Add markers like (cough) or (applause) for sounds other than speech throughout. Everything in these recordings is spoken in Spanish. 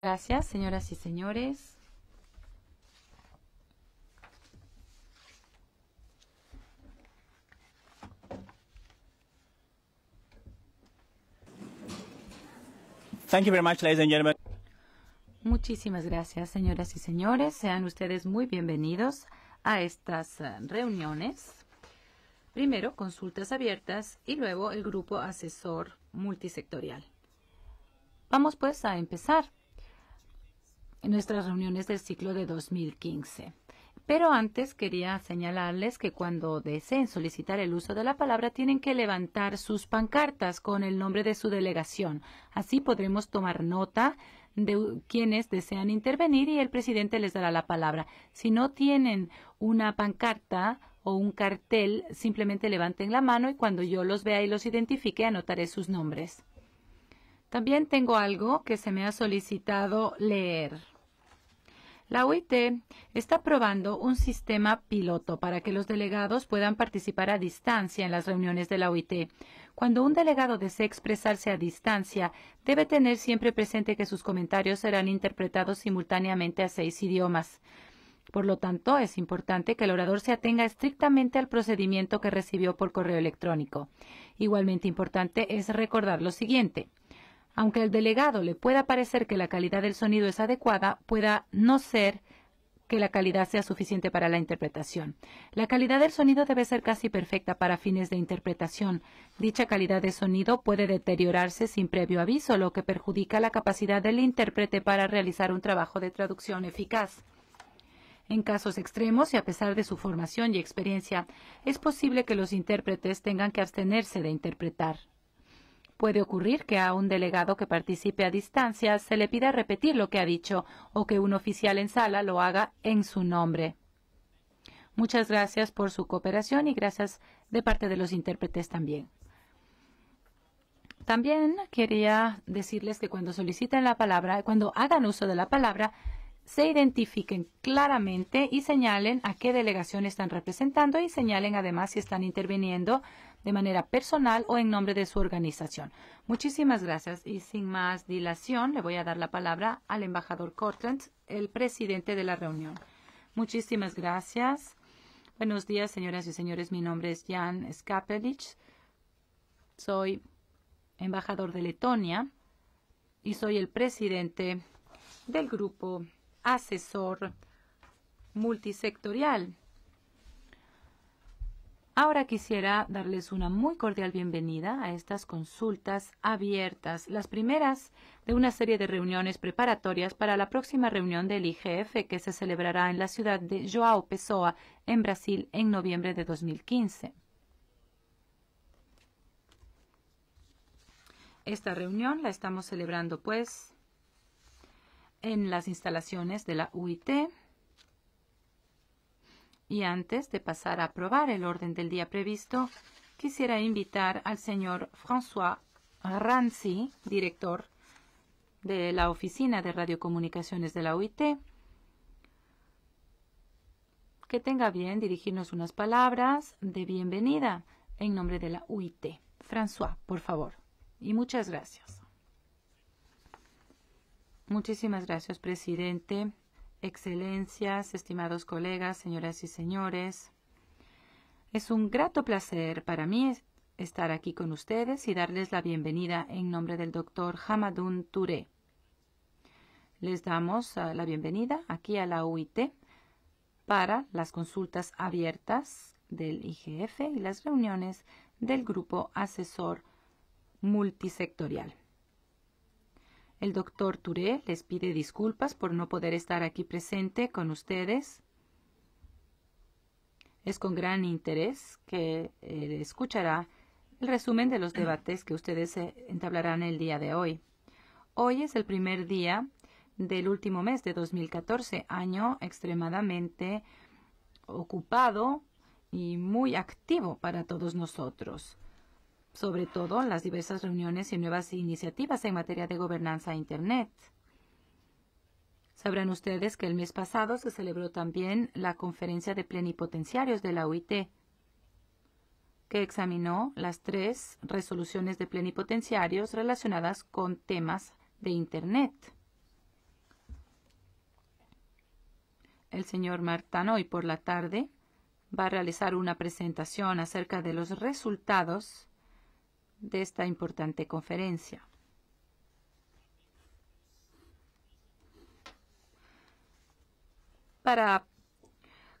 Gracias, señoras y señores. Thank you very much, ladies and gentlemen. Muchísimas gracias, señoras y señores. Sean ustedes muy bienvenidos a estas uh, reuniones. Primero, consultas abiertas y luego el grupo asesor multisectorial. Vamos pues a empezar en nuestras reuniones del ciclo de 2015. Pero antes quería señalarles que cuando deseen solicitar el uso de la palabra tienen que levantar sus pancartas con el nombre de su delegación. Así podremos tomar nota de quienes desean intervenir y el presidente les dará la palabra. Si no tienen una pancarta o un cartel, simplemente levanten la mano y cuando yo los vea y los identifique anotaré sus nombres. También tengo algo que se me ha solicitado leer. La OIT está probando un sistema piloto para que los delegados puedan participar a distancia en las reuniones de la OIT. Cuando un delegado desea expresarse a distancia, debe tener siempre presente que sus comentarios serán interpretados simultáneamente a seis idiomas. Por lo tanto, es importante que el orador se atenga estrictamente al procedimiento que recibió por correo electrónico. Igualmente importante es recordar lo siguiente. Aunque al delegado le pueda parecer que la calidad del sonido es adecuada, pueda no ser que la calidad sea suficiente para la interpretación. La calidad del sonido debe ser casi perfecta para fines de interpretación. Dicha calidad de sonido puede deteriorarse sin previo aviso, lo que perjudica la capacidad del intérprete para realizar un trabajo de traducción eficaz. En casos extremos y a pesar de su formación y experiencia, es posible que los intérpretes tengan que abstenerse de interpretar. Puede ocurrir que a un delegado que participe a distancia se le pida repetir lo que ha dicho o que un oficial en sala lo haga en su nombre. Muchas gracias por su cooperación y gracias de parte de los intérpretes también. También quería decirles que cuando soliciten la palabra, cuando hagan uso de la palabra, se identifiquen claramente y señalen a qué delegación están representando y señalen además si están interviniendo de manera personal o en nombre de su organización. Muchísimas gracias y sin más dilación le voy a dar la palabra al embajador Cortland, el presidente de la reunión. Muchísimas gracias. Buenos días, señoras y señores. Mi nombre es Jan Skapelich. Soy embajador de Letonia y soy el presidente del grupo asesor multisectorial Ahora quisiera darles una muy cordial bienvenida a estas consultas abiertas, las primeras de una serie de reuniones preparatorias para la próxima reunión del IGF que se celebrará en la ciudad de Joao Pessoa, en Brasil, en noviembre de 2015. Esta reunión la estamos celebrando, pues, en las instalaciones de la UIT, y antes de pasar a aprobar el orden del día previsto, quisiera invitar al señor François Rancy, director de la Oficina de Radiocomunicaciones de la OIT, que tenga bien dirigirnos unas palabras de bienvenida en nombre de la UIT. François, por favor. Y muchas gracias. Muchísimas gracias, presidente. Excelencias, estimados colegas, señoras y señores, es un grato placer para mí estar aquí con ustedes y darles la bienvenida en nombre del doctor Hamadoun Touré. Les damos uh, la bienvenida aquí a la UIT para las consultas abiertas del IGF y las reuniones del grupo asesor multisectorial. El doctor Touré les pide disculpas por no poder estar aquí presente con ustedes. Es con gran interés que eh, escuchará el resumen de los debates que ustedes eh, entablarán el día de hoy. Hoy es el primer día del último mes de 2014, año extremadamente ocupado y muy activo para todos nosotros sobre todo las diversas reuniones y nuevas iniciativas en materia de gobernanza Internet. Sabrán ustedes que el mes pasado se celebró también la conferencia de plenipotenciarios de la UIT, que examinó las tres resoluciones de plenipotenciarios relacionadas con temas de Internet. el señor Martán hoy por la tarde va a realizar una presentación acerca de los resultados de esta importante conferencia. Para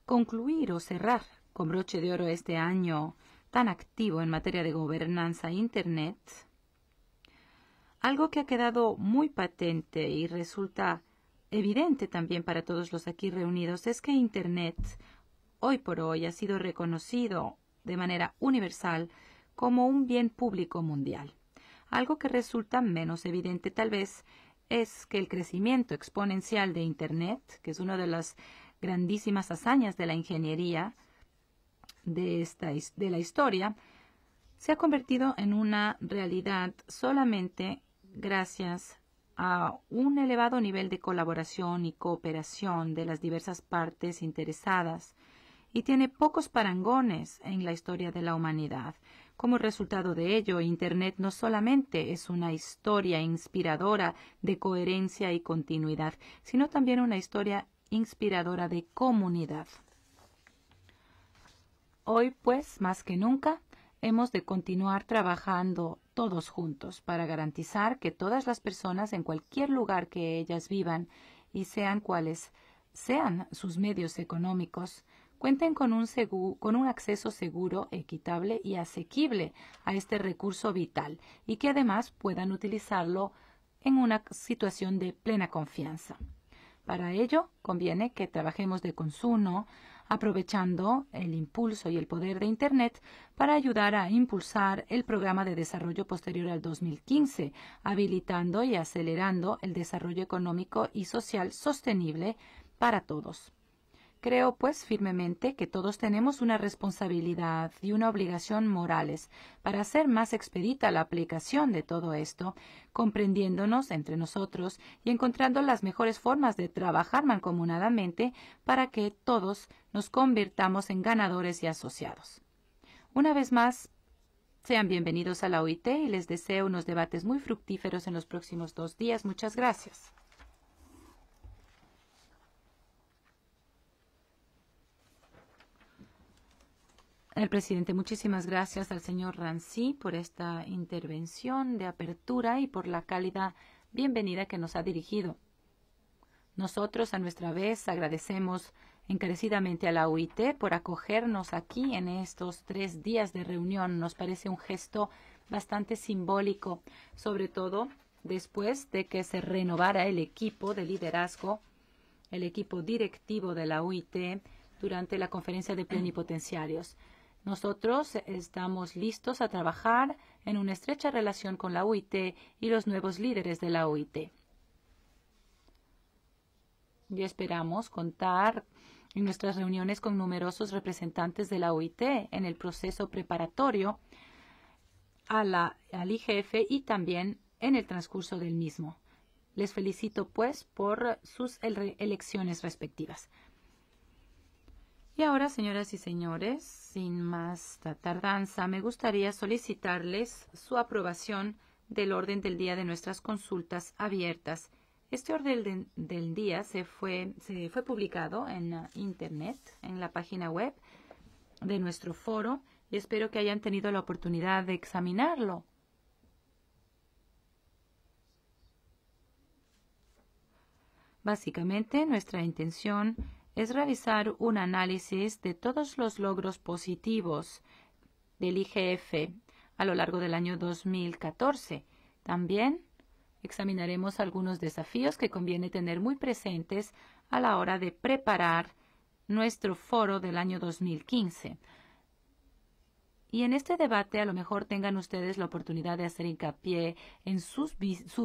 concluir o cerrar con broche de oro este año tan activo en materia de gobernanza Internet, algo que ha quedado muy patente y resulta evidente también para todos los aquí reunidos es que Internet hoy por hoy ha sido reconocido de manera universal como un bien público mundial. Algo que resulta menos evidente tal vez es que el crecimiento exponencial de Internet, que es una de las grandísimas hazañas de la ingeniería de, esta, de la historia, se ha convertido en una realidad solamente gracias a un elevado nivel de colaboración y cooperación de las diversas partes interesadas y tiene pocos parangones en la historia de la humanidad. Como resultado de ello, Internet no solamente es una historia inspiradora de coherencia y continuidad, sino también una historia inspiradora de comunidad. Hoy, pues, más que nunca, hemos de continuar trabajando todos juntos para garantizar que todas las personas en cualquier lugar que ellas vivan y sean cuales sean sus medios económicos, cuenten con un, acceso seguro, equitable y asequible a este recurso vital y que además puedan utilizarlo en una situación de plena confianza. Para ello, conviene que trabajemos de consumo, aprovechando el impulso y el poder de Internet para ayudar a impulsar el programa de desarrollo posterior al 2015, habilitando y acelerando el desarrollo económico y social sostenible para todos. Creo, pues, firmemente que todos tenemos una responsabilidad y una obligación morales para hacer más expedita la aplicación de todo esto, comprendiéndonos entre nosotros y encontrando las mejores formas de trabajar mancomunadamente para que todos nos convirtamos en ganadores y asociados. Una vez más, sean bienvenidos a la OIT y les deseo unos debates muy fructíferos en los próximos dos días. Muchas gracias. El presidente, muchísimas gracias al señor Rancy por esta intervención de apertura y por la cálida bienvenida que nos ha dirigido. Nosotros, a nuestra vez, agradecemos encarecidamente a la UIT por acogernos aquí en estos tres días de reunión. Nos parece un gesto bastante simbólico, sobre todo después de que se renovara el equipo de liderazgo, el equipo directivo de la UIT durante la conferencia de (clears throat) plenipotenciarios. Nosotros estamos listos a trabajar en una estrecha relación con la UIT y los nuevos líderes de la UIT. Y esperamos contar en nuestras reuniones con numerosos representantes de la OIT en el proceso preparatorio a la, al IGF y también en el transcurso del mismo. Les felicito, pues, por sus elecciones respectivas. Y ahora, señoras y señores, sin más tardanza, me gustaría solicitarles su aprobación del orden del día de nuestras consultas abiertas. Este orden del día se fue, se fue publicado en Internet, en la página web de nuestro foro, y espero que hayan tenido la oportunidad de examinarlo. Básicamente, nuestra intención es realizar un análisis de todos los logros positivos del IGF a lo largo del año 2014. También examinaremos algunos desafíos que conviene tener muy presentes a la hora de preparar nuestro foro del año 2015. Y en este debate a lo mejor tengan ustedes la oportunidad de hacer hincapié en su,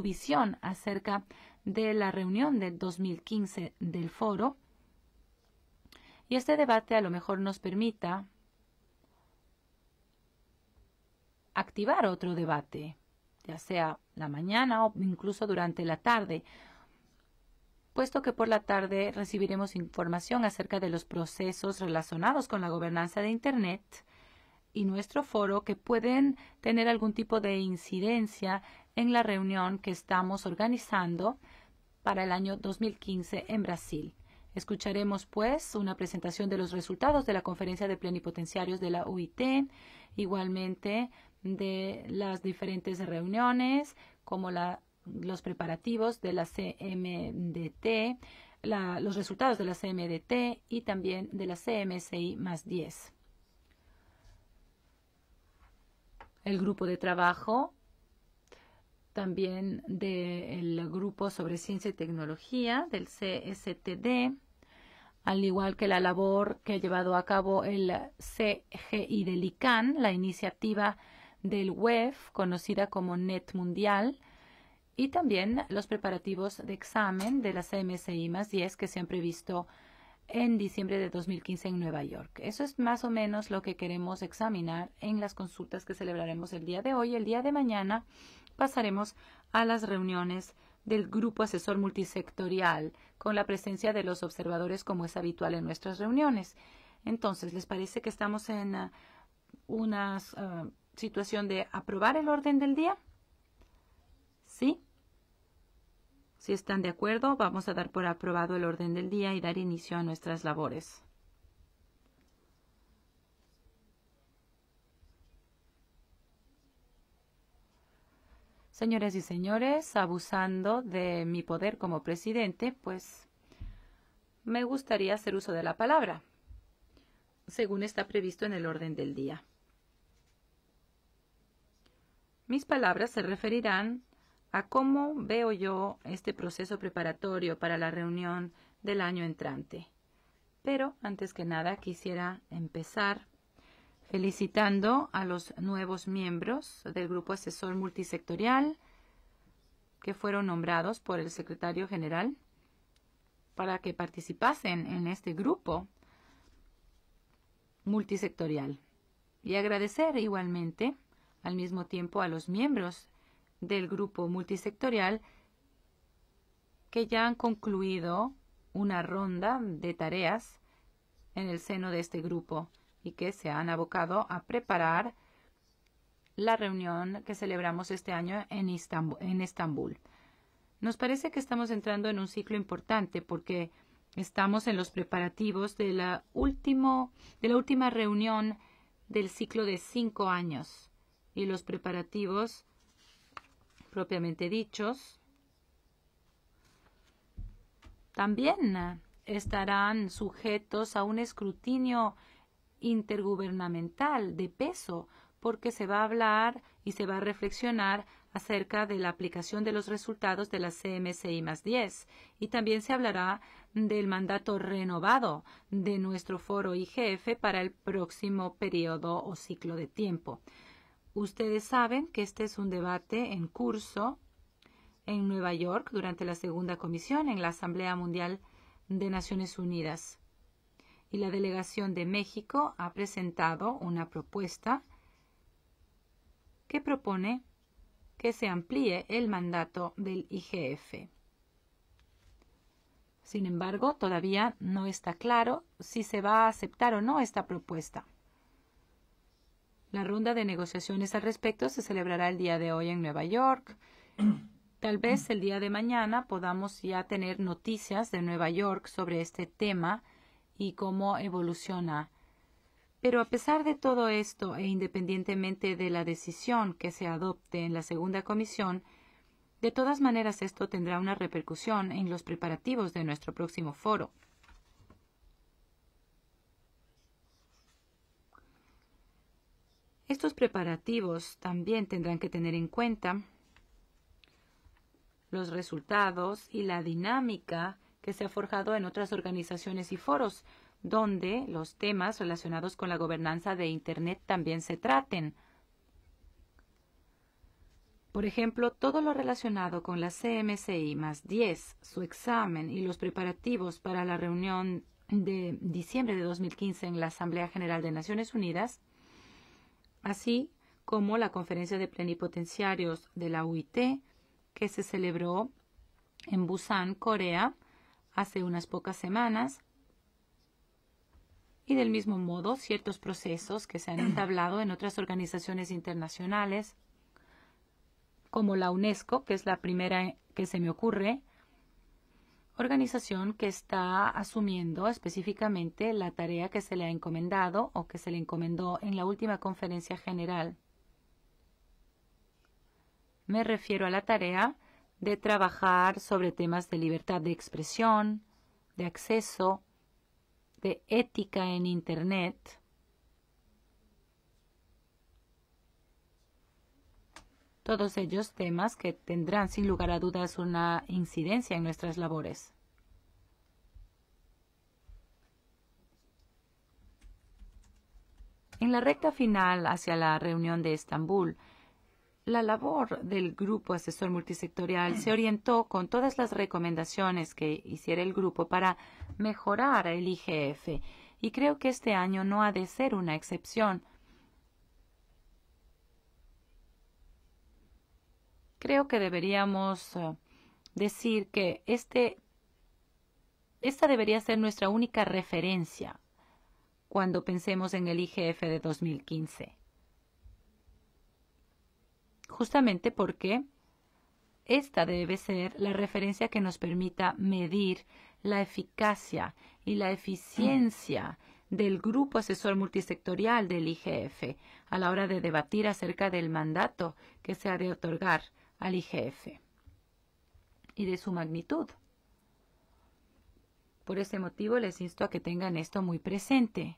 visión acerca de la reunión del 2015 del foro y este debate a lo mejor nos permita activar otro debate, ya sea la mañana o incluso durante la tarde, puesto que por la tarde recibiremos información acerca de los procesos relacionados con la gobernanza de Internet y nuestro foro que pueden tener algún tipo de incidencia en la reunión que estamos organizando para el año 2015 en Brasil. Escucharemos, pues, una presentación de los resultados de la conferencia de plenipotenciarios de la UIT, igualmente de las diferentes reuniones, como los preparativos de la CMDT, los resultados de la CMDT y también de la CMSI más 10. El grupo de trabajo también del grupo sobre ciencia y tecnología del CSTD, al igual que la labor que ha llevado a cabo el CGI del ICANN, la iniciativa del WEF, conocida como Net Mundial, y también los preparativos de examen de la CMSI más 10 que se han previsto en diciembre de 2015 en Nueva York. Eso es más o menos lo que queremos examinar en las consultas que celebraremos el día de hoy. El día de mañana pasaremos a las reuniones del grupo asesor multisectorial con la presencia de los observadores como es habitual en nuestras reuniones. Entonces, ¿les parece que estamos en uh, una uh, situación de aprobar el orden del día? ¿Sí? Si están de acuerdo, vamos a dar por aprobado el orden del día y dar inicio a nuestras labores. Señores y señores, abusando de mi poder como presidente, pues me gustaría hacer uso de la palabra, según está previsto en el orden del día. Mis palabras se referirán a cómo veo yo este proceso preparatorio para la reunión del año entrante. Pero, antes que nada, quisiera empezar felicitando a los nuevos miembros del Grupo Asesor Multisectorial que fueron nombrados por el Secretario General para que participasen en este grupo multisectorial. Y agradecer igualmente al mismo tiempo a los miembros del grupo multisectorial que ya han concluido una ronda de tareas en el seno de este grupo y que se han abocado a preparar la reunión que celebramos este año en Estambul, en Estambul. Nos parece que estamos entrando en un ciclo importante porque estamos en los preparativos de la, último, de la última reunión del ciclo de cinco años y los preparativos propiamente dichos, también estarán sujetos a un escrutinio intergubernamental de peso, porque se va a hablar y se va a reflexionar acerca de la aplicación de los resultados de la CMSI más 10 y también se hablará del mandato renovado de nuestro foro IGF para el próximo periodo o ciclo de tiempo. Ustedes saben que este es un debate en curso en Nueva York durante la segunda comisión en la Asamblea Mundial de Naciones Unidas. Y la delegación de México ha presentado una propuesta que propone que se amplíe el mandato del IGF. Sin embargo, todavía no está claro si se va a aceptar o no esta propuesta. La ronda de negociaciones al respecto se celebrará el día de hoy en Nueva York. (coughs) Tal vez el día de mañana podamos ya tener noticias de Nueva York sobre este tema y cómo evoluciona. Pero a pesar de todo esto e independientemente de la decisión que se adopte en la segunda comisión, de todas maneras esto tendrá una repercusión en los preparativos de nuestro próximo foro. Estos preparativos también tendrán que tener en cuenta los resultados y la dinámica que se ha forjado en otras organizaciones y foros, donde los temas relacionados con la gobernanza de Internet también se traten. Por ejemplo, todo lo relacionado con la CMCI más 10, su examen y los preparativos para la reunión de diciembre de 2015 en la Asamblea General de Naciones Unidas, así como la conferencia de plenipotenciarios de la UIT que se celebró en Busan, Corea, hace unas pocas semanas, y del mismo modo ciertos procesos que se han entablado en otras organizaciones internacionales, como la UNESCO, que es la primera que se me ocurre, organización que está asumiendo específicamente la tarea que se le ha encomendado o que se le encomendó en la última conferencia general. Me refiero a la tarea de trabajar sobre temas de libertad de expresión, de acceso, de ética en Internet, todos ellos temas que tendrán sin lugar a dudas una incidencia en nuestras labores. En la recta final hacia la reunión de Estambul, la labor del grupo asesor multisectorial se orientó con todas las recomendaciones que hiciera el grupo para mejorar el IGF y creo que este año no ha de ser una excepción. Creo que deberíamos uh, decir que este, esta debería ser nuestra única referencia cuando pensemos en el IGF de 2015 justamente porque esta debe ser la referencia que nos permita medir la eficacia y la eficiencia del grupo asesor multisectorial del IGF a la hora de debatir acerca del mandato que se ha de otorgar al IGF y de su magnitud. Por ese motivo les insto a que tengan esto muy presente.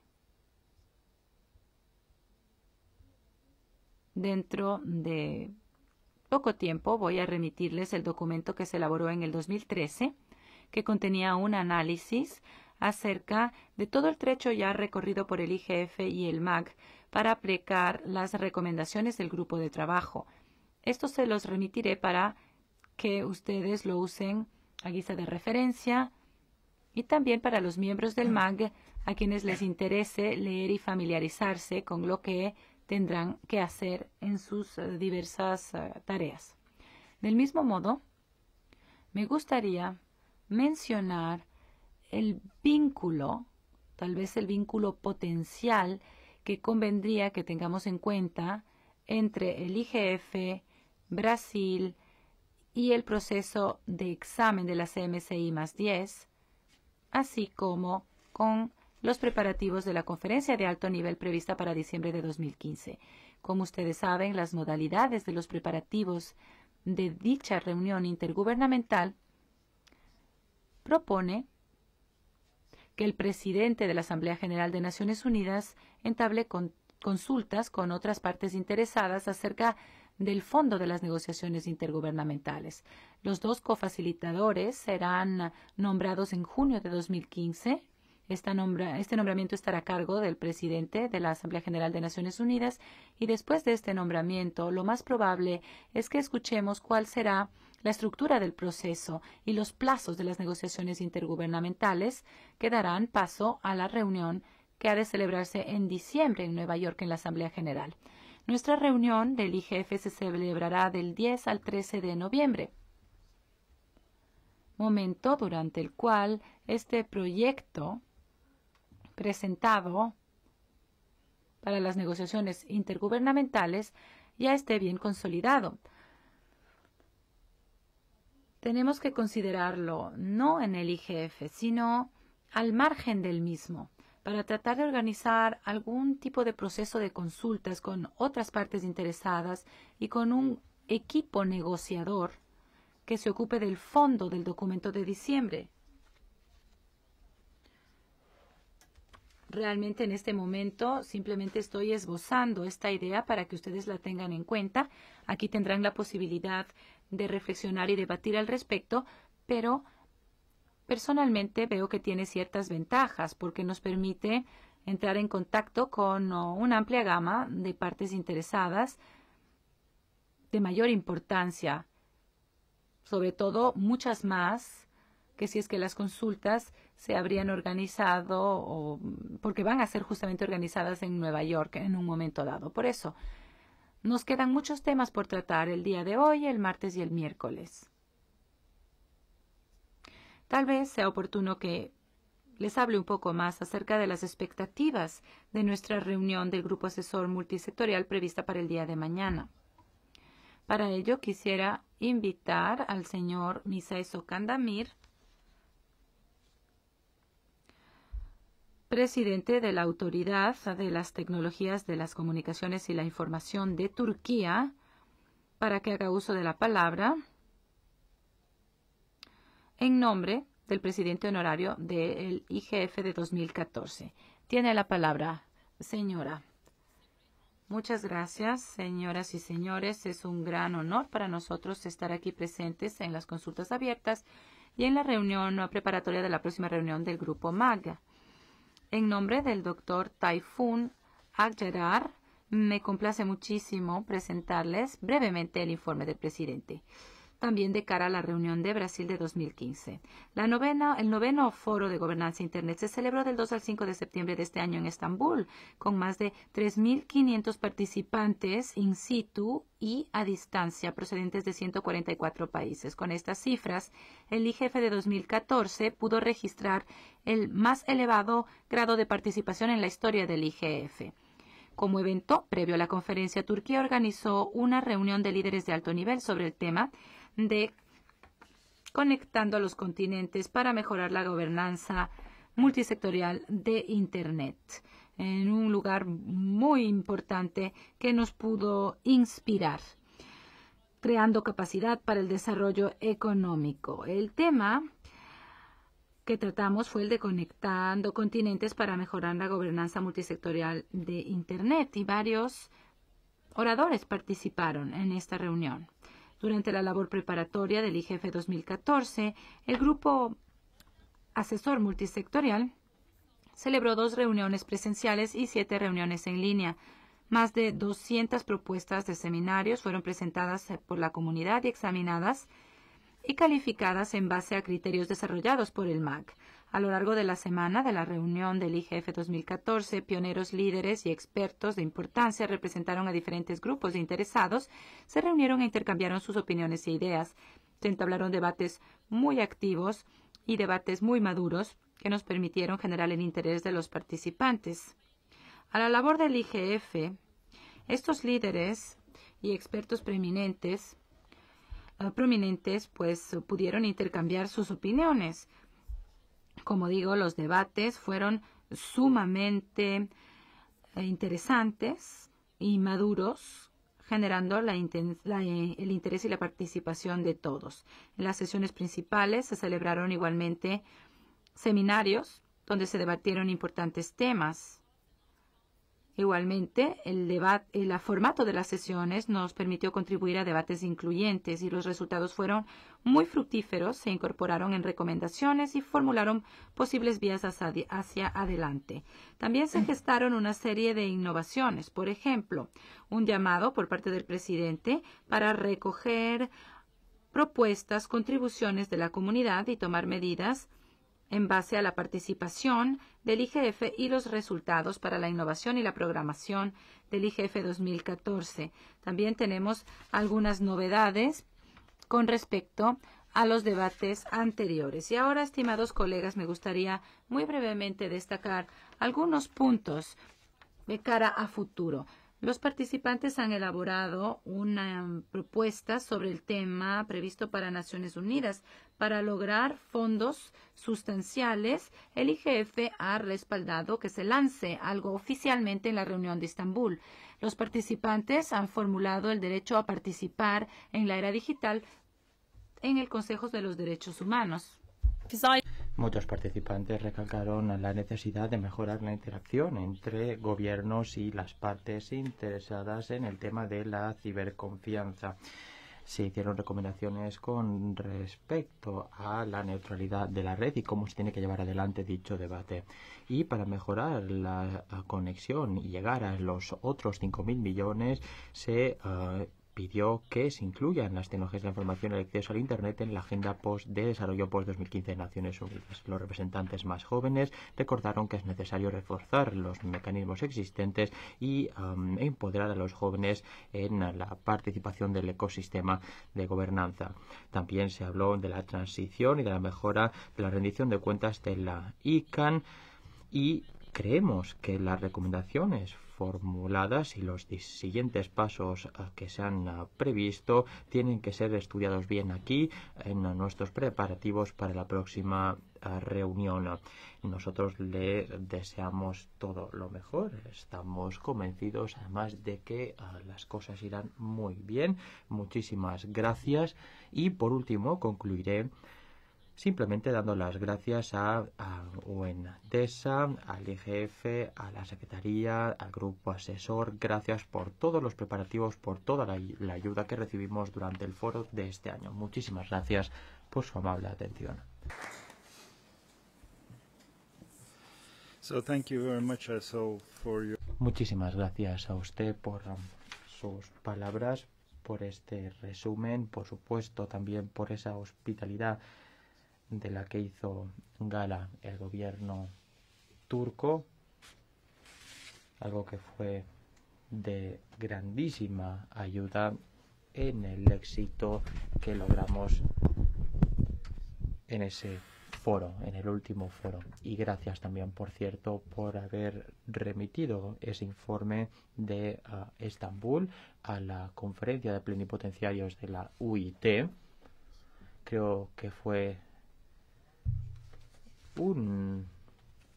Dentro de poco tiempo voy a remitirles el documento que se elaboró en el 2013, que contenía un análisis acerca de todo el trecho ya recorrido por el IGF y el MAG para aplicar las recomendaciones del grupo de trabajo. Esto se los remitiré para que ustedes lo usen a guisa de referencia y también para los miembros del MAG a quienes les interese leer y familiarizarse con lo que tendrán que hacer en sus eh, diversas eh, tareas. Del mismo modo, me gustaría mencionar el vínculo, tal vez el vínculo potencial que convendría que tengamos en cuenta entre el IGF, Brasil y el proceso de examen de la CMCI más 10, así como con los preparativos de la conferencia de alto nivel prevista para diciembre de 2015. Como ustedes saben, las modalidades de los preparativos de dicha reunión intergubernamental propone que el presidente de la Asamblea General de Naciones Unidas entable consultas con otras partes interesadas acerca del fondo de las negociaciones intergubernamentales. Los dos cofacilitadores serán nombrados en junio de 2015 este nombramiento estará a cargo del presidente de la Asamblea General de Naciones Unidas y después de este nombramiento lo más probable es que escuchemos cuál será la estructura del proceso y los plazos de las negociaciones intergubernamentales que darán paso a la reunión que ha de celebrarse en diciembre en Nueva York en la Asamblea General. Nuestra reunión del IGF se celebrará del 10 al 13 de noviembre, momento durante el cual este proyecto presentado para las negociaciones intergubernamentales ya esté bien consolidado. Tenemos que considerarlo no en el IGF, sino al margen del mismo, para tratar de organizar algún tipo de proceso de consultas con otras partes interesadas y con un equipo negociador que se ocupe del fondo del documento de diciembre. Realmente en este momento simplemente estoy esbozando esta idea para que ustedes la tengan en cuenta. Aquí tendrán la posibilidad de reflexionar y debatir al respecto, pero personalmente veo que tiene ciertas ventajas porque nos permite entrar en contacto con una amplia gama de partes interesadas de mayor importancia, sobre todo muchas más que si es que las consultas se habrían organizado o porque van a ser justamente organizadas en Nueva York en un momento dado. Por eso, nos quedan muchos temas por tratar el día de hoy, el martes y el miércoles. Tal vez sea oportuno que les hable un poco más acerca de las expectativas de nuestra reunión del Grupo Asesor Multisectorial prevista para el día de mañana. Para ello quisiera invitar al señor Misaiso Kandamir, presidente de la Autoridad de las Tecnologías de las Comunicaciones y la Información de Turquía, para que haga uso de la palabra en nombre del presidente honorario del IGF de 2014. Tiene la palabra, señora. Muchas gracias, señoras y señores. Es un gran honor para nosotros estar aquí presentes en las consultas abiertas y en la reunión preparatoria de la próxima reunión del Grupo MAG. En nombre del doctor Taifun Agyerar, me complace muchísimo presentarles brevemente el informe del presidente también de cara a la reunión de Brasil de 2015. La novena, el noveno foro de gobernanza Internet se celebró del 2 al 5 de septiembre de este año en Estambul, con más de 3.500 participantes in situ y a distancia procedentes de 144 países. Con estas cifras, el IGF de 2014 pudo registrar el más elevado grado de participación en la historia del IGF. Como evento previo a la conferencia, Turquía organizó una reunión de líderes de alto nivel sobre el tema de conectando a los continentes para mejorar la gobernanza multisectorial de Internet en un lugar muy importante que nos pudo inspirar, creando capacidad para el desarrollo económico. El tema que tratamos fue el de conectando continentes para mejorar la gobernanza multisectorial de Internet y varios oradores participaron en esta reunión. Durante la labor preparatoria del IGF 2014, el grupo asesor multisectorial celebró dos reuniones presenciales y siete reuniones en línea. Más de 200 propuestas de seminarios fueron presentadas por la comunidad y examinadas y calificadas en base a criterios desarrollados por el MAC. A lo largo de la semana de la reunión del IGF 2014, pioneros, líderes y expertos de importancia representaron a diferentes grupos de interesados, se reunieron e intercambiaron sus opiniones e ideas. Se entablaron debates muy activos y debates muy maduros que nos permitieron generar el interés de los participantes. A la labor del IGF, estos líderes y expertos preeminentes uh, prominentes pues pudieron intercambiar sus opiniones, como digo, los debates fueron sumamente eh, interesantes y maduros, generando la, el interés y la participación de todos. En las sesiones principales se celebraron igualmente seminarios donde se debatieron importantes temas Igualmente, el, debate, el formato de las sesiones nos permitió contribuir a debates incluyentes y los resultados fueron muy fructíferos, se incorporaron en recomendaciones y formularon posibles vías hacia, hacia adelante. También se gestaron una serie de innovaciones, por ejemplo, un llamado por parte del presidente para recoger propuestas, contribuciones de la comunidad y tomar medidas en base a la participación del IGF y los resultados para la innovación y la programación del IGF 2014. También tenemos algunas novedades con respecto a los debates anteriores. Y ahora, estimados colegas, me gustaría muy brevemente destacar algunos puntos de cara a futuro. Los participantes han elaborado una propuesta sobre el tema previsto para Naciones Unidas. Para lograr fondos sustanciales, el IGF ha respaldado que se lance algo oficialmente en la reunión de Estambul. Los participantes han formulado el derecho a participar en la era digital en el Consejo de los Derechos Humanos. Muchos participantes recalcaron la necesidad de mejorar la interacción entre gobiernos y las partes interesadas en el tema de la ciberconfianza. Se hicieron recomendaciones con respecto a la neutralidad de la red y cómo se tiene que llevar adelante dicho debate. Y para mejorar la conexión y llegar a los otros 5.000 millones, se uh, pidió que se incluyan las tecnologías de la información y el acceso al Internet en la agenda post de desarrollo post-2015 de Naciones Unidas. Los representantes más jóvenes recordaron que es necesario reforzar los mecanismos existentes y empoderar a los jóvenes en la participación del ecosistema de gobernanza. También se habló de la transición y de la mejora de la rendición de cuentas de la ICANN y creemos que las recomendaciones formuladas y los siguientes pasos que se han previsto tienen que ser estudiados bien aquí en nuestros preparativos para la próxima reunión. Nosotros le deseamos todo lo mejor. Estamos convencidos además de que las cosas irán muy bien. Muchísimas gracias. Y por último concluiré simplemente dando las gracias a, a UNDESA, al IGF, a la Secretaría, al Grupo Asesor. Gracias por todos los preparativos, por toda la, la ayuda que recibimos durante el foro de este año. Muchísimas gracias por su amable atención. So thank you very much also for your... Muchísimas gracias a usted por um, sus palabras, por este resumen, por supuesto también por esa hospitalidad de la que hizo gala el gobierno turco, algo que fue de grandísima ayuda en el éxito que logramos en ese foro, en el último foro. Y gracias también, por cierto, por haber remitido ese informe de uh, Estambul a la conferencia de plenipotenciarios de la UIT. Creo que fue un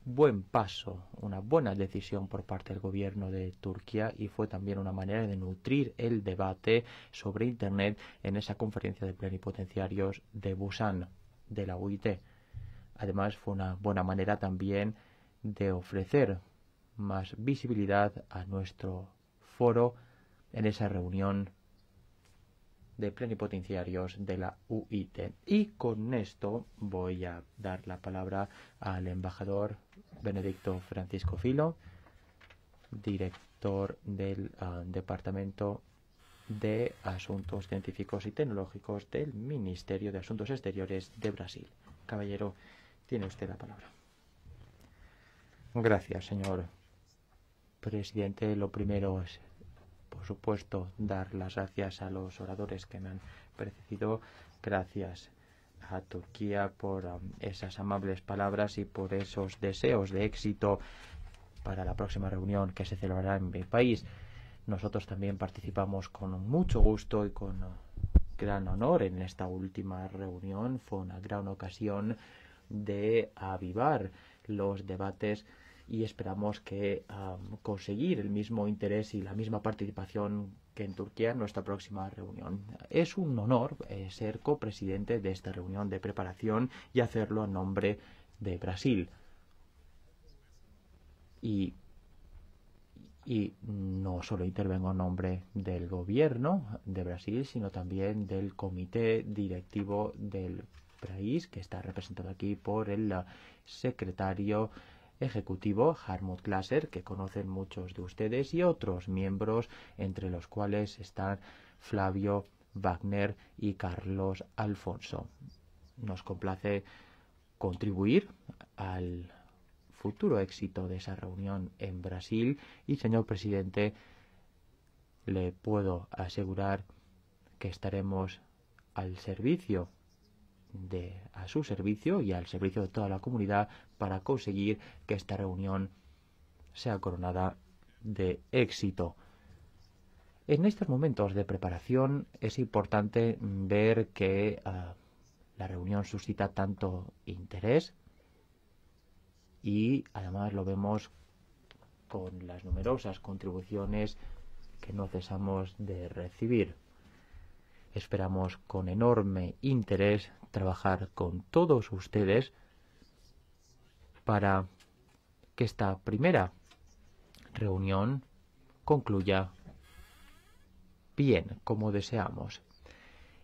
buen paso, una buena decisión por parte del gobierno de Turquía y fue también una manera de nutrir el debate sobre Internet en esa conferencia de plenipotenciarios de Busan, de la UIT. Además, fue una buena manera también de ofrecer más visibilidad a nuestro foro en esa reunión de plenipotenciarios de la UIT. Y con esto voy a dar la palabra al embajador Benedicto Francisco Filo, director del uh, Departamento de Asuntos Científicos y Tecnológicos del Ministerio de Asuntos Exteriores de Brasil. Caballero, tiene usted la palabra. Gracias, señor presidente. Lo primero es por supuesto, dar las gracias a los oradores que me han precedido. Gracias a Turquía por um, esas amables palabras y por esos deseos de éxito para la próxima reunión que se celebrará en mi país. Nosotros también participamos con mucho gusto y con gran honor en esta última reunión. Fue una gran ocasión de avivar los debates y esperamos que conseguir el mismo interés y la misma participación que en Turquía en nuestra próxima reunión. Es un honor eh, ser copresidente de esta reunión de preparación y hacerlo en nombre de Brasil. Y, y no solo intervengo en nombre del gobierno de Brasil, sino también del comité directivo del país, que está representado aquí por el secretario ejecutivo Harmut Glaser, que conocen muchos de ustedes, y otros miembros, entre los cuales están Flavio Wagner y Carlos Alfonso. Nos complace contribuir al futuro éxito de esa reunión en Brasil y, señor presidente, le puedo asegurar que estaremos al servicio de, a su servicio y al servicio de toda la comunidad para conseguir que esta reunión sea coronada de éxito. En estos momentos de preparación es importante ver que uh, la reunión suscita tanto interés y además lo vemos con las numerosas contribuciones que no cesamos de recibir. Esperamos con enorme interés trabajar con todos ustedes para que esta primera reunión concluya bien, como deseamos.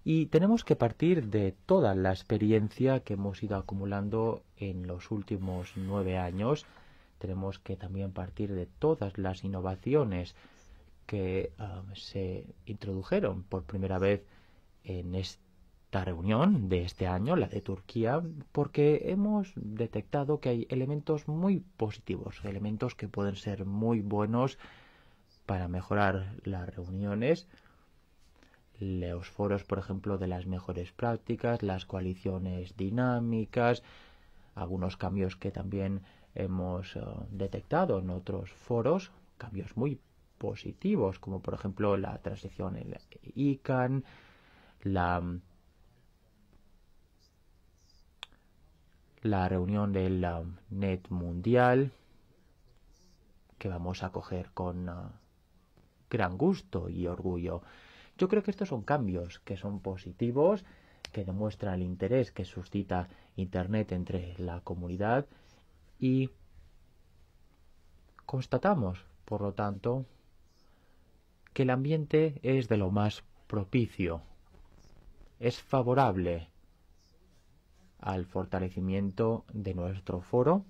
Y tenemos que partir de toda la experiencia que hemos ido acumulando en los últimos nueve años. Tenemos que también partir de todas las innovaciones que um, se introdujeron por primera vez en este esta reunión de este año, la de Turquía, porque hemos detectado que hay elementos muy positivos, elementos que pueden ser muy buenos para mejorar las reuniones, los foros, por ejemplo, de las mejores prácticas, las coaliciones dinámicas, algunos cambios que también hemos uh, detectado en otros foros, cambios muy positivos, como por ejemplo la transición en ICANN, la la reunión del Net Mundial, que vamos a coger con uh, gran gusto y orgullo. Yo creo que estos son cambios que son positivos, que demuestran el interés que suscita Internet entre la comunidad y constatamos, por lo tanto, que el ambiente es de lo más propicio, es favorable al fortalecimiento de nuestro foro.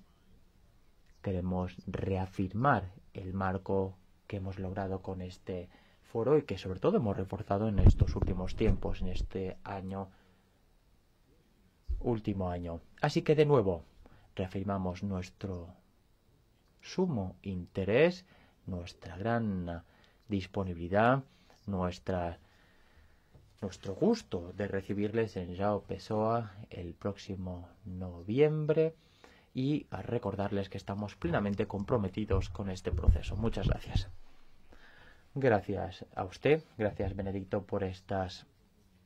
Queremos reafirmar el marco que hemos logrado con este foro y que sobre todo hemos reforzado en estos últimos tiempos, en este año, último año. Así que de nuevo, reafirmamos nuestro sumo interés, nuestra gran disponibilidad, nuestra, nuestro gusto de recibirles en Yao Pessoa el próximo noviembre y a recordarles que estamos plenamente comprometidos con este proceso. Muchas gracias. Gracias a usted, gracias Benedicto por estas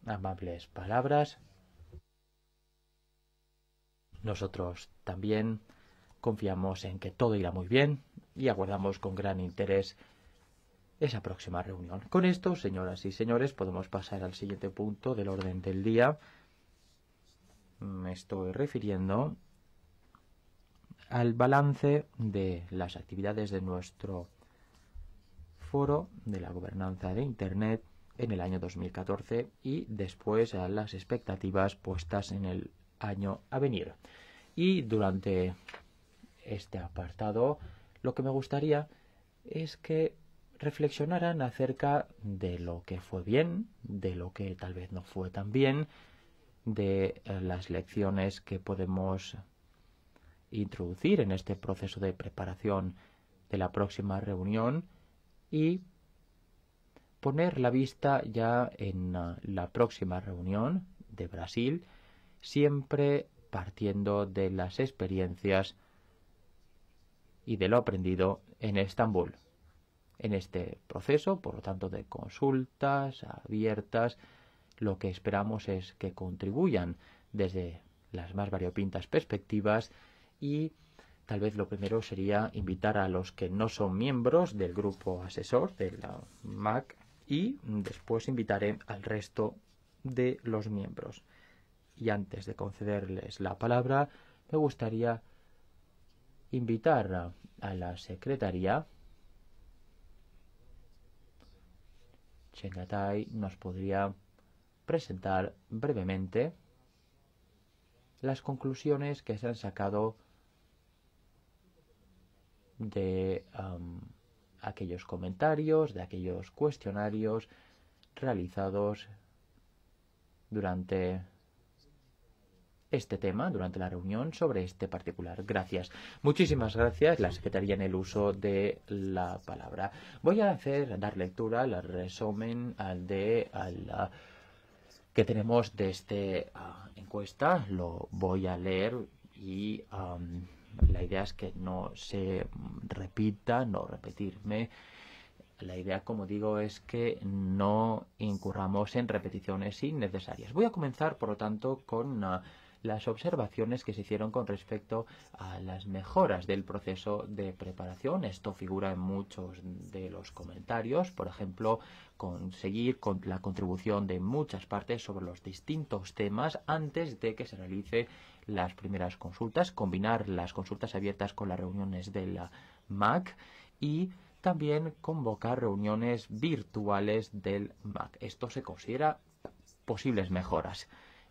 amables palabras. Nosotros también confiamos en que todo irá muy bien y aguardamos con gran interés esa próxima reunión. Con esto, señoras y señores, podemos pasar al siguiente punto del orden del día. Me estoy refiriendo al balance de las actividades de nuestro foro de la gobernanza de Internet en el año 2014 y después a las expectativas puestas en el año a venir. Y durante este apartado, lo que me gustaría es que reflexionaran acerca de lo que fue bien, de lo que tal vez no fue tan bien, de eh, las lecciones que podemos introducir en este proceso de preparación de la próxima reunión y poner la vista ya en uh, la próxima reunión de Brasil, siempre partiendo de las experiencias y de lo aprendido en Estambul. En este proceso, por lo tanto, de consultas abiertas, lo que esperamos es que contribuyan desde las más variopintas perspectivas y Tal vez lo primero sería invitar a los que no son miembros del grupo asesor de la MAC y después invitaré al resto de los miembros. Y antes de concederles la palabra, me gustaría invitar a, la secretaría. Chengatai nos podría presentar brevemente las conclusiones que se han sacado de aquellos comentarios, de aquellos cuestionarios realizados durante este tema, durante la reunión sobre este particular. Gracias. Muchísimas gracias, la Secretaría, en el uso de la palabra. Voy a hacer, dar lectura al resumen de al, que tenemos de esta uh, encuesta. Lo voy a leer y la idea es que no se repita, no repetirme. La idea, como digo, es que no incurramos en repeticiones innecesarias. Voy a comenzar, por lo tanto, con uh, las observaciones que se hicieron con respecto a las mejoras del proceso de preparación. Esto figura en muchos de los comentarios. Por ejemplo, conseguir con la contribución de muchas partes sobre los distintos temas antes de que se realice las primeras consultas, combinar las consultas abiertas con las reuniones de la MAC y también convocar reuniones virtuales del MAC. Esto se considera posibles mejoras.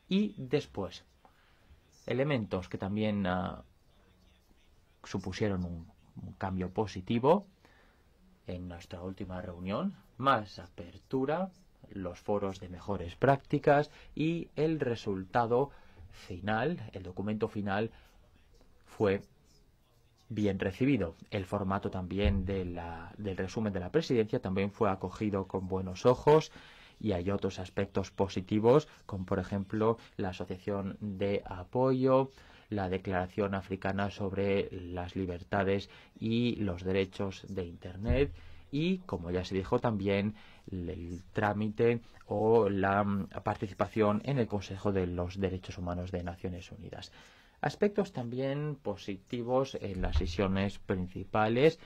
Y después, elementos que también uh, supusieron un, cambio positivo en nuestra última reunión, más apertura, los foros de mejores prácticas y el resultado final, el documento final, fue bien recibido. El formato también del resumen de la presidencia también fue acogido con buenos ojos y hay otros aspectos positivos, como por ejemplo la asociación de apoyo, la Declaración Africana sobre las libertades y los derechos de Internet y, como ya se dijo también, el trámite o la mm, participación en el Consejo de los Derechos Humanos de Naciones Unidas. Aspectos también positivos en las sesiones principales,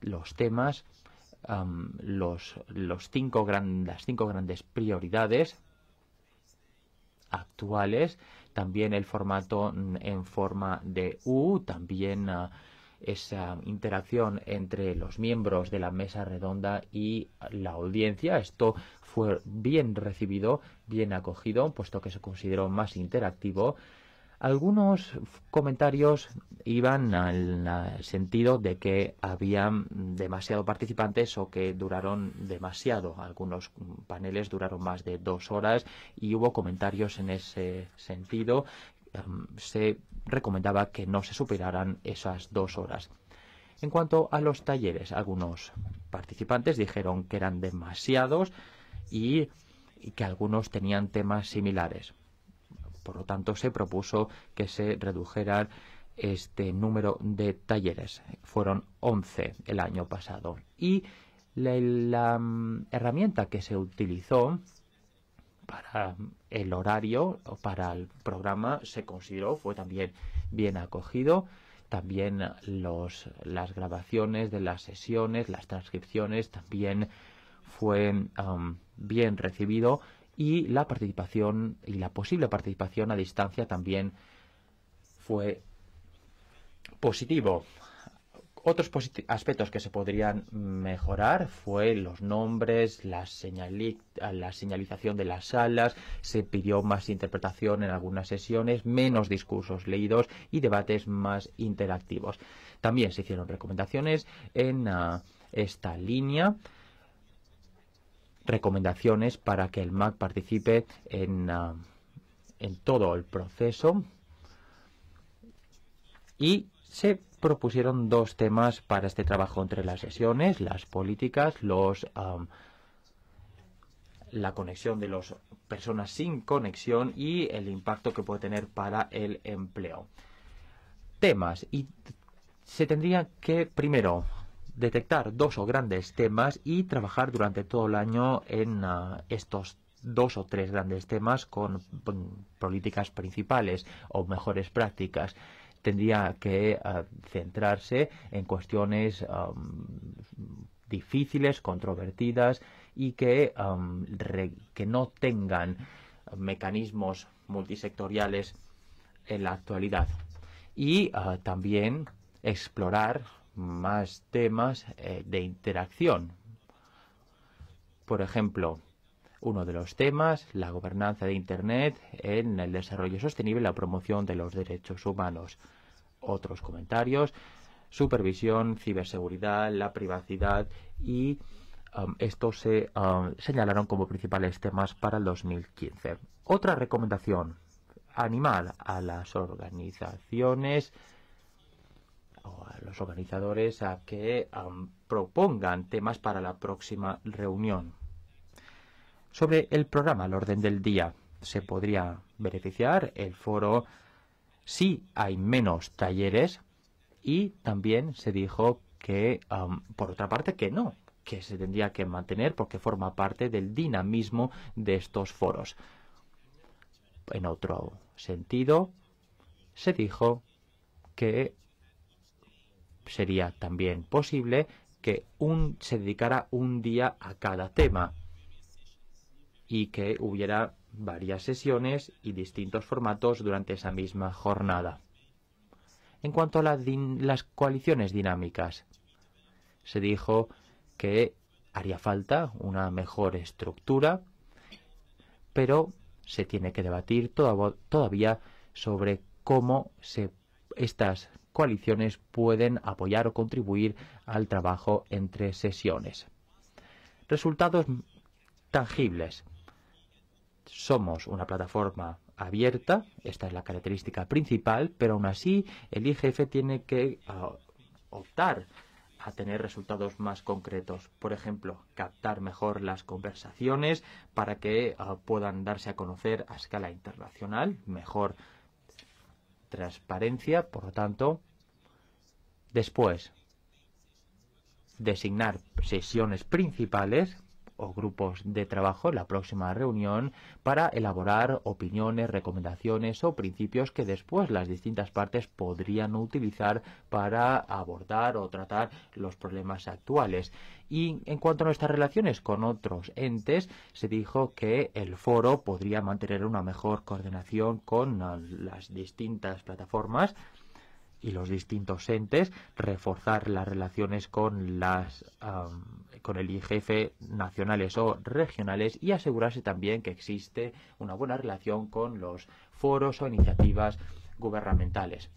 los temas, los, los cinco gran, las cinco grandes prioridades actuales, también el formato en forma de U, también uh, esa interacción entre los miembros de la mesa redonda y la audiencia. Esto fue bien recibido, bien acogido, puesto que se consideró más interactivo. Algunos comentarios iban al sentido de que había demasiado participantes o que duraron demasiado. Algunos paneles duraron más de dos horas y hubo comentarios en ese sentido. Se recomendaba que no se superaran esas dos horas. En cuanto a los talleres, algunos participantes dijeron que eran demasiados y, y que algunos tenían temas similares. Por lo tanto, se propuso que se redujeran este número de talleres. Fueron 11 el año pasado. Y la, um, herramienta que se utilizó para el horario o para el programa se consideró, fue también bien acogido. También los, las grabaciones de las sesiones, las transcripciones, también fue bien recibido y la participación y la posible participación a distancia también fue positivo. Otros aspectos que se podrían mejorar fue los nombres, la, la señalización de las salas, se pidió más interpretación en algunas sesiones, menos discursos leídos y debates más interactivos. También se hicieron recomendaciones en uh, esta línea recomendaciones para que el MAC participe en, uh, en todo el proceso y se propusieron dos temas para este trabajo entre las sesiones, las políticas, los um, la conexión de las personas sin conexión y el impacto que puede tener para el empleo. Temas y se tendría que primero detectar dos o grandes temas y trabajar durante todo el año en uh, estos dos o tres grandes temas con, políticas principales o mejores prácticas. Tendría que uh, centrarse en cuestiones difíciles, controvertidas y que, um, que no tengan mecanismos multisectoriales en la actualidad. Y uh, también explorar más temas eh, de interacción. Por ejemplo, uno de los temas, la gobernanza de Internet en el desarrollo sostenible la promoción de los derechos humanos. Otros comentarios, supervisión, ciberseguridad, la privacidad y um, estos se um, señalaron como principales temas para el 2015. Otra recomendación, animar a las organizaciones o a los organizadores a que um, propongan temas para la próxima reunión. Sobre el programa al orden del día, se podría beneficiar el foro si hay menos talleres y también se dijo que, um, por otra parte, que no, que se tendría que mantener porque forma parte del dinamismo de estos foros. En otro sentido, se dijo que sería también posible que un, se dedicara un día a cada tema y que hubiera varias sesiones y distintos formatos durante esa misma jornada. En cuanto a la las coaliciones dinámicas, se dijo que haría falta una mejor estructura, pero se tiene que debatir todavía sobre cómo se, estas coaliciones pueden apoyar o contribuir al trabajo entre sesiones. Resultados tangibles. Somos una plataforma abierta, esta es la característica principal, pero aún así el IGF tiene que uh, optar a tener resultados más concretos. Por ejemplo, captar mejor las conversaciones para que uh, puedan darse a conocer a escala internacional, mejor transparencia, por lo tanto, después designar sesiones principales o grupos de trabajo en la próxima reunión para elaborar opiniones, recomendaciones o principios que después las distintas partes podrían utilizar para abordar o tratar los problemas actuales. Y en cuanto a nuestras relaciones con otros entes, se dijo que el foro podría mantener una mejor coordinación con las distintas plataformas y los distintos entes, reforzar las relaciones con las con el IGF nacionales o regionales y asegurarse también que existe una buena relación con los foros o iniciativas gubernamentales.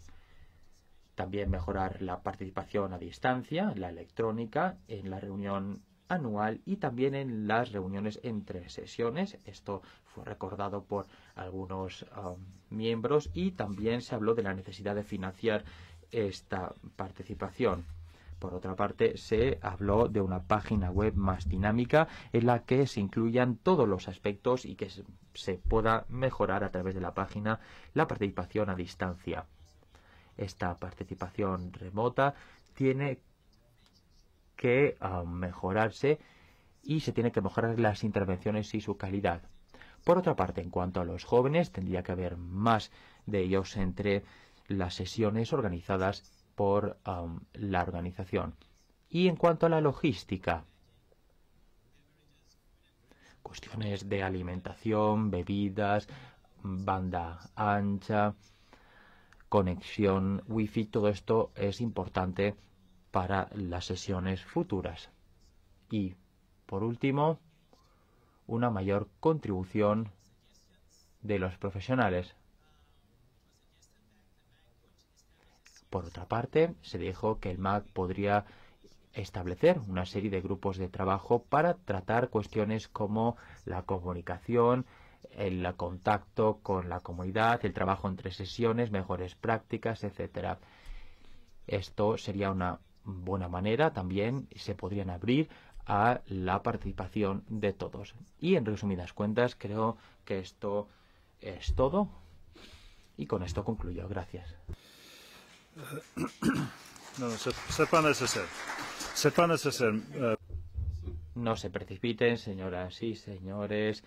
También mejorar la participación a distancia, la electrónica, en la reunión anual y también en las reuniones entre sesiones. Esto fue recordado por algunos um, miembros y también se habló de la necesidad de financiar esta participación. Por otra parte, se habló de una página web más dinámica en la que se incluyan todos los aspectos y que se pueda mejorar a través de la página la participación a distancia. Esta participación remota tiene que uh, mejorarse y se tiene que mejorar las intervenciones y su calidad. Por otra parte, en cuanto a los jóvenes, tendría que haber más de ellos entre las sesiones organizadas por la organización. Y en cuanto a la logística, cuestiones de alimentación, bebidas, banda ancha, conexión wifi, todo esto es importante para las sesiones futuras. Y, por último, una mayor contribución de los profesionales. Por otra parte, se dijo que el MAC podría establecer una serie de grupos de trabajo para tratar cuestiones como la comunicación, el contacto con la comunidad, el trabajo entre sesiones, mejores prácticas, etc. Esto sería una buena manera también, se podrían abrir a la participación de todos. Y en resumidas cuentas, creo que esto es todo. Y con esto concluyo. Gracias. No. Uh... No se precipiten, señoras y señores.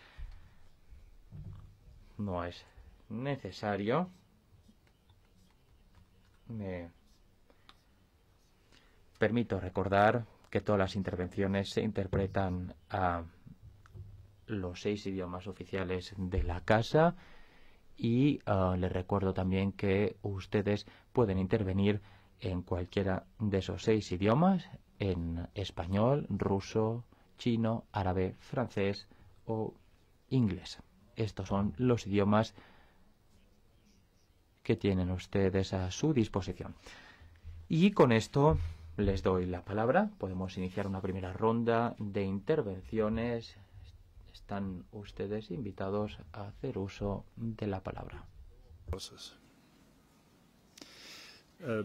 No es necesario. Me permito recordar que todas las intervenciones se interpretan a los seis idiomas oficiales de la casa y uh, les recuerdo también que ustedes pueden intervenir en cualquiera de esos seis idiomas, en español, ruso, chino, árabe, francés o inglés. Estos son los idiomas que tienen ustedes a su disposición. Y con esto les doy la palabra. Podemos iniciar una primera ronda de intervenciones están ustedes invitados a hacer uso de la palabra. Uh,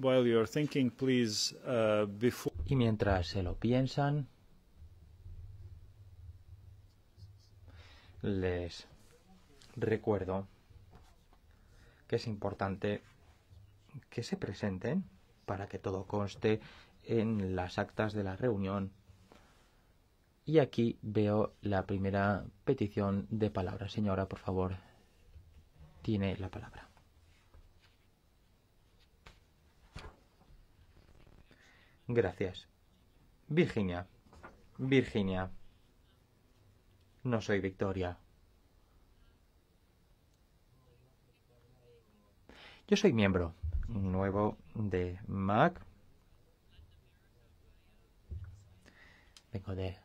while you're thinking, please, uh, before... Y mientras se lo piensan, les recuerdo que es importante que se presenten para que todo conste en las actas de la reunión y aquí veo la primera petición de palabra. Señora, por favor, tiene la palabra. Gracias. Virginia. Virginia. No soy Victoria. Yo soy miembro nuevo de MAC. Vengo de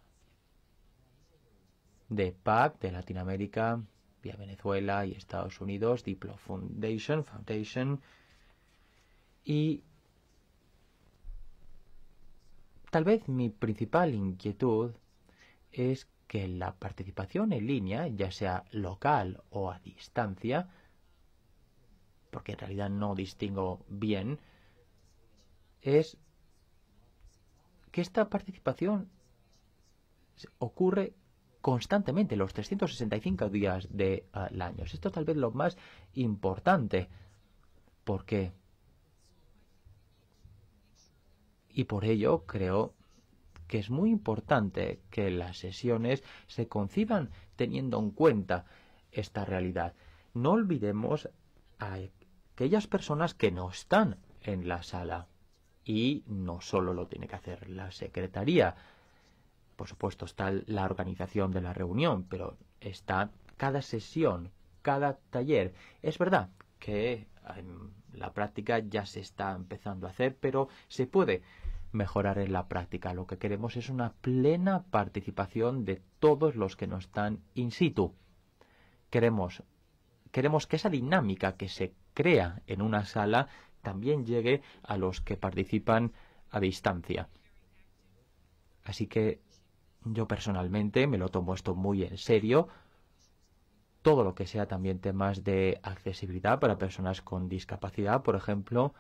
de PAC de Latinoamérica, vía Venezuela y Estados Unidos, Diplo Foundation, Foundation, y tal vez mi principal inquietud es que la participación en línea, ya sea local o a distancia, porque en realidad no distingo bien, es que esta participación ocurre constantemente los 365 días del de, uh, año. Esto tal vez lo más importante. porque Y por ello creo que es muy importante que las sesiones se conciban teniendo en cuenta esta realidad. No olvidemos a aquellas personas que no están en la sala. Y no solo lo tiene que hacer la Secretaría. Por supuesto está la organización de la reunión, pero está cada sesión, cada taller. Es verdad que en la práctica ya se está empezando a hacer, pero se puede mejorar en la práctica. Lo que queremos es una plena participación de todos los que no están in situ. Queremos, queremos que esa dinámica que se crea en una sala también llegue a los que participan a distancia. Así que yo personalmente me lo tomo esto muy en serio. Todo lo que sea también temas de accesibilidad para personas con discapacidad, por ejemplo,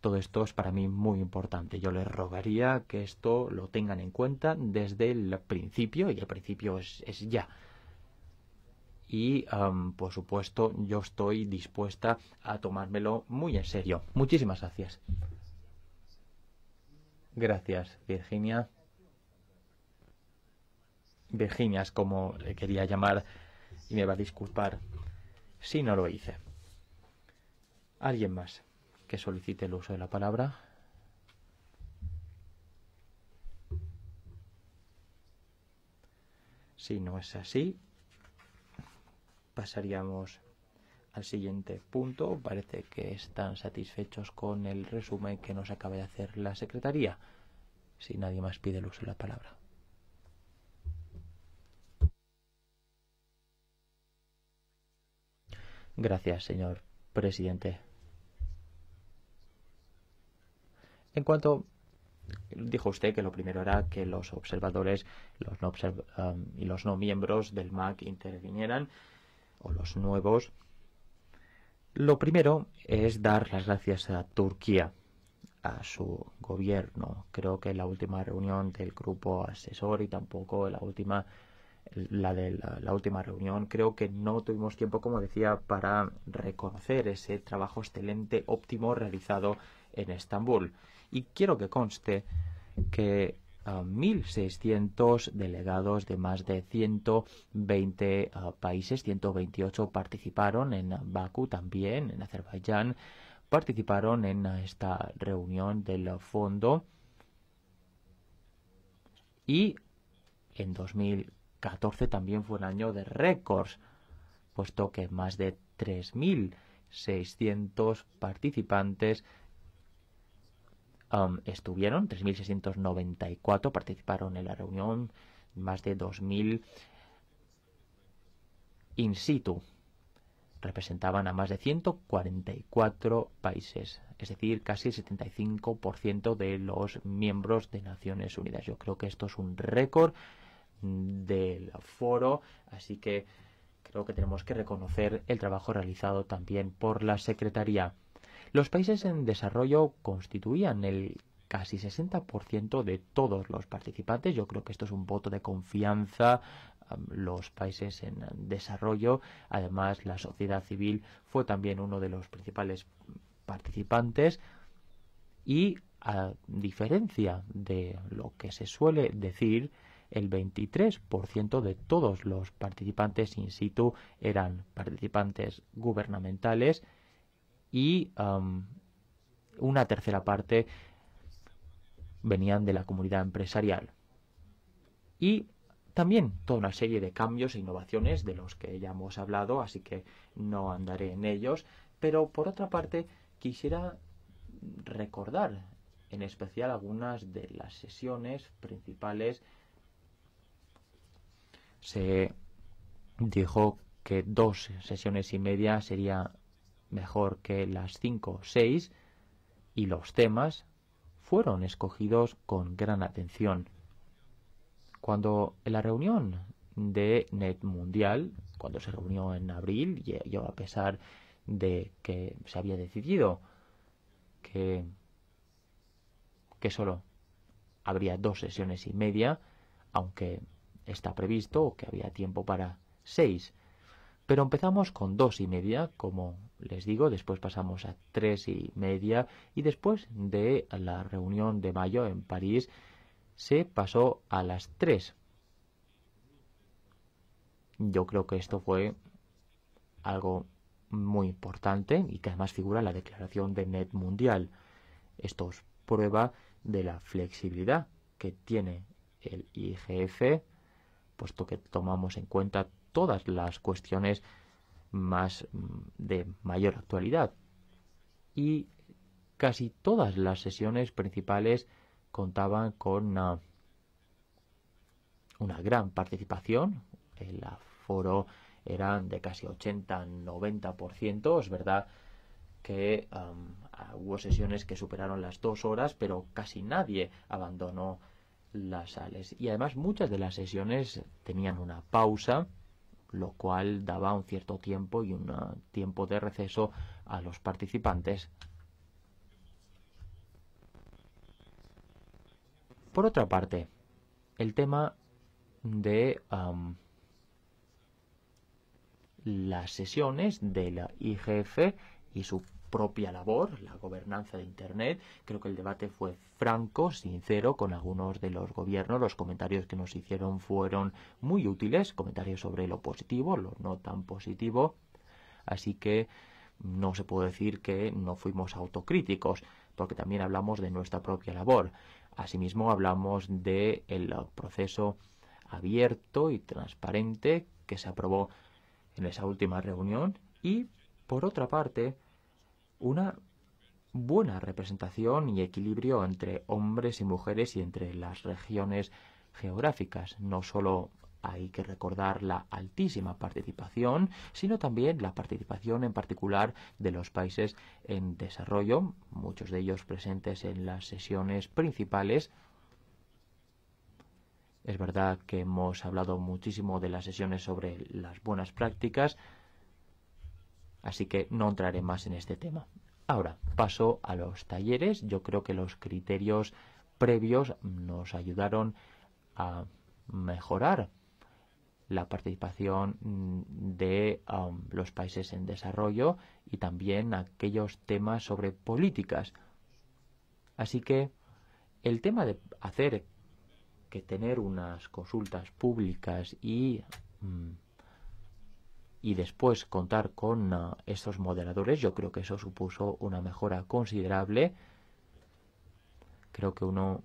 todo esto es para mí muy importante. Yo les rogaría que esto lo tengan en cuenta desde el principio, y el principio es, es ya y por supuesto yo estoy dispuesta a tomármelo muy en serio. Muchísimas gracias. Gracias, Virginia. Virginia es como le quería llamar y me va a disculpar si no lo hice. ¿Alguien más que solicite el uso de la palabra? Si no es así, pasaríamos al siguiente punto. Parece que están satisfechos con el resumen que nos acaba de hacer la Secretaría. Si nadie más pide el uso de la palabra. Gracias, señor presidente. En cuanto dijo usted que lo primero era que los observadores los no um, y los no miembros del MAC intervinieran o los nuevos, lo primero es dar las gracias a Turquía, a su gobierno. Creo que la última reunión del grupo asesor y tampoco la última la de la, última reunión, creo que no tuvimos tiempo, como decía, para reconocer ese trabajo excelente, óptimo realizado en Estambul. Y quiero que conste que 1.600 delegados de más de 120 uh, países, 128 participaron en Bakú también, en Azerbaiyán, participaron en esta reunión del fondo y en 2014 también fue un año de récords, puesto que más de 3.600 participantes um, estuvieron, 3.694 participaron en la reunión, más de 2.000 in situ. Representaban a más de 144 países, es decir, casi el 75% de los miembros de Naciones Unidas. Yo creo que esto es un récord del foro, así que creo que tenemos que reconocer el trabajo realizado también por la Secretaría. Los países en desarrollo constituían el casi 60% de todos los participantes. Yo creo que esto es un voto de confianza. Los países en desarrollo, además la sociedad civil fue también uno de los principales participantes y a diferencia de lo que se suele decir, el 23% de todos los participantes in situ eran participantes gubernamentales y um, una tercera parte venían de la comunidad empresarial. Y también toda una serie de cambios e innovaciones de los que ya hemos hablado, así que no andaré en ellos. Pero por otra parte, quisiera recordar en especial algunas de las sesiones principales. Se dijo que dos sesiones y media sería mejor que las 5 o 6 y los temas fueron escogidos con gran atención. Cuando en la reunión de Net Mundial, cuando se reunió en abril, y yo a pesar de que se había decidido que, que solo habría dos sesiones y media, aunque está previsto que había tiempo para seis. Pero empezamos con dos y media, como les digo, después pasamos a tres y media y después de la reunión de mayo en París se pasó a las 3. Yo creo que esto fue algo muy importante y que además figura en la declaración de Net Mundial. Esto es prueba de la flexibilidad que tiene el IGF, puesto que tomamos en cuenta todas las cuestiones más mm, de mayor actualidad. Y casi todas las sesiones principales contaban con una, una gran participación. El aforo eran de casi 80-90%. Es verdad que hubo sesiones que superaron las dos horas, pero casi nadie abandonó las sales. Y además muchas de las sesiones tenían una pausa, lo cual daba un cierto tiempo y un tiempo de receso a los participantes. Por otra parte, el tema de las sesiones de la IGF y su propia labor, la gobernanza de Internet. Creo que el debate fue franco, sincero, con algunos de los gobiernos. Los comentarios que nos hicieron fueron muy útiles, comentarios sobre lo positivo, lo no tan positivo. Así que no se puede decir que no fuimos autocríticos, porque también hablamos de nuestra propia labor. Asimismo, hablamos del el proceso abierto y transparente que se aprobó en esa última reunión y, por otra parte, una buena representación y equilibrio entre hombres y mujeres y entre las regiones geográficas. No solo hay que recordar la altísima participación, sino también la participación en particular de los países en desarrollo, muchos de ellos presentes en las sesiones principales, es verdad que hemos hablado muchísimo de las sesiones sobre las buenas prácticas, así que no entraré más en este tema. Ahora, paso a los talleres. Yo creo que los criterios previos nos ayudaron a mejorar la participación de um, los países en desarrollo y también aquellos temas sobre políticas. Así que el tema de hacer que tener unas consultas públicas y, mm, y después contar con uh, estos moderadores, yo creo que eso supuso una mejora considerable. Creo que uno,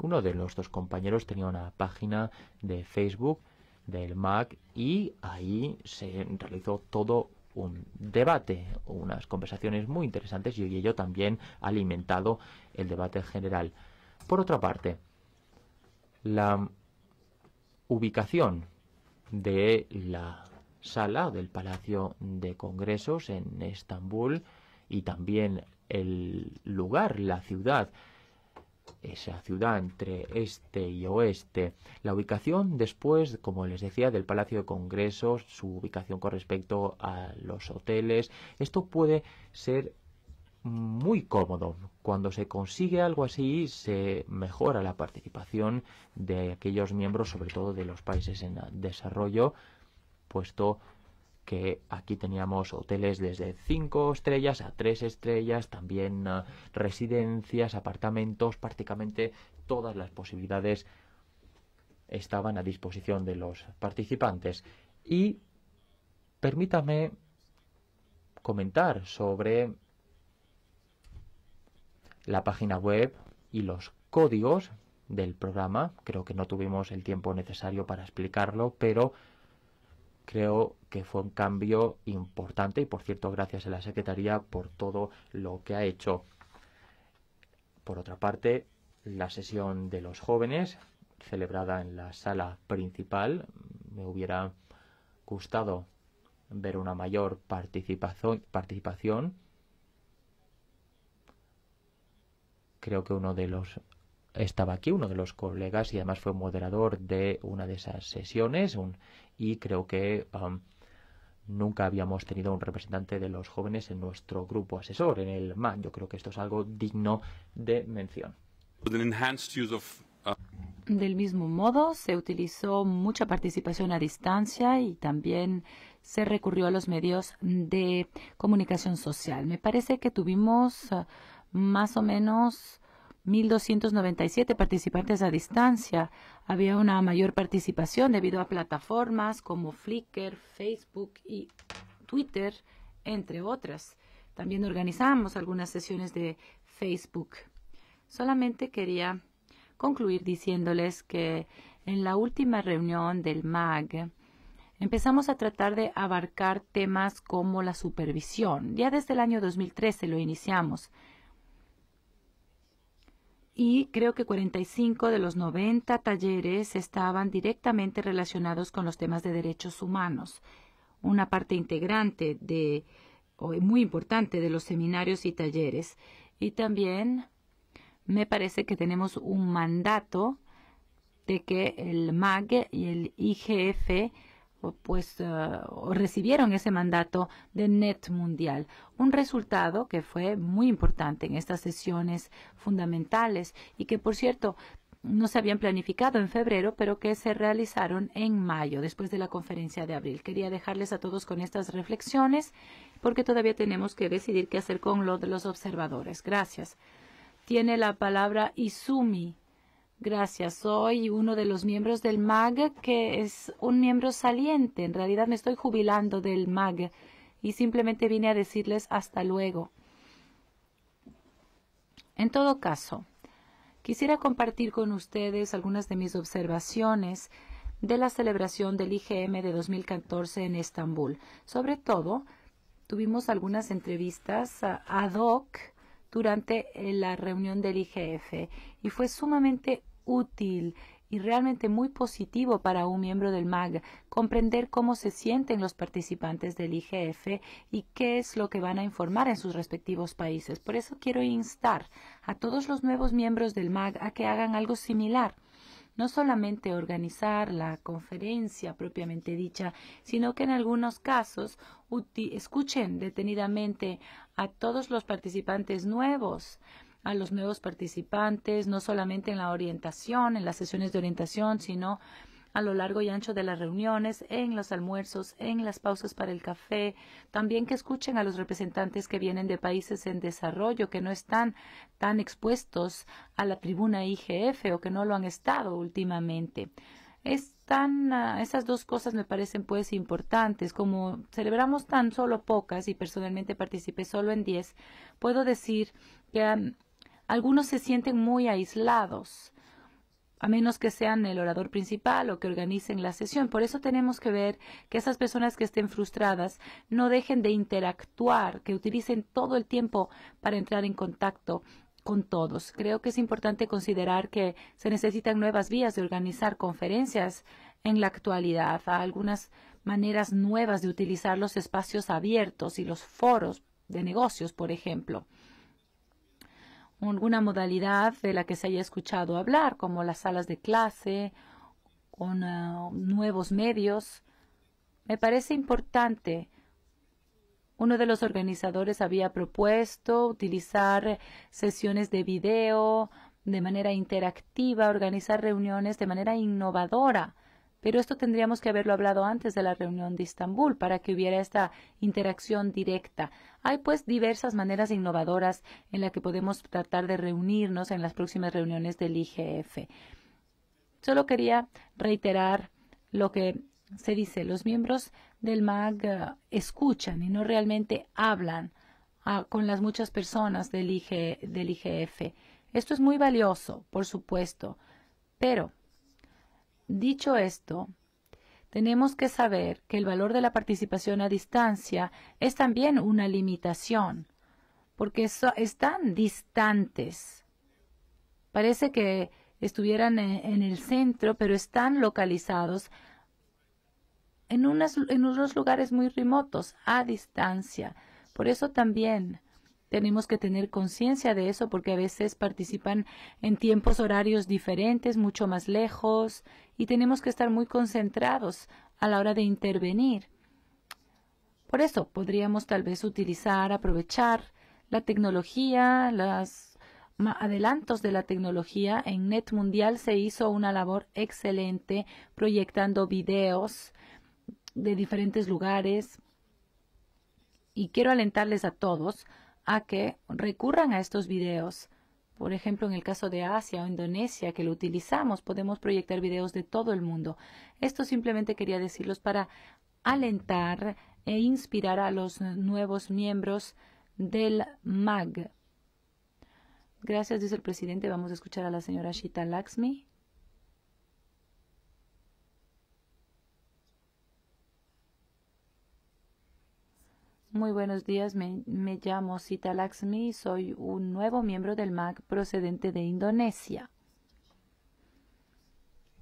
uno de los dos compañeros tenía una página de Facebook del MAC y ahí se realizó todo un debate, unas conversaciones muy interesantes y ello también ha alimentado el debate general. Por otra parte, la ubicación de la sala del Palacio de Congresos en Estambul y también el lugar, la ciudad, esa ciudad entre este y oeste. La ubicación después, como les decía, del Palacio de Congresos, su ubicación con respecto a los hoteles, esto puede ser muy cómodo. Cuando se consigue algo así, se mejora la participación de aquellos miembros, sobre todo de los países en desarrollo, puesto que aquí teníamos hoteles desde 5 estrellas a 3 estrellas, también uh, residencias, apartamentos, prácticamente todas las posibilidades estaban a disposición de los participantes. Y permítame comentar sobre la página web y los códigos del programa. Creo que no tuvimos el tiempo necesario para explicarlo, pero creo que fue un cambio importante y por cierto gracias a la Secretaría por todo lo que ha hecho. Por otra parte, la sesión de los jóvenes celebrada en la sala principal me hubiera gustado ver una mayor participación, creo que uno de los estaba aquí, uno de los colegas, y además fue moderador de una de esas sesiones, un, y creo que um, nunca habíamos tenido un representante de los jóvenes en nuestro grupo asesor, en el MAN. Yo creo que esto es algo digno de mención. Uh, Del mismo modo, se utilizó mucha participación a distancia y también se recurrió a los medios de comunicación social. Me parece que tuvimos uh, más o menos 1.297 participantes a distancia. Había una mayor participación debido a plataformas como Flickr, Facebook y Twitter, entre otras. También organizamos algunas sesiones de Facebook. Solamente quería concluir diciéndoles que en la última reunión del MAG empezamos a tratar de abarcar temas como la supervisión. Ya desde el año 2013 lo iniciamos y creo que 45 de los 90 talleres estaban directamente relacionados con los temas de derechos humanos. Una parte integrante de, o muy importante de los seminarios y talleres. Y también me parece que tenemos un mandato de que el MAG y el IGF pues uh, recibieron ese mandato de Net Mundial, un resultado que fue muy importante en estas sesiones fundamentales y que, por cierto, no se habían planificado en febrero, pero que se realizaron en mayo, después de la conferencia de abril. Quería dejarles a todos con estas reflexiones, porque todavía tenemos que decidir qué hacer con lo de los observadores. Gracias. Tiene la palabra Izumi. Gracias. Soy uno de los miembros del MAG que es un miembro saliente. En realidad me estoy jubilando del MAG y simplemente vine a decirles hasta luego. En todo caso, quisiera compartir con ustedes algunas de mis observaciones de la celebración del IGM de 2014 en Estambul. Sobre todo, tuvimos algunas entrevistas ad hoc durante eh, la reunión del IGF y fue sumamente útil y realmente muy positivo para un miembro del MAG comprender cómo se sienten los participantes del IGF y qué es lo que van a informar en sus respectivos países. Por eso quiero instar a todos los nuevos miembros del MAG a que hagan algo similar no solamente organizar la conferencia propiamente dicha, sino que en algunos casos escuchen detenidamente a todos los participantes nuevos, a los nuevos participantes, no solamente en la orientación, en las sesiones de orientación, sino a lo largo y ancho de las reuniones, en los almuerzos, en las pausas para el café, también que escuchen a los representantes que vienen de países en desarrollo, que no están tan expuestos a la tribuna IGF o que no lo han estado últimamente. Están, uh, esas dos cosas me parecen pues importantes. Como celebramos tan solo pocas y personalmente participé solo en diez, puedo decir que um, algunos se sienten muy aislados a menos que sean el orador principal o que organicen la sesión. Por eso tenemos que ver que esas personas que estén frustradas no dejen de interactuar, que utilicen todo el tiempo para entrar en contacto con todos. Creo que es importante considerar que se necesitan nuevas vías de organizar conferencias en la actualidad, algunas maneras nuevas de utilizar los espacios abiertos y los foros de negocios, por ejemplo alguna modalidad de la que se haya escuchado hablar, como las salas de clase, con uh, nuevos medios. Me parece importante. Uno de los organizadores había propuesto utilizar sesiones de video de manera interactiva, organizar reuniones de manera innovadora pero esto tendríamos que haberlo hablado antes de la reunión de Estambul para que hubiera esta interacción directa. Hay pues diversas maneras innovadoras en las que podemos tratar de reunirnos en las próximas reuniones del IGF. Solo quería reiterar lo que se dice. Los miembros del MAG uh, escuchan y no realmente hablan uh, con las muchas personas del, del IGF. Esto es muy valioso, por supuesto, pero Dicho esto, tenemos que saber que el valor de la participación a distancia es también una limitación, porque están distantes. Parece que estuvieran en, el centro, pero están localizados en, unos lugares muy remotos, a distancia. Por eso también tenemos que tener conciencia de eso porque a veces participan en tiempos horarios diferentes, mucho más lejos, y tenemos que estar muy concentrados a la hora de intervenir. Por eso podríamos tal vez utilizar, aprovechar la tecnología, los adelantos de la tecnología. En Net Mundial se hizo una labor excelente proyectando videos de diferentes lugares. Y quiero alentarles a todos a que recurran a estos videos Por ejemplo, en el caso de Asia o Indonesia, que lo utilizamos, podemos proyectar videos de todo el mundo. Esto simplemente quería decirlos para alentar e inspirar a los nuevos miembros del MAG. Gracias, dice el presidente. Vamos a escuchar a la señora Shita Laxmi. Muy buenos días, me, llamo Sita Laxmi y soy un nuevo miembro del MAG procedente de Indonesia.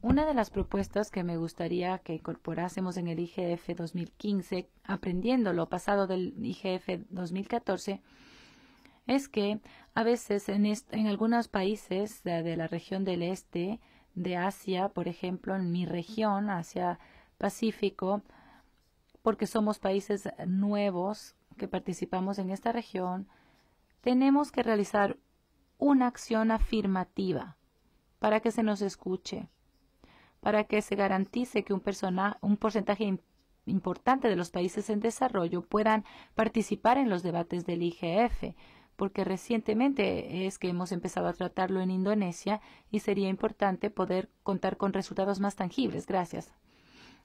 Una de las propuestas que me gustaría que incorporásemos en el IGF 2015, aprendiendo lo pasado del IGF 2014, es que a veces en, en algunos países de la región del este de Asia, por ejemplo, en mi región, Asia Pacífico, porque somos países nuevos que participamos en esta región, tenemos que realizar una acción afirmativa para que se nos escuche, para que se garantice que un, un porcentaje importante de los países en desarrollo puedan participar en los debates del IGF, porque recientemente es que hemos empezado a tratarlo en Indonesia y sería importante poder contar con resultados más tangibles. Gracias.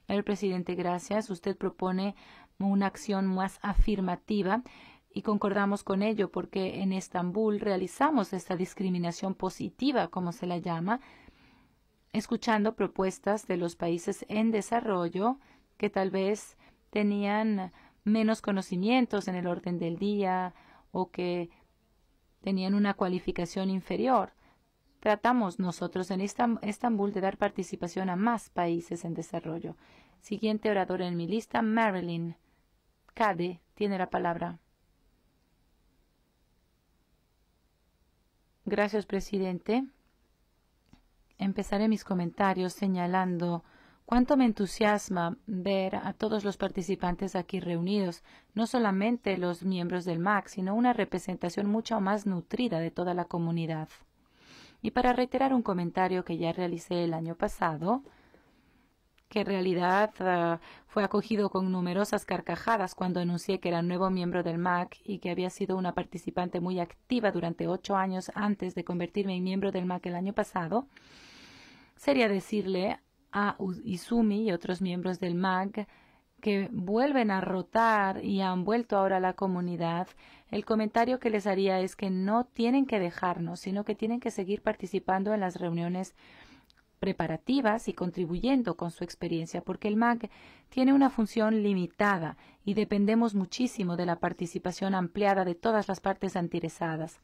El presidente, gracias. Usted propone una acción más afirmativa y concordamos con ello porque en Estambul realizamos esta discriminación positiva, como se la llama, escuchando propuestas de los países en desarrollo que tal vez tenían menos conocimientos en el orden del día o que tenían una cualificación inferior. Tratamos nosotros en Estambul de dar participación a más países en desarrollo. Siguiente orador en mi lista, Marilyn. Cade tiene la palabra. Gracias, presidente. Empezaré mis comentarios señalando cuánto me entusiasma ver a todos los participantes aquí reunidos, no solamente los miembros del MAC, sino una representación mucho más nutrida de toda la comunidad. Y para reiterar un comentario que ya realicé el año pasado, que en realidad uh, fue acogido con numerosas carcajadas cuando anuncié que era nuevo miembro del MAC y que había sido una participante muy activa durante ocho años antes de convertirme en miembro del MAC el año pasado, sería decirle a Izumi y otros miembros del MAC que vuelven a rotar y han vuelto ahora a la comunidad, el comentario que les haría es que no tienen que dejarnos, sino que tienen que seguir participando en las reuniones preparativas y contribuyendo con su experiencia, porque el MAG tiene una función limitada y dependemos muchísimo de la participación ampliada de todas las partes interesadas.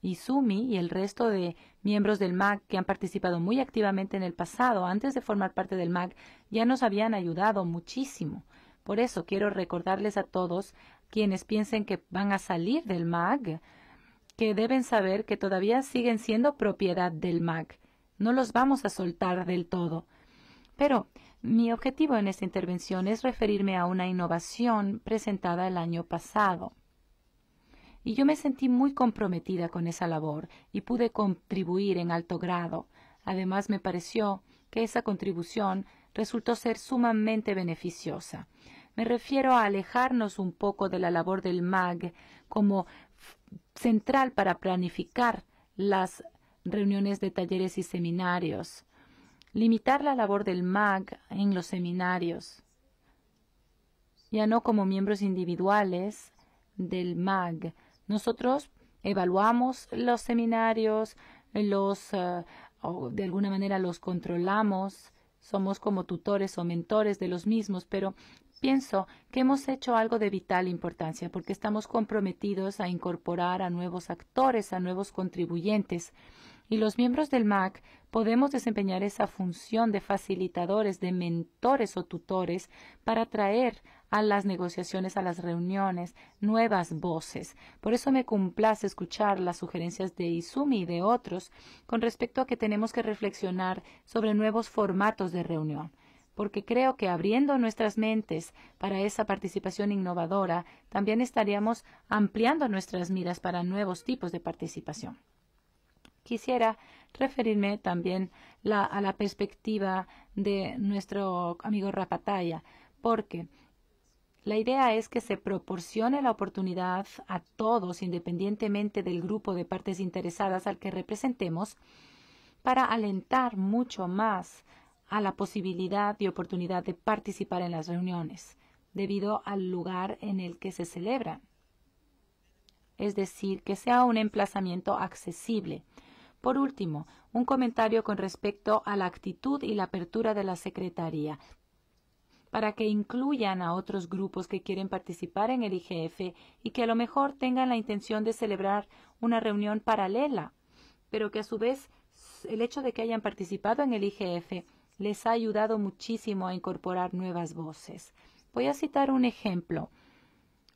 Y Sumi y el resto de miembros del MAG que han participado muy activamente en el pasado, antes de formar parte del MAG, ya nos habían ayudado muchísimo. Por eso quiero recordarles a todos quienes piensen que van a salir del MAG, que deben saber que todavía siguen siendo propiedad del MAG. No los vamos a soltar del todo. Pero mi objetivo en esta intervención es referirme a una innovación presentada el año pasado. Y yo me sentí muy comprometida con esa labor y pude contribuir en alto grado. Además, me pareció que esa contribución resultó ser sumamente beneficiosa. Me refiero a alejarnos un poco de la labor del MAG como central para planificar las reuniones de talleres y seminarios. Limitar la labor del MAG en los seminarios. Ya no como miembros individuales del MAG. Nosotros evaluamos los seminarios, los uh, de alguna manera los controlamos, somos como tutores o mentores de los mismos, pero Pienso que hemos hecho algo de vital importancia porque estamos comprometidos a incorporar a nuevos actores, a nuevos contribuyentes. Y los miembros del MAC podemos desempeñar esa función de facilitadores, de mentores o tutores para traer a las negociaciones, a las reuniones, nuevas voces. Por eso me complace escuchar las sugerencias de Izumi y de otros con respecto a que tenemos que reflexionar sobre nuevos formatos de reunión porque creo que abriendo nuestras mentes para esa participación innovadora, también estaríamos ampliando nuestras miras para nuevos tipos de participación. Quisiera referirme también a la perspectiva de nuestro amigo Rapataya, porque La idea es que se proporcione la oportunidad a todos, independientemente del grupo de partes interesadas al que representemos, para alentar mucho más a la posibilidad y oportunidad de participar en las reuniones, debido al lugar en el que se celebran. Es decir, que sea un emplazamiento accesible. Por último, un comentario con respecto a la actitud y la apertura de la Secretaría para que incluyan a otros grupos que quieren participar en el IGF y que a lo mejor tengan la intención de celebrar una reunión paralela, pero que a su vez el hecho de que hayan participado en el IGF les ha ayudado muchísimo a incorporar nuevas voces. Voy a citar un ejemplo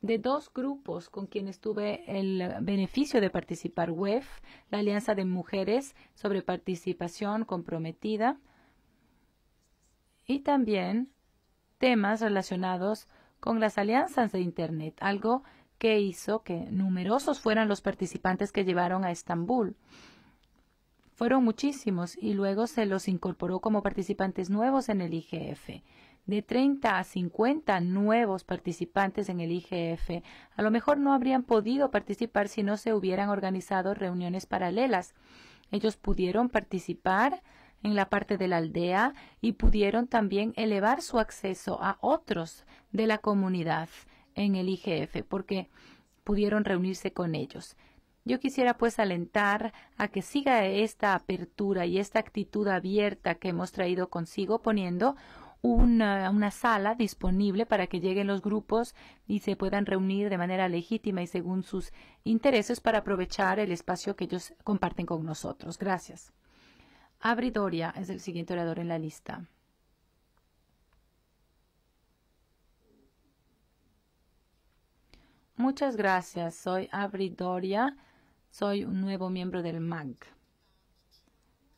de dos grupos con quienes tuve el beneficio de participar, WEF, la Alianza de Mujeres sobre Participación Comprometida, y también temas relacionados con las alianzas de Internet, algo que hizo que numerosos fueran los participantes que llevaron a Estambul. Fueron muchísimos y luego se los incorporó como participantes nuevos en el IGF. De 30 a 50 nuevos participantes en el IGF, a lo mejor no habrían podido participar si no se hubieran organizado reuniones paralelas. Ellos pudieron participar en la parte de la aldea y pudieron también elevar su acceso a otros de la comunidad en el IGF porque pudieron reunirse con ellos. Yo quisiera pues alentar a que siga esta apertura y esta actitud abierta que hemos traído consigo poniendo una, una, sala disponible para que lleguen los grupos y se puedan reunir de manera legítima y según sus intereses para aprovechar el espacio que ellos comparten con nosotros. Gracias. Abridoria es el siguiente orador en la lista. Muchas gracias. Soy Abridoria. Soy un nuevo miembro del MAG.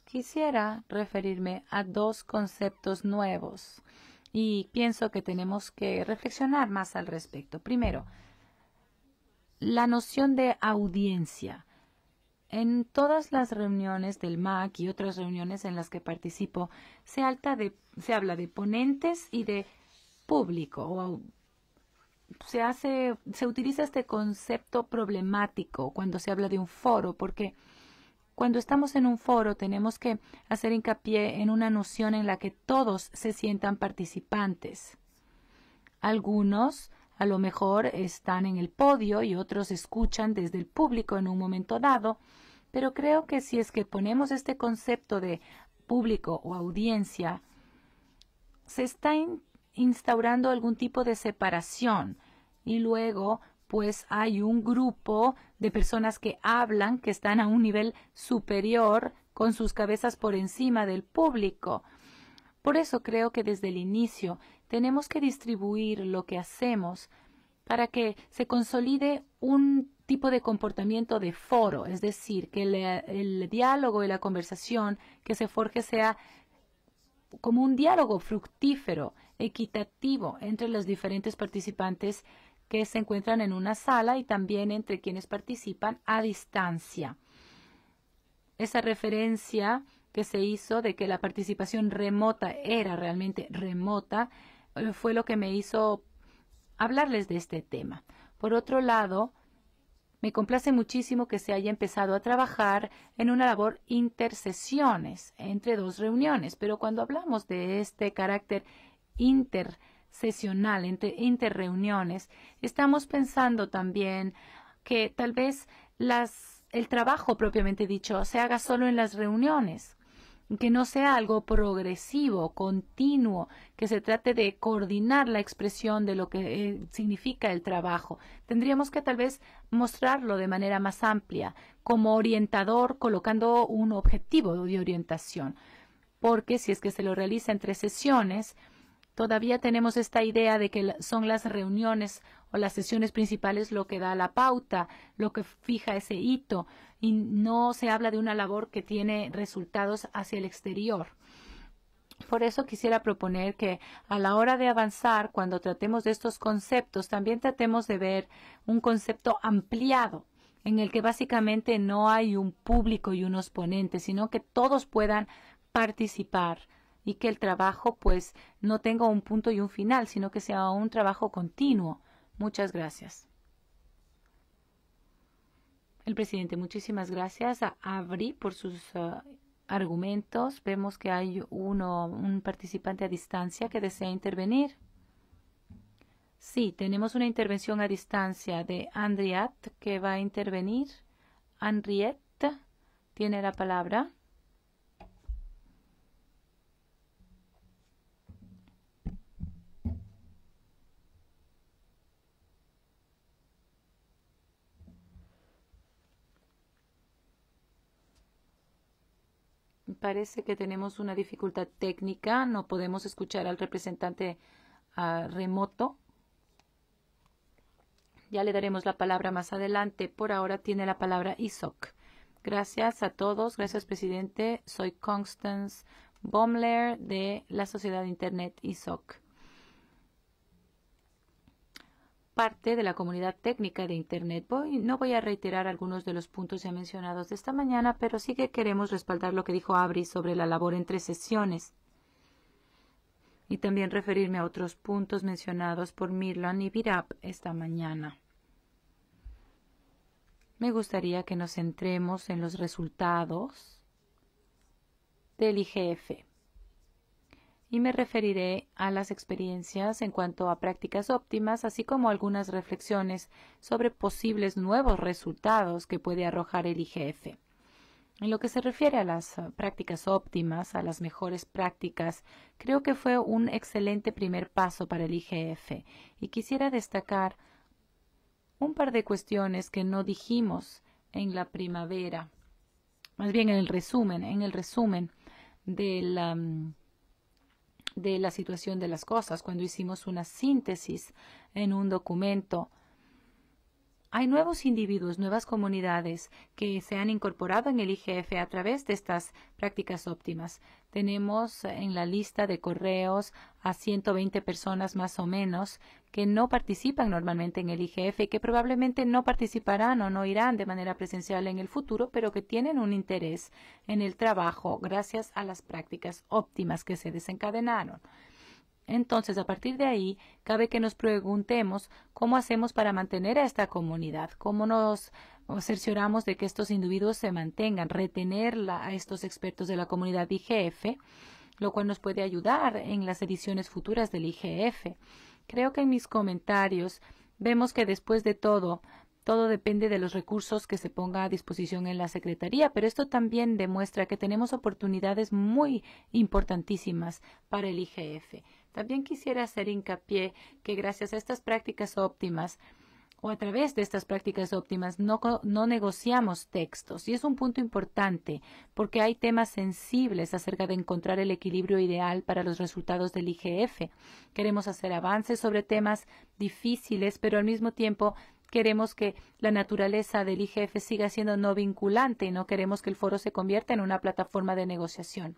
Quisiera referirme a dos conceptos nuevos y pienso que tenemos que reflexionar más al respecto. Primero, la noción de audiencia. En todas las reuniones del MAC y otras reuniones en las que participo, se, se habla de ponentes y de público. O se, hace, se utiliza este concepto problemático cuando se habla de un foro, porque cuando estamos en un foro tenemos que hacer hincapié en una noción en la que todos se sientan participantes. Algunos a lo mejor están en el podio y otros escuchan desde el público en un momento dado, pero creo que si es que ponemos este concepto de público o audiencia, se está instaurando algún tipo de separación y luego pues hay un grupo de personas que hablan, que están a un nivel superior, con sus cabezas por encima del público. Por eso creo que desde el inicio tenemos que distribuir lo que hacemos para que se consolide un tipo de comportamiento de foro, es decir, que el, diálogo y la conversación que se forje sea como un diálogo fructífero, equitativo entre los diferentes participantes que se encuentran en una sala y también entre quienes participan a distancia. Esa referencia que se hizo de que la participación remota era realmente remota eh, fue lo que me hizo hablarles de este tema. Por otro lado, me complace muchísimo que se haya empezado a trabajar en una labor intercesiones entre dos reuniones, pero cuando hablamos de este carácter intersesional, entre interreuniones, estamos pensando también que tal vez el trabajo propiamente dicho se haga solo en las reuniones que no sea algo progresivo, continuo, que se trate de coordinar la expresión de lo que eh, significa el trabajo. Tendríamos que tal vez mostrarlo de manera más amplia, como orientador, colocando un objetivo de orientación. Porque si es que se lo realiza entre sesiones, todavía tenemos esta idea de que son las reuniones o las sesiones principales lo que da la pauta, lo que fija ese hito, y no se habla de una labor que tiene resultados hacia el exterior. Por eso quisiera proponer que a la hora de avanzar, cuando tratemos de estos conceptos, también tratemos de ver un concepto ampliado, en el que básicamente no hay un público y unos ponentes, sino que todos puedan participar y que el trabajo pues no tenga un punto y un final, sino que sea un trabajo continuo. Muchas gracias. El presidente, muchísimas gracias a Abri por sus uh, argumentos. Vemos que hay uno, un participante a distancia que desea intervenir. Sí, tenemos una intervención a distancia de Andriat que va a intervenir. Henriette tiene la palabra. Parece que tenemos una dificultad técnica. No podemos escuchar al representante uh, remoto. Ya le daremos la palabra más adelante. Por ahora tiene la palabra ISOC. Gracias a todos. Gracias, presidente. Soy Constance Baumler de la Sociedad de Internet ISOC. Parte de la comunidad técnica de Internet. Voy, no voy a reiterar algunos de los puntos ya mencionados de esta mañana, pero sí que queremos respaldar lo que dijo Abri sobre la labor entre sesiones y también referirme a otros puntos mencionados por Mirlan y Virap esta mañana. Me gustaría que nos centremos en los resultados del IGF y me referiré a las experiencias en cuanto a prácticas óptimas, así como algunas reflexiones sobre posibles nuevos resultados que puede arrojar el IGF. En lo que se refiere a las uh, prácticas óptimas, a las mejores prácticas, creo que fue un excelente primer paso para el IGF y quisiera destacar un par de cuestiones que no dijimos en la primavera, más bien en el resumen, en el resumen de la, um, de la situación de las cosas, cuando hicimos una síntesis en un documento hay nuevos individuos, nuevas comunidades que se han incorporado en el IGF a través de estas prácticas óptimas. Tenemos en la lista de correos a 120 personas más o menos que no participan normalmente en el IGF y que probablemente no participarán o no irán de manera presencial en el futuro, pero que tienen un interés en el trabajo gracias a las prácticas óptimas que se desencadenaron. Entonces, a partir de ahí, cabe que nos preguntemos cómo hacemos para mantener a esta comunidad, cómo nos cercioramos de que estos individuos se mantengan, retener a estos expertos de la comunidad IGF, lo cual nos puede ayudar en las ediciones futuras del IGF. Creo que en mis comentarios vemos que después de todo, todo depende de los recursos que se ponga a disposición en la Secretaría, pero esto también demuestra que tenemos oportunidades muy importantísimas para el IGF. También quisiera hacer hincapié que gracias a estas prácticas óptimas, o a través de estas prácticas óptimas no, no, negociamos textos. Y es un punto importante porque hay temas sensibles acerca de encontrar el equilibrio ideal para los resultados del IGF. Queremos hacer avances sobre temas difíciles, pero al mismo tiempo queremos que la naturaleza del IGF siga siendo no vinculante y no queremos que el foro se convierta en una plataforma de negociación.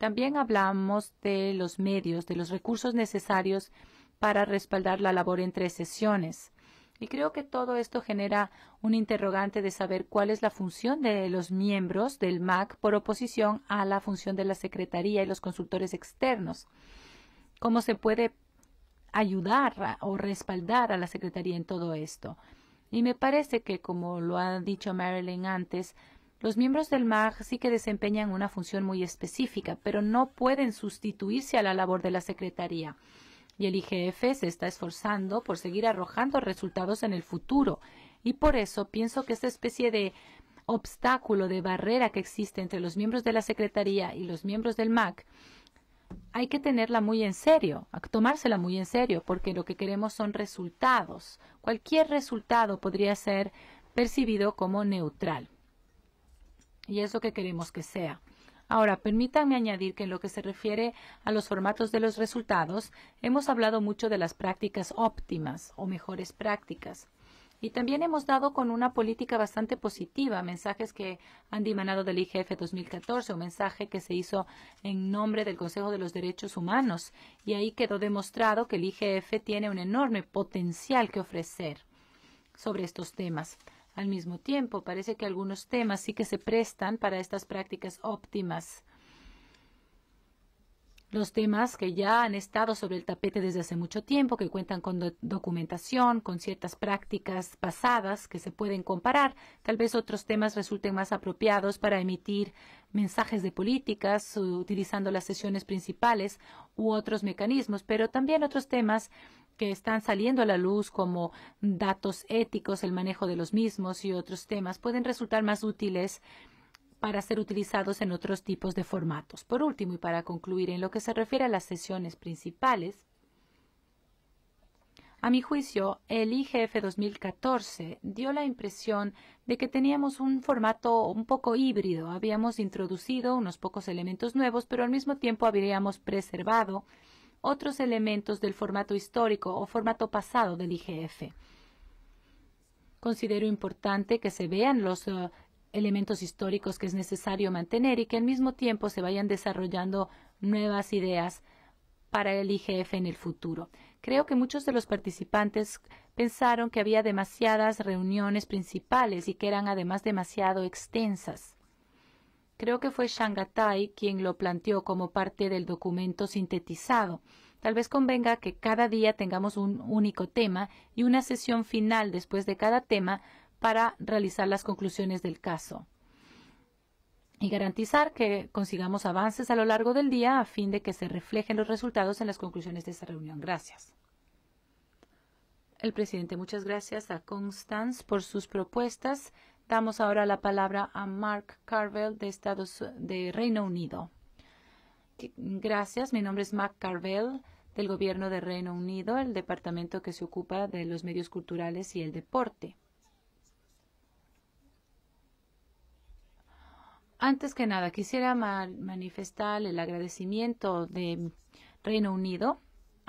También hablamos de los medios, de los recursos necesarios para respaldar la labor entre sesiones. Y creo que todo esto genera un interrogante de saber cuál es la función de los miembros del MAC por oposición a la función de la Secretaría y los consultores externos. ¿Cómo se puede ayudar o respaldar a la Secretaría en todo esto? Y me parece que, como lo ha dicho Marilyn antes, los miembros del MAG sí que desempeñan una función muy específica, pero no pueden sustituirse a la labor de la Secretaría. Y el IGF se está esforzando por seguir arrojando resultados en el futuro. Y por eso pienso que esta especie de obstáculo, de barrera que existe entre los miembros de la Secretaría y los miembros del MAC, hay que tenerla muy en serio, tomársela muy en serio, porque lo que queremos son resultados. Cualquier resultado podría ser percibido como neutral y es lo que queremos que sea. Ahora, permítanme añadir que en lo que se refiere a los formatos de los resultados, hemos hablado mucho de las prácticas óptimas o mejores prácticas. Y también hemos dado con una política bastante positiva, mensajes que han dimanado del IGF 2014, un mensaje que se hizo en nombre del Consejo de los Derechos Humanos. Y ahí quedó demostrado que el IGF tiene un enorme potencial que ofrecer sobre estos temas. Al mismo tiempo, parece que algunos temas sí que se prestan para estas prácticas óptimas. los temas que ya han estado sobre el tapete desde hace mucho tiempo, que cuentan con do documentación, con ciertas prácticas pasadas que se pueden comparar. Tal vez otros temas resulten más apropiados para emitir mensajes de políticas utilizando las sesiones principales u otros mecanismos, pero también otros temas que están saliendo a la luz como datos éticos, el manejo de los mismos y otros temas pueden resultar más útiles para ser utilizados en otros tipos de formatos. Por último, y para concluir, en lo que se refiere a las sesiones principales, a mi juicio, el IGF 2014 dio la impresión de que teníamos un formato un poco híbrido. Habíamos introducido unos pocos elementos nuevos, pero al mismo tiempo habríamos preservado otros elementos del formato histórico o formato pasado del IGF. Considero importante que se vean los uh, elementos históricos que es necesario mantener y que al mismo tiempo se vayan desarrollando nuevas ideas para el IGF en el futuro. Creo que muchos de los participantes pensaron que había demasiadas reuniones principales y que eran además demasiado extensas. Creo que fue Shangatai quien lo planteó como parte del documento sintetizado. Tal vez convenga que cada día tengamos un único tema y una sesión final después de cada tema para realizar las conclusiones del caso y garantizar que consigamos avances a lo largo del día a fin de que se reflejen los resultados en las conclusiones de esta reunión. Gracias. El presidente, muchas gracias a Constance por sus propuestas. Damos ahora la palabra a Mark Carvel de Estados de Reino Unido. Gracias. Mi nombre es Mark Carvel del Gobierno de Reino Unido, el departamento que se ocupa de los medios culturales y el deporte. Antes que nada, quisiera manifestar el agradecimiento de Reino Unido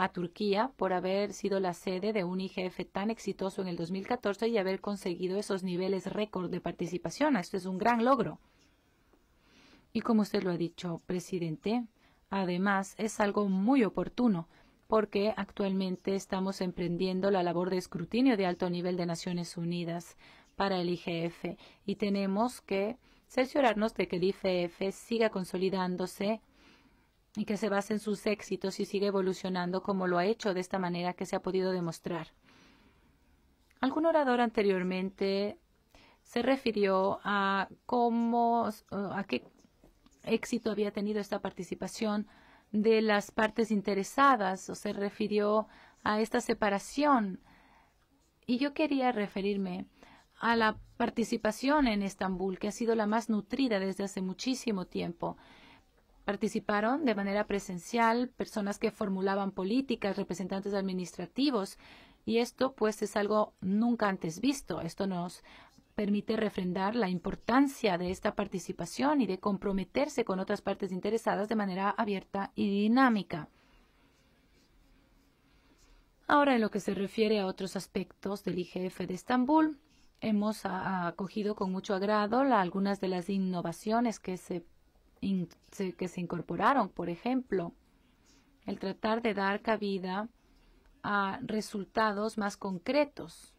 a Turquía por haber sido la sede de un IGF tan exitoso en el 2014 y haber conseguido esos niveles récord de participación. Esto es un gran logro. Y como usted lo ha dicho, presidente, además es algo muy oportuno porque actualmente estamos emprendiendo la labor de escrutinio de alto nivel de Naciones Unidas para el IGF y tenemos que cerciorarnos de que el IGF siga consolidándose y que se base en sus éxitos y siga evolucionando como lo ha hecho de esta manera que se ha podido demostrar. Algún orador anteriormente se refirió a cómo, a qué éxito había tenido esta participación de las partes interesadas o se refirió a esta separación. Y yo quería referirme a la participación en Estambul, que ha sido la más nutrida desde hace muchísimo tiempo. Participaron de manera presencial personas que formulaban políticas, representantes administrativos, y esto pues es algo nunca antes visto. Esto nos permite refrendar la importancia de esta participación y de comprometerse con otras partes interesadas de manera abierta y dinámica. Ahora, en lo que se refiere a otros aspectos del IGF de Estambul, hemos acogido con mucho agrado algunas de las innovaciones que se que se incorporaron, por ejemplo, el tratar de dar cabida a resultados más concretos.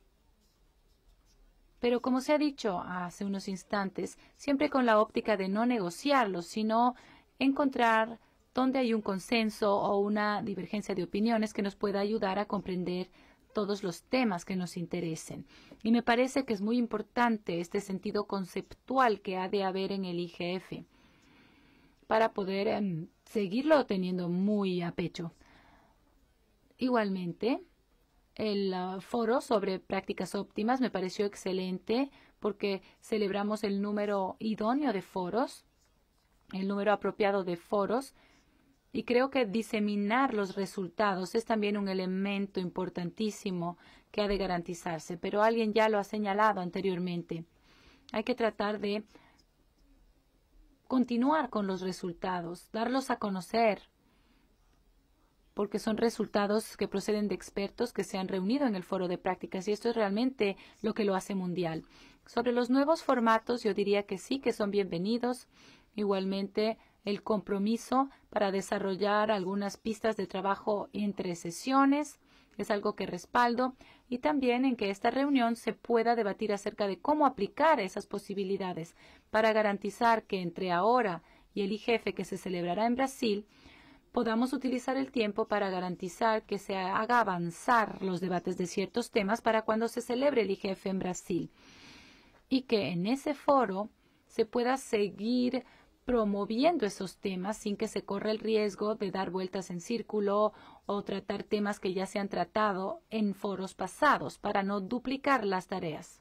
Pero como se ha dicho hace unos instantes, siempre con la óptica de no negociarlos, sino encontrar dónde hay un consenso o una divergencia de opiniones que nos pueda ayudar a comprender todos los temas que nos interesen. Y me parece que es muy importante este sentido conceptual que ha de haber en el IGF para poder em, seguirlo teniendo muy a pecho. Igualmente, el uh, foro sobre prácticas óptimas me pareció excelente porque celebramos el número idóneo de foros, el número apropiado de foros, y creo que diseminar los resultados es también un elemento importantísimo que ha de garantizarse, pero alguien ya lo ha señalado anteriormente. Hay que tratar de continuar con los resultados, darlos a conocer, porque son resultados que proceden de expertos que se han reunido en el foro de prácticas y esto es realmente lo que lo hace mundial. Sobre los nuevos formatos, yo diría que sí, que son bienvenidos. Igualmente, el compromiso para desarrollar algunas pistas de trabajo entre sesiones es algo que respaldo y también en que esta reunión se pueda debatir acerca de cómo aplicar esas posibilidades para garantizar que entre ahora y el IGF que se celebrará en Brasil podamos utilizar el tiempo para garantizar que se haga avanzar los debates de ciertos temas para cuando se celebre el IGF en Brasil y que en ese foro se pueda seguir promoviendo esos temas sin que se corra el riesgo de dar vueltas en círculo o tratar temas que ya se han tratado en foros pasados para no duplicar las tareas.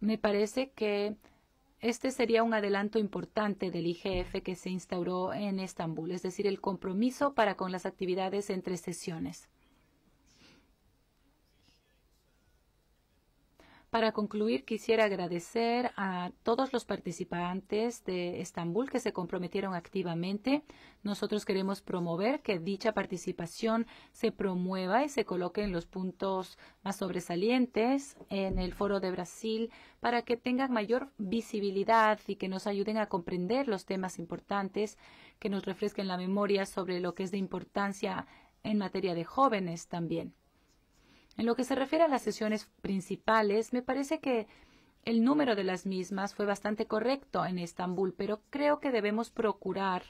Me parece que este sería un adelanto importante del IGF que se instauró en Estambul, es decir, el compromiso para con las actividades entre sesiones. Para concluir, quisiera agradecer a todos los participantes de Estambul que se comprometieron activamente. Nosotros queremos promover que dicha participación se promueva y se coloque en los puntos más sobresalientes en el Foro de Brasil para que tengan mayor visibilidad y que nos ayuden a comprender los temas importantes, que nos refresquen la memoria sobre lo que es de importancia en materia de jóvenes también. En lo que se refiere a las sesiones principales, me parece que el número de las mismas fue bastante correcto en Estambul, pero creo que debemos procurar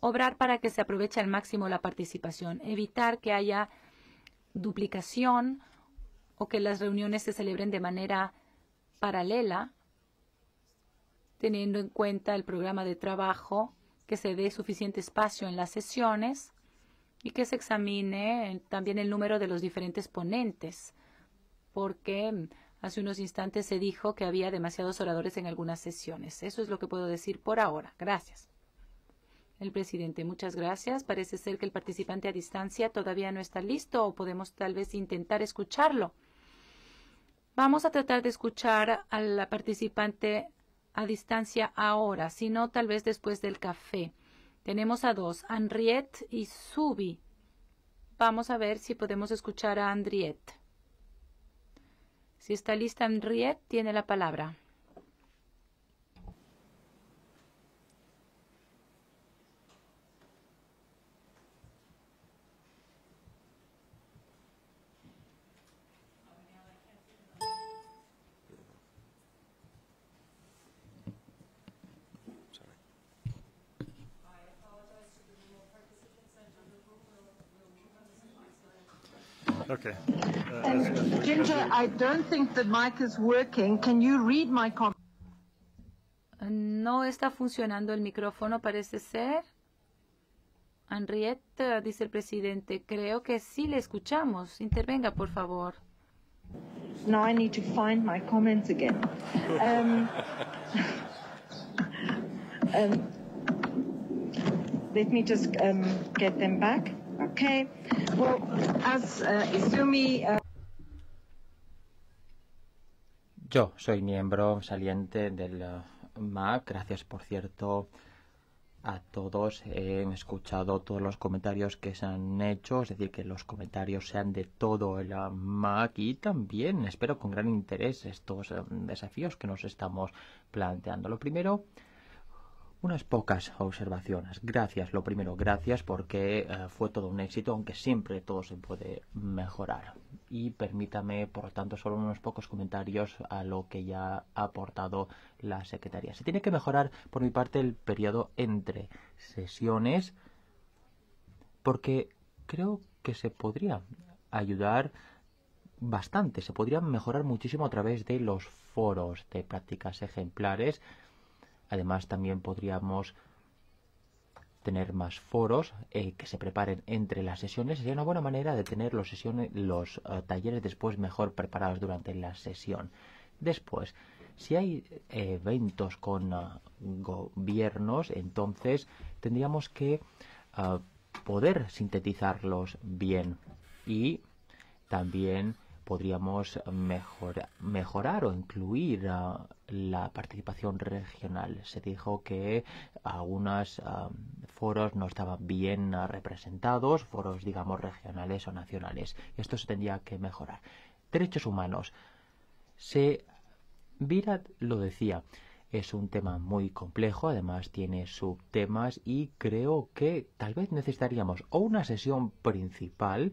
obrar para que se aproveche al máximo la participación, evitar que haya duplicación o que las reuniones se celebren de manera paralela, teniendo en cuenta el programa de trabajo, que se dé suficiente espacio en las sesiones y que se examine también el número de los diferentes ponentes, porque hace unos instantes se dijo que había demasiados oradores en algunas sesiones. Eso es lo que puedo decir por ahora. Gracias. El presidente, muchas gracias. Parece ser que el participante a distancia todavía no está listo o podemos tal vez intentar escucharlo. Vamos a tratar de escuchar al participante a distancia ahora, si no tal vez después del café. Tenemos a dos, Henriette y Subi. Vamos a ver si podemos escuchar a Henriette. Si está lista Henriette, tiene la palabra. Okay. Uh, Ginger, I don't think the mic is working. Can you read my comment? No está funcionando el micrófono, parece ser. Henriette, dice el presidente, creo que sí le escuchamos. Intervenga, por favor. Now I need to find my comments again. Um, (laughs) um, let me just um, get them back. Okay. Uh, uh... Yo soy miembro saliente del uh, MAC. Gracias, por cierto, a todos. He escuchado todos los comentarios que se han hecho, es decir, que los comentarios sean de todo el MAC y también espero con gran interés estos um, desafíos que nos estamos planteando. Lo primero, unas pocas observaciones. Gracias, lo primero, gracias porque uh, fue todo un éxito, aunque siempre todo se puede mejorar. Y permítame, por lo tanto, solo unos pocos comentarios a lo que ya ha aportado la Secretaría. Se tiene que mejorar, por mi parte, el periodo entre sesiones, porque creo que se podría ayudar bastante, se podría mejorar muchísimo a través de los foros de prácticas ejemplares, Además, también podríamos tener más foros eh, que se preparen entre las sesiones. Sería una buena manera de tener los, sesiones, los uh, talleres después mejor preparados durante la sesión. Después, si hay eh, eventos con gobiernos, entonces tendríamos que poder sintetizarlos bien y también podríamos mejor, mejorar o incluir uh, la participación regional. Se dijo que algunos uh, foros no estaban bien uh, representados, foros, digamos, regionales o nacionales. Esto se tendría que mejorar. Derechos humanos. Se Virat lo decía. Es un tema muy complejo, además tiene subtemas y creo que tal vez necesitaríamos o una sesión principal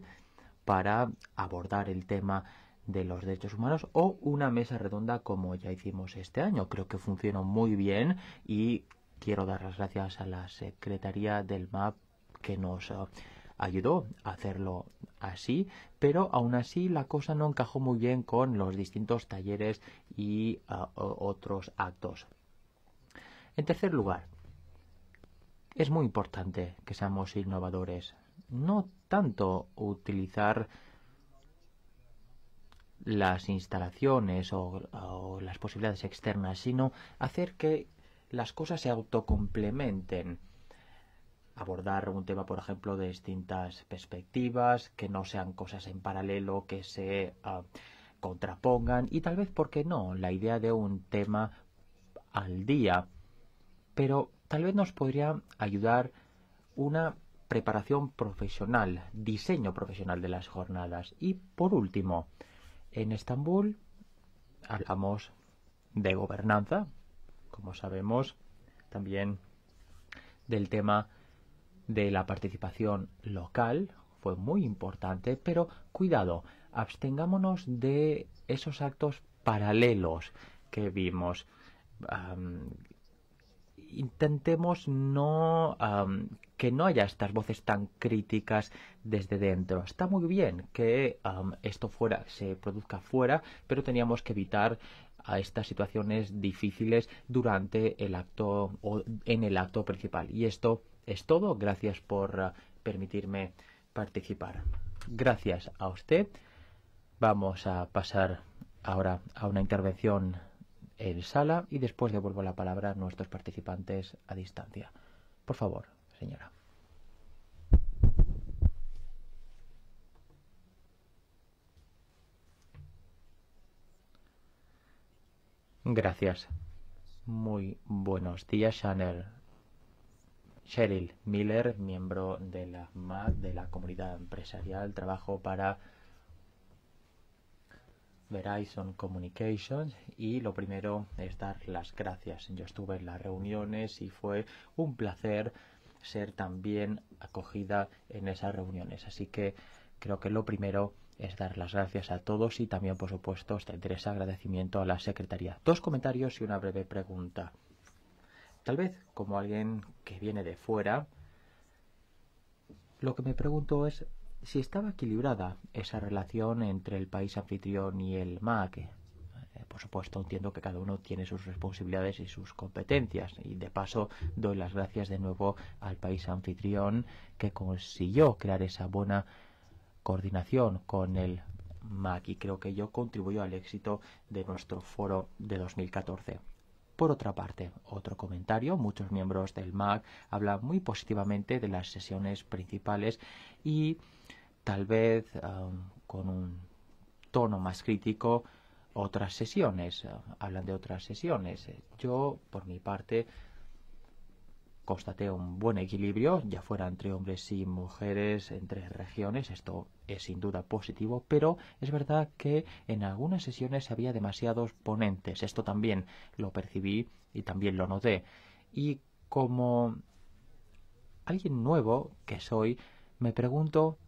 para abordar el tema de los derechos humanos o una mesa redonda como ya hicimos este año. Creo que funcionó muy bien y quiero dar las gracias a la Secretaría del MAP que nos uh, ayudó a hacerlo así, pero aún así la cosa no encajó muy bien con los distintos talleres y uh, otros actos. En tercer lugar, es muy importante que seamos innovadores. No tanto utilizar las instalaciones o, las posibilidades externas, sino hacer que las cosas se autocomplementen. Abordar un tema, por ejemplo, de distintas perspectivas, que no sean cosas en paralelo, que se uh, contrapongan y tal vez, ¿por qué no?, la idea de un tema al día. Pero tal vez nos podría ayudar una preparación profesional, diseño profesional de las jornadas. Y por último, en Estambul hablamos de gobernanza, como sabemos, también del tema de la participación local, fue muy importante, pero cuidado, abstengámonos de esos actos paralelos que vimos. Intentemos no um, que no haya estas voces tan críticas desde dentro. Está muy bien que esto fuera se produzca fuera, pero teníamos que evitar a estas situaciones difíciles durante el acto o en el acto principal. Y esto es todo. Gracias por uh, permitirme participar. Gracias a usted. Vamos a pasar ahora a una intervención en sala y después devuelvo la palabra a nuestros participantes a distancia. Por favor, señora. Gracias. Muy buenos días, Chanel. Cheryl Miller, miembro de la MAC, de la comunidad empresarial. Trabajo para Verizon Communications y lo primero es dar las gracias. Yo estuve en las reuniones y fue un placer ser también acogida en esas reuniones. Así que creo que lo primero es dar las gracias a todos y también, por supuesto, extender ese agradecimiento a la Secretaría. Dos comentarios y una breve pregunta. Tal vez, como alguien que viene de fuera, lo que me pregunto es si estaba equilibrada esa relación entre el país anfitrión y el MAC. Eh, por supuesto, entiendo que cada uno tiene sus responsabilidades y sus competencias. Y de paso, doy las gracias de nuevo al país anfitrión que consiguió crear esa buena coordinación con el MAC y creo que yo contribuyó al éxito de nuestro foro de 2014. Por otra parte, otro comentario, muchos miembros del MAC hablan muy positivamente de las sesiones principales y tal vez um, con un tono más crítico otras sesiones, uh, hablan de otras sesiones. Yo, por mi parte, constaté un buen equilibrio, ya fuera entre hombres y mujeres, entre regiones, esto es sin duda positivo, pero es verdad que en algunas sesiones había demasiados ponentes, esto también lo percibí y también lo noté. Y como alguien nuevo que soy, me pregunto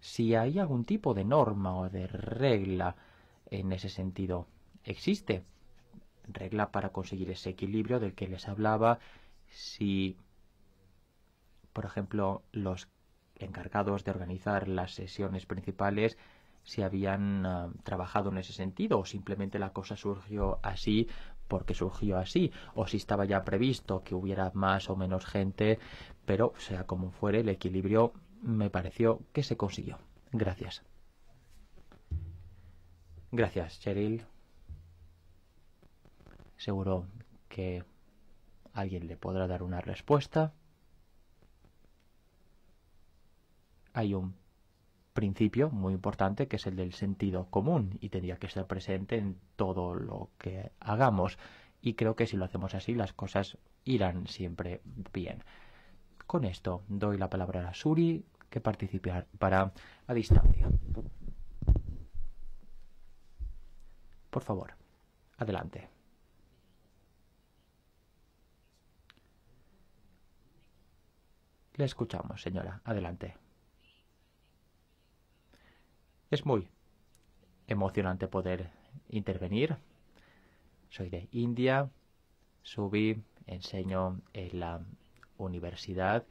si hay algún tipo de norma o de regla en ese sentido. ¿Existe regla para conseguir ese equilibrio del que les hablaba? si, por ejemplo, los encargados de organizar las sesiones principales si habían uh, trabajado en ese sentido o simplemente la cosa surgió así porque surgió así o si estaba ya previsto que hubiera más o menos gente pero sea como fuere el equilibrio me pareció que se consiguió gracias gracias Cheryl seguro que alguien le podrá dar una respuesta. Hay un principio muy importante que es el del sentido común y tendría que estar presente en todo lo que hagamos. Y creo que si lo hacemos así las cosas irán siempre bien. Con esto doy la palabra a Suri que participará a distancia. Por favor, adelante. Le escuchamos, señora. Adelante. Es muy emocionante poder intervenir. Soy de India, subí enseño en la Universidad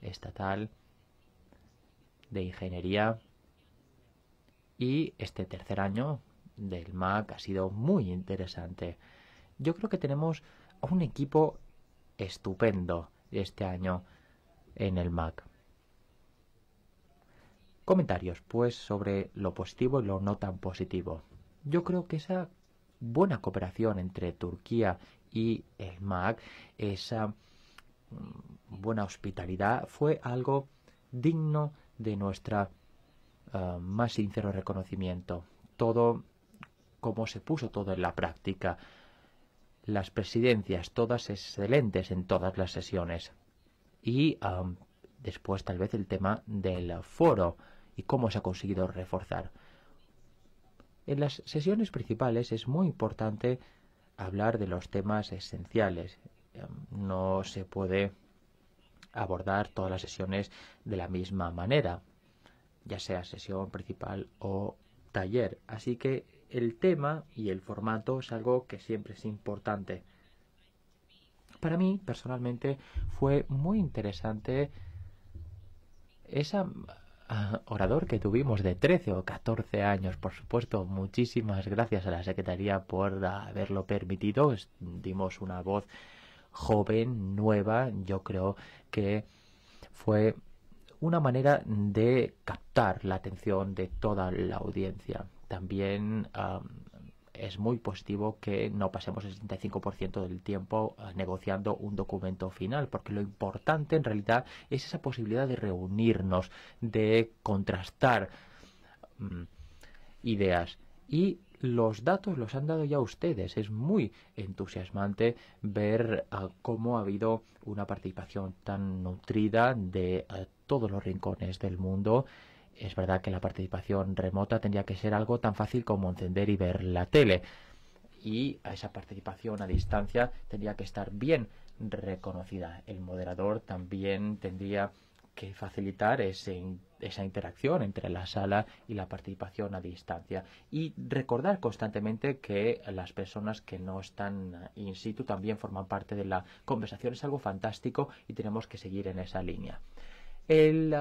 Estatal de Ingeniería y este tercer año del MAC ha sido muy interesante. Yo creo que tenemos un equipo estupendo este año en el MAC. Comentarios, pues, sobre lo positivo y lo no tan positivo. Yo creo que esa buena cooperación entre Turquía y el MAC, esa buena hospitalidad, fue algo digno de nuestra uh, más sincero reconocimiento. Todo como se puso todo en la práctica. Las presidencias, todas excelentes en todas las sesiones. Y um, después tal vez el tema del foro y cómo se ha conseguido reforzar. En las sesiones principales es muy importante hablar de los temas esenciales. No se puede abordar todas las sesiones de la misma manera, ya sea sesión principal o taller. Así que el tema y el formato es algo que siempre es importante. Para mí, personalmente, fue muy interesante esa orador que tuvimos de 13 o 14 años. Por supuesto, muchísimas gracias a la Secretaría por haberlo permitido. Dimos una voz joven, nueva. Yo creo que fue una manera de captar la atención de toda la audiencia. También es muy positivo que no pasemos el 65% del tiempo uh, negociando un documento final, porque lo importante en realidad es esa posibilidad de reunirnos, de contrastar um, ideas. Y los datos los han dado ya ustedes. Es muy entusiasmante ver uh, cómo ha habido una participación tan nutrida de uh, todos los rincones del mundo es verdad que la participación remota tendría que ser algo tan fácil como encender y ver la tele. Y esa participación a distancia tendría que estar bien reconocida. El moderador también tendría que facilitar ese, esa interacción entre la sala y la participación a distancia. Y recordar constantemente que las personas que no están in situ también forman parte de la conversación. Es algo fantástico y tenemos que seguir en esa línea. El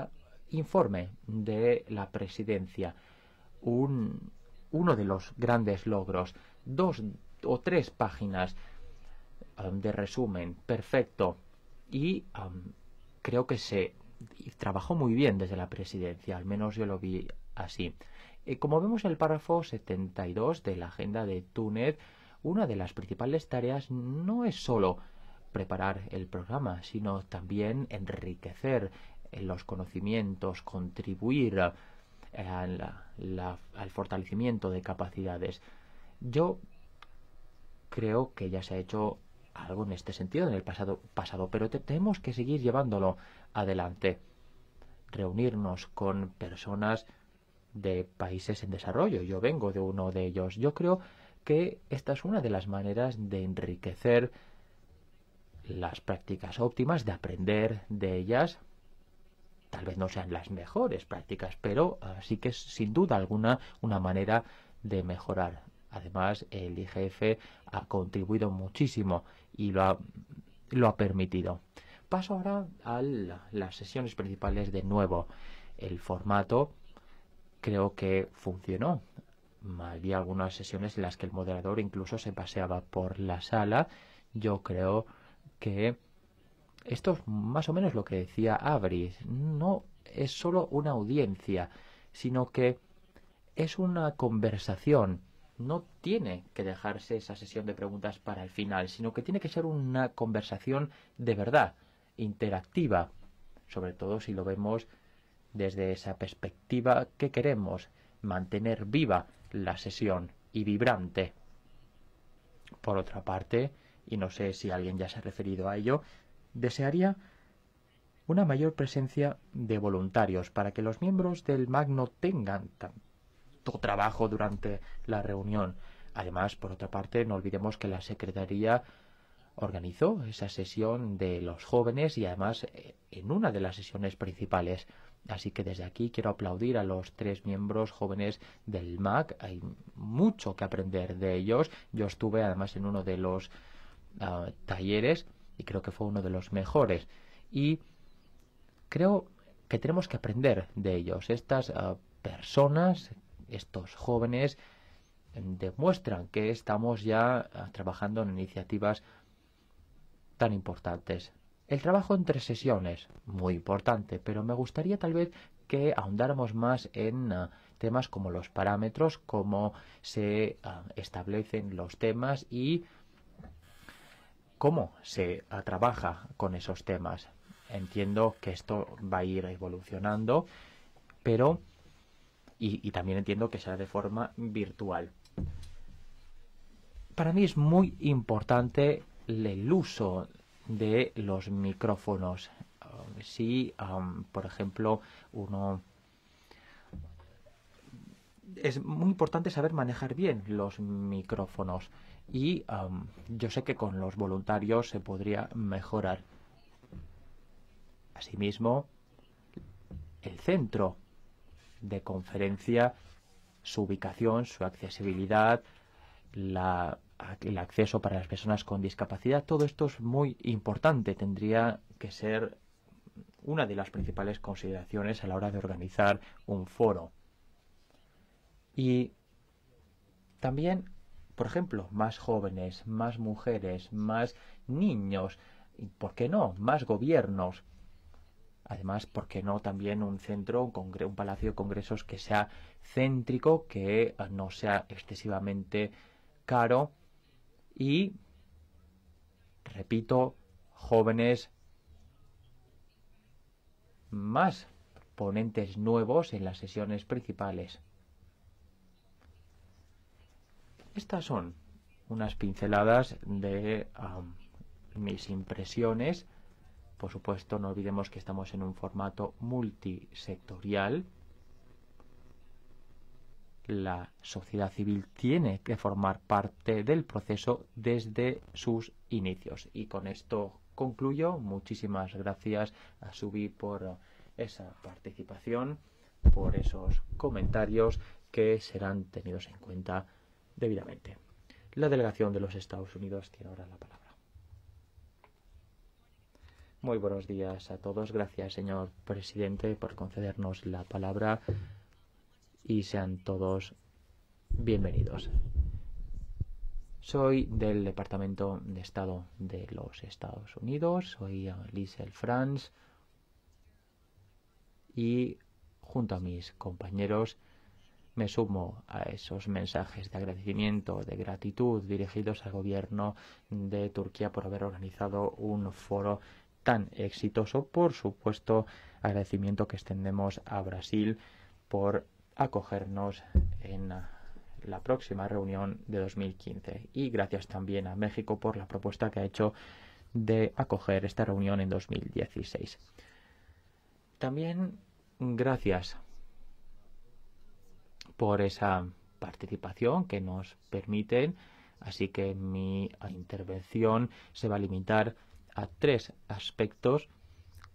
informe de la presidencia, un, uno de los grandes logros, dos o tres páginas um, de resumen perfecto y um, creo que se trabajó muy bien desde la presidencia, al menos yo lo vi así. Eh, como vemos en el párrafo 72 de la agenda de Túnez, una de las principales tareas no es solo preparar el programa, sino también enriquecer los conocimientos, contribuir al, al fortalecimiento de capacidades. Yo creo que ya se ha hecho algo en este sentido en el pasado, pasado pero tenemos que seguir llevándolo adelante. Reunirnos con personas de países en desarrollo. Yo vengo de uno de ellos. Yo creo que esta es una de las maneras de enriquecer las prácticas óptimas, de aprender de ellas Tal vez no sean las mejores prácticas, pero uh, sí que es sin duda alguna una manera de mejorar. Además, el IGF ha contribuido muchísimo y lo ha, lo ha permitido. Paso ahora a las sesiones principales de nuevo. El formato creo que funcionó. Había algunas sesiones en las que el moderador incluso se paseaba por la sala. Yo creo que esto es más o menos lo que decía Abris. No es solo una audiencia, sino que es una conversación. No tiene que dejarse esa sesión de preguntas para el final, sino que tiene que ser una conversación de verdad, interactiva, sobre todo si lo vemos desde esa perspectiva que queremos, mantener viva la sesión y vibrante. Por otra parte, y no sé si alguien ya se ha referido a ello, desearía una mayor presencia de voluntarios para que los miembros del Magno tengan tanto trabajo durante la reunión. Además, por otra parte, no olvidemos que la Secretaría organizó esa sesión de los jóvenes y además eh, en una de las sesiones principales. Así que desde aquí quiero aplaudir a los tres miembros jóvenes del MAC. Hay mucho que aprender de ellos. Yo estuve además en uno de los uh, talleres y creo que fue uno de los mejores. Y creo que tenemos que aprender de ellos. Estas uh, personas, estos jóvenes, demuestran que estamos ya uh, trabajando en iniciativas tan importantes. El trabajo entre sesiones, muy importante, pero me gustaría tal vez que ahondáramos más en uh, temas como los parámetros, cómo se uh, establecen los temas y cómo se uh, trabaja con esos temas. Entiendo que esto va a ir evolucionando, pero y, y también entiendo que será de forma virtual. Para mí es muy importante el uso de los micrófonos. Um, si, um, por ejemplo, uno... Es muy importante saber manejar bien los micrófonos y um, yo sé que con los voluntarios se podría mejorar. Asimismo, el centro de conferencia, su ubicación, su accesibilidad, la el acceso para las personas con discapacidad, todo esto es muy importante. Tendría que ser una de las principales consideraciones a la hora de organizar un foro. Y también, por ejemplo, más jóvenes, más mujeres, más niños, y por qué no, más gobiernos. Además, ¿por qué no también un centro, un, un palacio de congresos que sea céntrico, que no sea excesivamente caro y, repito, jóvenes más ponentes nuevos en las sesiones principales. Estas son unas pinceladas de mis impresiones. Por supuesto, no olvidemos que estamos en un formato multisectorial la sociedad civil tiene que formar parte del proceso desde sus inicios. Y con esto concluyo. Muchísimas gracias a Subi por esa participación, por esos comentarios que serán tenidos en cuenta debidamente. La delegación de los Estados Unidos tiene ahora la palabra. Muy buenos días a todos. Gracias, señor presidente, por concedernos la palabra y sean todos bienvenidos. Soy del Departamento de Estado de los Estados Unidos, soy Lisel Franz y junto a mis compañeros me sumo a esos mensajes de agradecimiento, de gratitud dirigidos al gobierno de Turquía por haber organizado un foro tan exitoso. Por supuesto, agradecimiento que extendemos a Brasil por acogernos en la próxima reunión de 2015. Y gracias también a México por la propuesta que ha hecho de acoger esta reunión en 2016. También gracias por esa participación que nos permiten, así que mi intervención se va a limitar a tres aspectos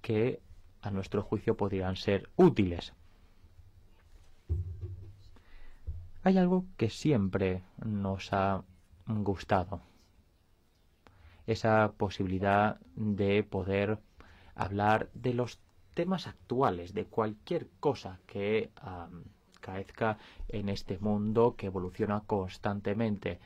que a nuestro juicio podrían ser útiles Hay algo que siempre nos ha gustado. Esa posibilidad de poder hablar de los temas actuales, de cualquier cosa que caezca en este mundo que evoluciona constantemente.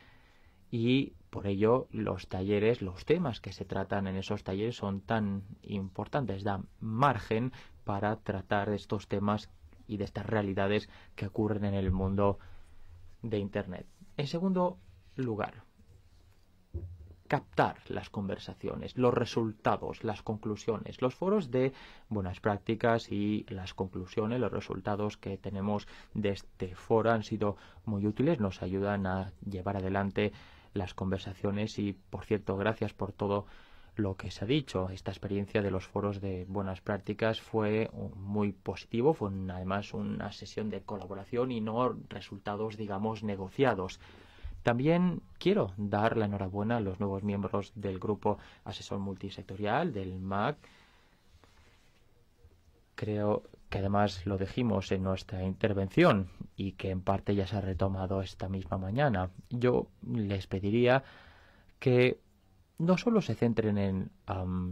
Y por ello los talleres, los temas que se tratan en esos talleres son tan importantes, dan margen para tratar estos temas y de estas realidades que ocurren en el mundo de Internet. En segundo lugar, captar las conversaciones, los resultados, las conclusiones, los foros de buenas prácticas y las conclusiones, los resultados que tenemos de este foro han sido muy útiles, nos ayudan a llevar adelante las conversaciones y, por cierto, gracias por todo lo que se ha dicho. Esta experiencia de los foros de buenas prácticas fue muy positivo, fue además una sesión de colaboración y no resultados, digamos, negociados. También quiero dar la enhorabuena a los nuevos miembros del grupo asesor multisectorial del MAC. Creo que además lo dijimos en nuestra intervención y que en parte ya se ha retomado esta misma mañana. Yo les pediría que no solo se centren en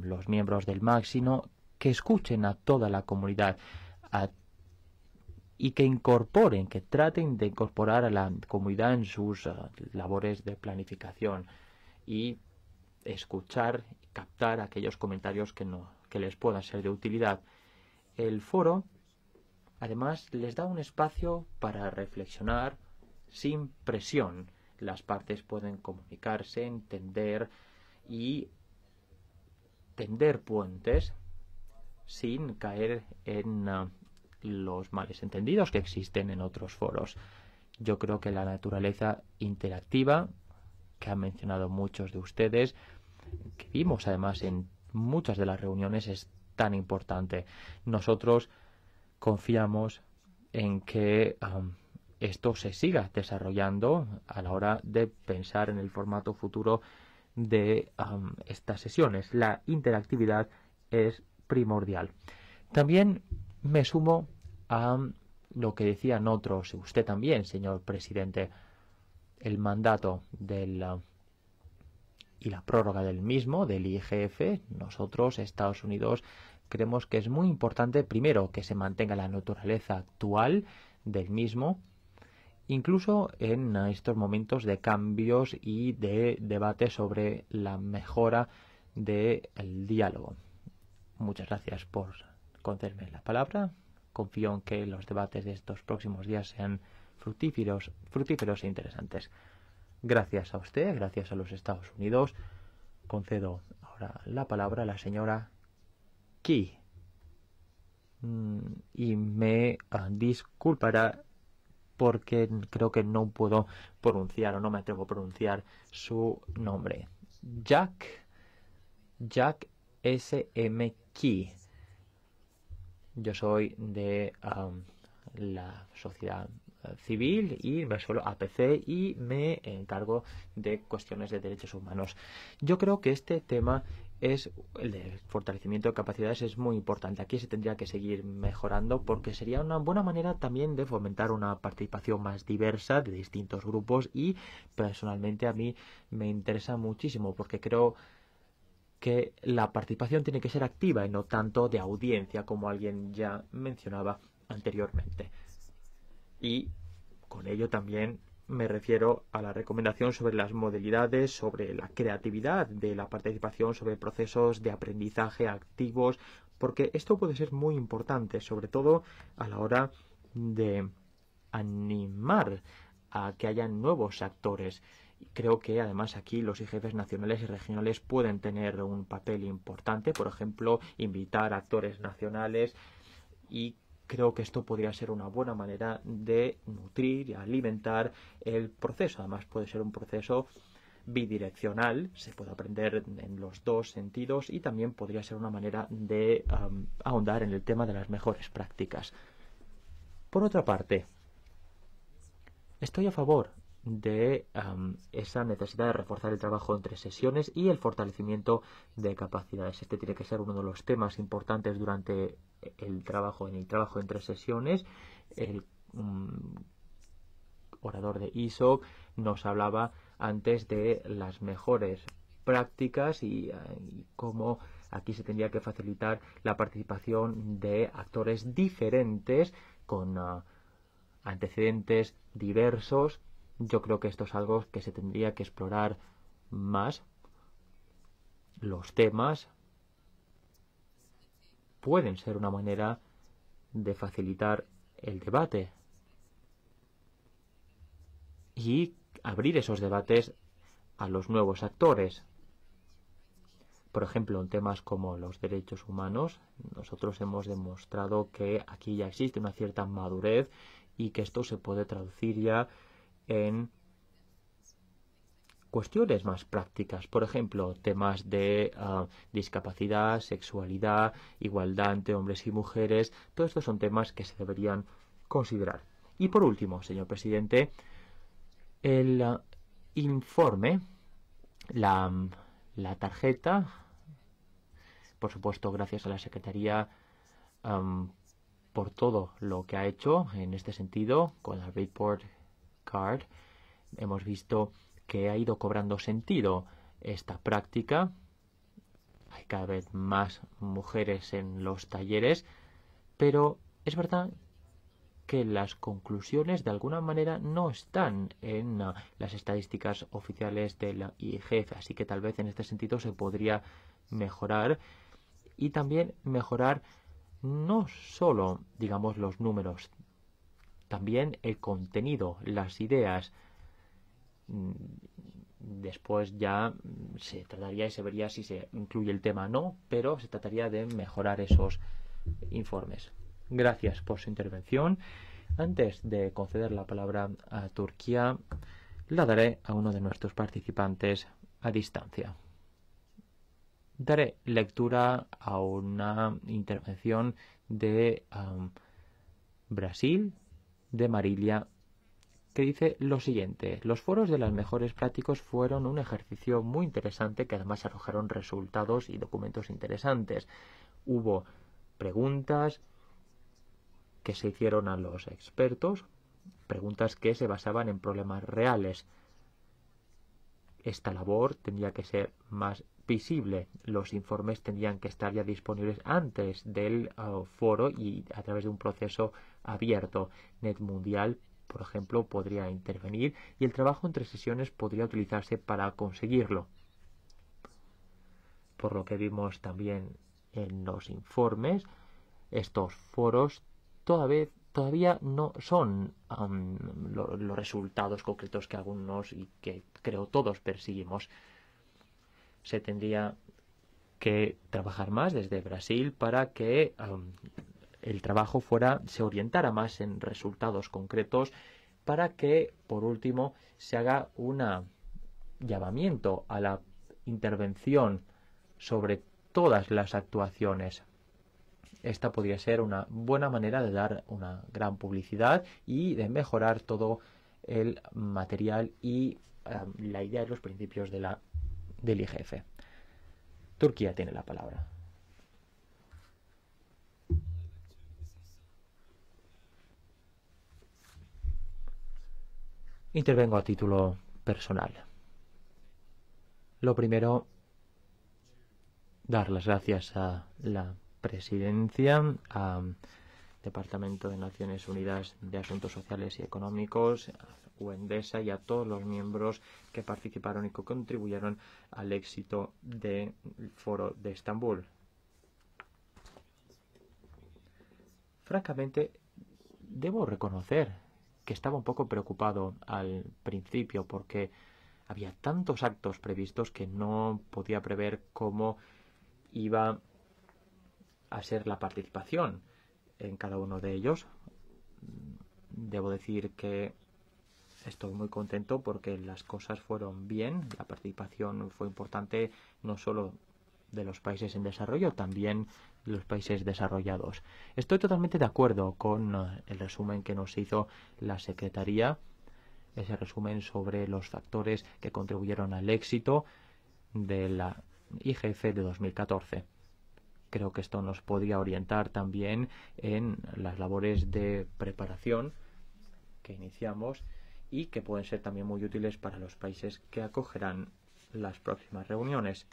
los miembros del MAC, sino que escuchen a toda la comunidad y que incorporen, que traten de incorporar a la comunidad en sus uh, labores de planificación y escuchar y captar aquellos comentarios que, no, que les puedan ser de utilidad. El foro, además, les da un espacio para reflexionar sin presión. Las partes pueden comunicarse, entender y tender puentes sin caer en uh, los males entendidos que existen en otros foros. Yo creo que la naturaleza interactiva que han mencionado muchos de ustedes, que vimos además en muchas de las reuniones, es tan importante. Nosotros confiamos en que esto se siga desarrollando a la hora de pensar en el formato futuro de estas sesiones. La interactividad es primordial. También me sumo a lo que decían otros, usted también, señor presidente, el mandato del y la prórroga del mismo, del IGF, nosotros, Estados Unidos, creemos que es muy importante, primero, que se mantenga la naturaleza actual del mismo, incluso en estos momentos de cambios y de debate sobre la mejora del diálogo. Muchas gracias por concederme la palabra. Confío en que los debates de estos próximos días sean fructíferos, fructíferos e interesantes. Gracias a usted, gracias a los Estados Unidos. Concedo ahora la palabra a la señora Key. Mm, y me disculpará porque creo que no puedo pronunciar o no me atrevo a pronunciar su nombre. Jack, Jack S. M. Key. Yo soy de la sociedad civil y me suelo APC y me encargo de cuestiones de derechos humanos. Yo creo que este tema es el de fortalecimiento de capacidades es muy importante. Aquí se tendría que seguir mejorando porque sería una buena manera también de fomentar una participación más diversa de distintos grupos y personalmente a mí me interesa muchísimo porque creo que la participación tiene que ser activa y no tanto de audiencia como alguien ya mencionaba anteriormente. Y con ello también me refiero a la recomendación sobre las modalidades, sobre la creatividad de la participación, sobre procesos de aprendizaje activos, porque esto puede ser muy importante, sobre todo a la hora de animar a que haya nuevos actores. Creo que además aquí los jefes nacionales y regionales pueden tener un papel importante, por ejemplo, invitar actores nacionales y creo que esto podría ser una buena manera de nutrir y alimentar el proceso. Además puede ser un proceso bidireccional, se puede aprender en los dos sentidos y también podría ser una manera de ahondar en el tema de las mejores prácticas. Por otra parte, estoy a favor de esa necesidad de reforzar el trabajo entre sesiones y el fortalecimiento de capacidades. Este tiene que ser uno de los temas importantes durante el trabajo en el trabajo entre sesiones. El um, orador de ISO nos hablaba antes de las mejores prácticas y, uh, y cómo aquí se tendría que facilitar la participación de actores diferentes con uh, antecedentes diversos yo creo que esto es algo que se tendría que explorar más. Los temas pueden ser una manera de facilitar el debate y abrir esos debates a los nuevos actores. Por ejemplo, en temas como los derechos humanos, nosotros hemos demostrado que aquí ya existe una cierta madurez y que esto se puede traducir ya en cuestiones más prácticas, por ejemplo, temas de uh, discapacidad, sexualidad, igualdad entre hombres y mujeres, todos estos son temas que se deberían considerar. Y por último, señor presidente, el uh, informe, la, la, tarjeta, por supuesto, gracias a la Secretaría um, por todo lo que ha hecho en este sentido con la report card, hemos visto que ha ido cobrando sentido esta práctica. Hay cada vez más mujeres en los talleres, pero es verdad que las conclusiones de alguna manera no están en uh, las estadísticas oficiales de la IGF, así que tal vez en este sentido se podría mejorar y también mejorar no solo, digamos, los números, también el contenido, las ideas. Mm, después ya se trataría y se vería si se incluye el tema o no, pero se trataría de mejorar esos informes. Gracias por su intervención. Antes de conceder la palabra a Turquía, la daré a uno de nuestros participantes a distancia. Daré lectura a una intervención de Brasil, de Marilia, que dice lo siguiente. Los foros de las mejores prácticos fueron un ejercicio muy interesante que además arrojaron resultados y documentos interesantes. Hubo preguntas, que se hicieron a los expertos, preguntas que se basaban en problemas reales. Esta labor tendría que ser más visible. Los informes tendrían que estar ya disponibles antes del uh, foro y a través de un proceso abierto. Net Mundial, por ejemplo, podría intervenir y el trabajo entre sesiones podría utilizarse para conseguirlo. Por lo que vimos también en los informes, estos foros todavía, todavía no son lo, los resultados concretos que algunos y que creo todos perseguimos. Se tendría que trabajar más desde Brasil para que el trabajo fuera se orientara más en resultados concretos para que por último se haga un llamamiento a la intervención sobre todas las actuaciones esta podría ser una buena manera de dar una gran publicidad y de mejorar todo el material y um, la idea y los principios de la, del IGF. Turquía tiene la palabra. Intervengo a título personal. Lo primero, dar las gracias a la presidencia, al Departamento de Naciones Unidas de Asuntos Sociales y Económicos, a UENDESA y a todos los miembros que participaron y que contribuyeron al éxito del foro de Estambul. Francamente, debo reconocer que estaba un poco preocupado al principio porque había tantos actos previstos que no podía prever cómo iba a ser la participación en cada uno de ellos. Debo decir que estoy muy contento porque las cosas fueron bien, la participación fue importante no solo de los países en desarrollo, también los países desarrollados. Estoy totalmente de acuerdo con eh, el resumen que nos hizo la Secretaría, ese resumen sobre los factores que contribuyeron al éxito de la IGF de 2014. Creo que esto nos podría orientar también en las labores de preparación que iniciamos y que pueden ser también muy útiles para los países que acogerán las próximas reuniones.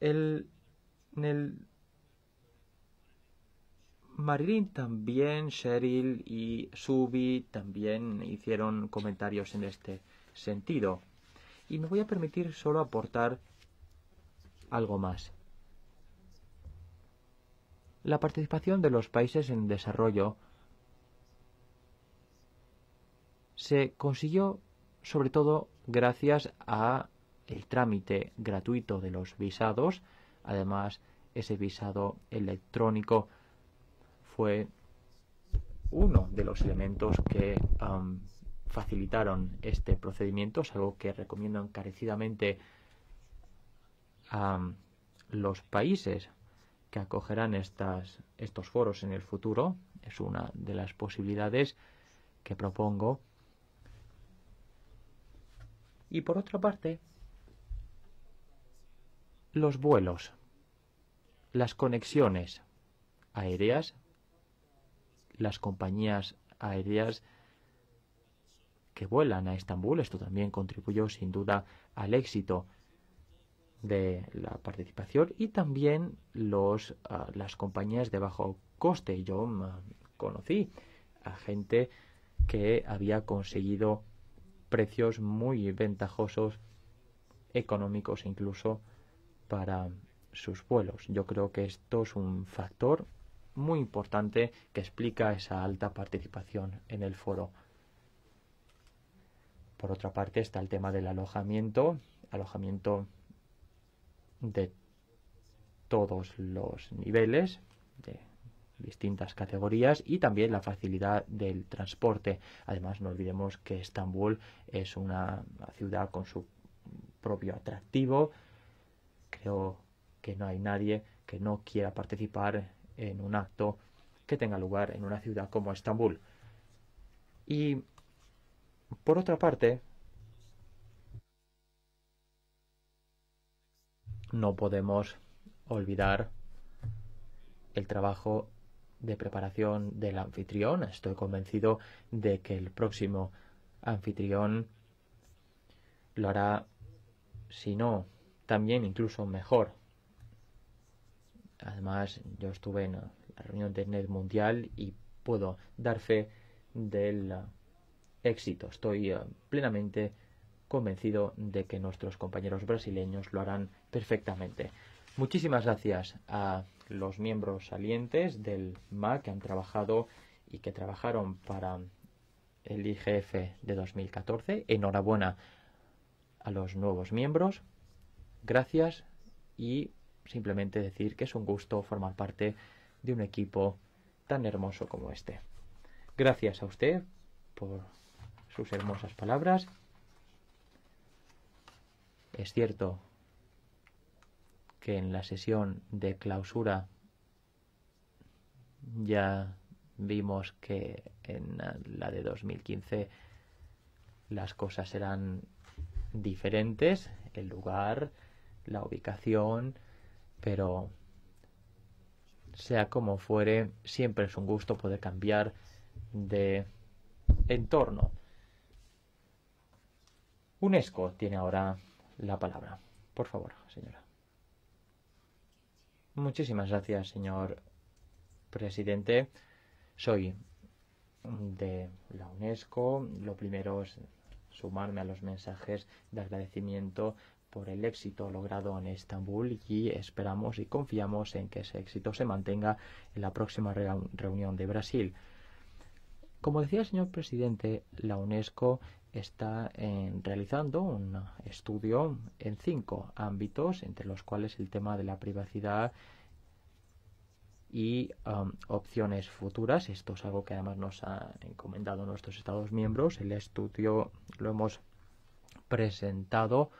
El, Marilyn también, Cheryl y Subi también hicieron comentarios en este sentido. Y me voy a permitir solo aportar algo más. La participación de los países en desarrollo se consiguió sobre todo gracias a el trámite gratuito de los visados. Además, ese visado electrónico fue uno de los elementos que facilitaron este procedimiento. Es algo que recomiendo encarecidamente a los países que acogerán estas, estos foros en el futuro. Es una de las posibilidades que propongo. Y por otra parte, los vuelos, las conexiones aéreas, las compañías aéreas que vuelan a Estambul. Esto también contribuyó sin duda al éxito de la participación y también los, uh, las compañías de bajo coste. Yo uh, conocí a gente que había conseguido precios muy ventajosos económicos incluso para sus vuelos. Yo creo que esto es un factor muy importante que explica esa alta participación en el foro. Por otra parte está el tema del alojamiento, alojamiento de todos los niveles, de distintas categorías y también la facilidad del transporte. Además, no olvidemos que Estambul es una ciudad con su propio atractivo. Creo que no hay nadie que no quiera participar en un acto que tenga lugar en una ciudad como Estambul. Y por otra parte, no podemos olvidar el trabajo de preparación del anfitrión. Estoy convencido de que el próximo anfitrión lo hará, si no, también incluso mejor. Además, yo estuve en la reunión de NET Mundial y puedo dar fe del éxito. Estoy eh, plenamente convencido de que nuestros compañeros brasileños lo harán perfectamente. Muchísimas gracias a los miembros salientes del MAC que han trabajado y que trabajaron para el IGF de 2014. Enhorabuena a los nuevos miembros. Gracias y simplemente decir que es un gusto formar parte de un equipo tan hermoso como este. Gracias a usted por sus hermosas palabras. Es cierto que en la sesión de clausura ya vimos que en la de 2015 las cosas eran diferentes, el lugar, la ubicación, pero sea como fuere, siempre es un gusto poder cambiar de entorno. UNESCO tiene ahora la palabra. Por favor, señora. Muchísimas gracias, señor presidente. Soy de la UNESCO. Lo primero es sumarme a los mensajes de agradecimiento por el éxito logrado en Estambul y esperamos y confiamos en que ese éxito se mantenga en la próxima reunión de Brasil. Como decía el señor presidente, la UNESCO está en, realizando un estudio en cinco ámbitos, entre los cuales el tema de la privacidad y um, opciones futuras. Esto es algo que además nos ha encomendado nuestros Estados miembros. El estudio lo hemos presentado,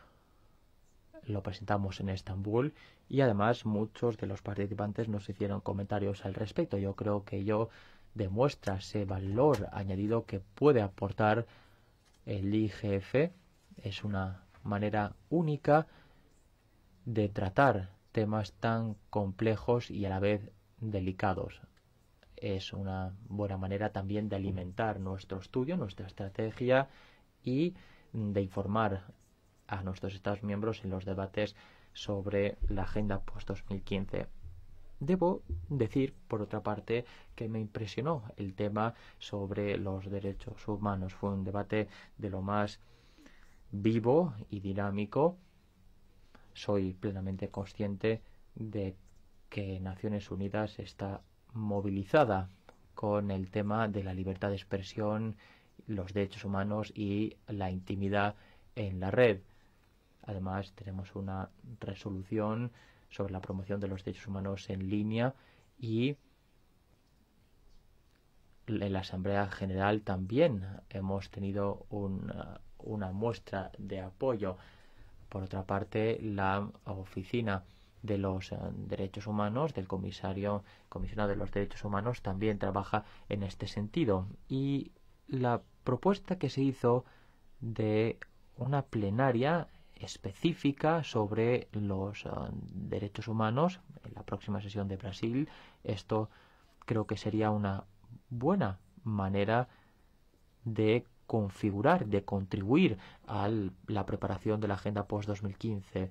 lo presentamos en Estambul y además muchos de los participantes nos hicieron comentarios al respecto. Yo creo que ello demuestra ese valor añadido que puede aportar el IGF es una manera única de tratar temas tan complejos y a la vez delicados. Es una buena manera también de alimentar nuestro estudio, nuestra estrategia y de informar a nuestros Estados miembros en los debates sobre la Agenda Post-2015. Debo decir, por otra parte, que me impresionó el tema sobre los derechos humanos. Fue un debate de lo más vivo y dinámico. Soy plenamente consciente de que Naciones Unidas está movilizada con el tema de la libertad de expresión, los derechos humanos y la intimidad en la red. Además, tenemos una resolución sobre la promoción de los derechos humanos en línea y en la Asamblea General también hemos tenido una, una muestra de apoyo. Por otra parte, la oficina de los eh, derechos humanos del comisario comisionado de los derechos humanos también trabaja en este sentido y la propuesta que se hizo de una plenaria específica sobre los uh, derechos humanos en la próxima sesión de Brasil. Esto creo que sería una buena manera de configurar, de contribuir a la preparación de la agenda post-2015.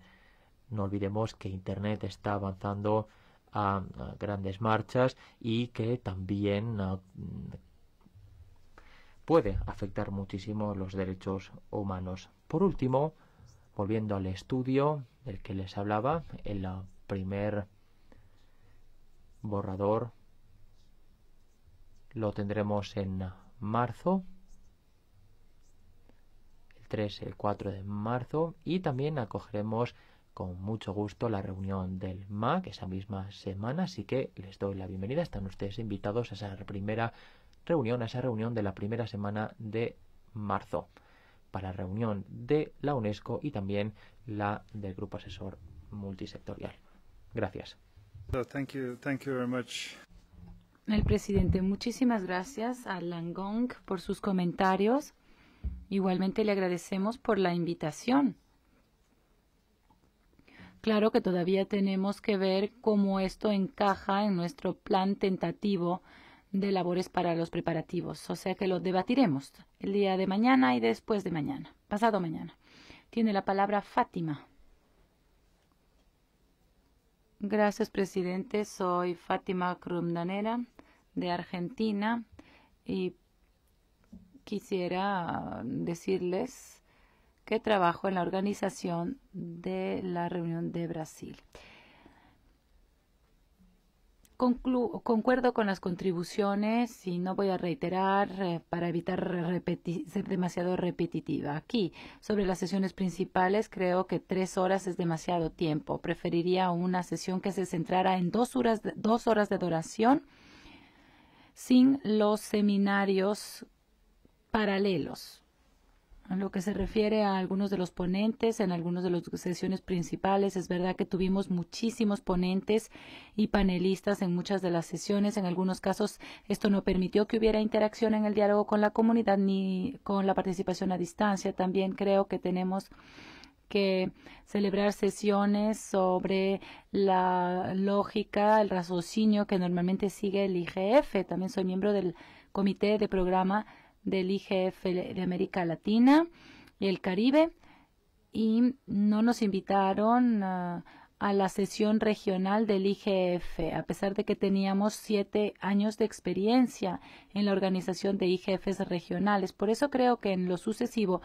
No olvidemos que Internet está avanzando a, grandes marchas y que también a, puede afectar muchísimo los derechos humanos. Por último, volviendo al estudio del que les hablaba, el primer borrador lo tendremos en marzo, el 3, el 4 de marzo, y también acogeremos con mucho gusto la reunión del MAC esa misma semana, así que les doy la bienvenida. Están ustedes invitados a esa primera reunión, a esa reunión de la primera semana de marzo, para la reunión de la UNESCO y también la del Grupo Asesor Multisectorial. Gracias. So, thank you, thank you very much. El presidente, muchísimas gracias a Langong por sus comentarios. Igualmente le agradecemos por la invitación. Claro que todavía tenemos que ver cómo esto encaja en nuestro plan tentativo de labores para los preparativos, o sea que lo debatiremos el día de mañana y después de mañana, pasado mañana. Tiene la palabra Fátima. Gracias, presidente. Soy Fátima Crumdanera de Argentina y quisiera decirles que trabajo en la organización de la reunión de Brasil. Conclu concuerdo con las contribuciones y no voy a reiterar eh, para evitar ser demasiado repetitiva. Aquí, sobre las sesiones principales, creo que tres horas es demasiado tiempo. Preferiría una sesión que se centrara en dos horas dos horas de duración sin los seminarios paralelos. En lo que se refiere a algunos de los ponentes, en algunas de las sesiones principales, es verdad que tuvimos muchísimos ponentes y panelistas en muchas de las sesiones. En algunos casos, esto no permitió que hubiera interacción en el diálogo con la comunidad ni con la participación a distancia. También creo que tenemos que celebrar sesiones sobre la lógica, el raciocinio que normalmente sigue el IGF. También soy miembro del comité de programa del IGF de América Latina y el Caribe y no nos invitaron a, la sesión regional del IGF, a pesar de que teníamos siete años de experiencia en la organización de IGFs regionales. Por eso creo que en lo sucesivo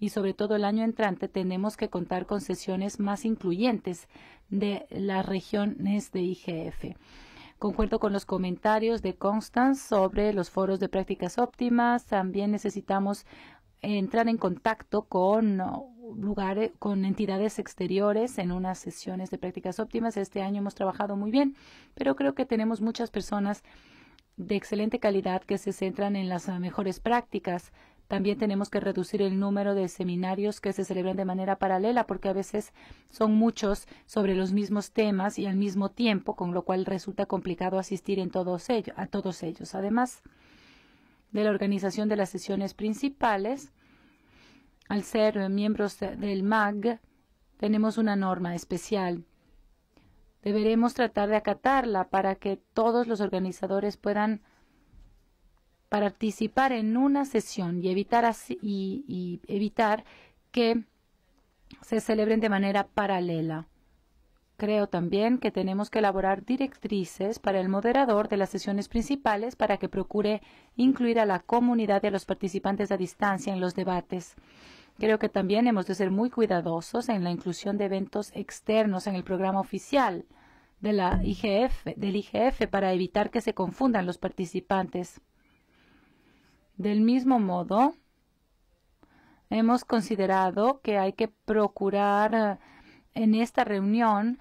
y sobre todo el año entrante tenemos que contar con sesiones más incluyentes de las regiones de IGF. Concuerdo con los comentarios de Constance sobre los foros de prácticas óptimas. También necesitamos entrar en contacto con lugares, con entidades exteriores en unas sesiones de prácticas óptimas. Este año hemos trabajado muy bien, pero creo que tenemos muchas personas de excelente calidad que se centran en las mejores prácticas también tenemos que reducir el número de seminarios que se celebran de manera paralela, porque a veces son muchos sobre los mismos temas y al mismo tiempo, con lo cual resulta complicado asistir en todos ellos, a todos ellos. Además de la organización de las sesiones principales, al ser miembros del MAG, tenemos una norma especial. Deberemos tratar de acatarla para que todos los organizadores puedan participar en una sesión y evitar, así, y evitar que se celebren de manera paralela. Creo también que tenemos que elaborar directrices para el moderador de las sesiones principales para que procure incluir a la comunidad y a los participantes a distancia en los debates. Creo que también hemos de ser muy cuidadosos en la inclusión de eventos externos en el programa oficial de la IGF, del IGF para evitar que se confundan los participantes. Del mismo modo, hemos considerado que hay que procurar eh, en esta reunión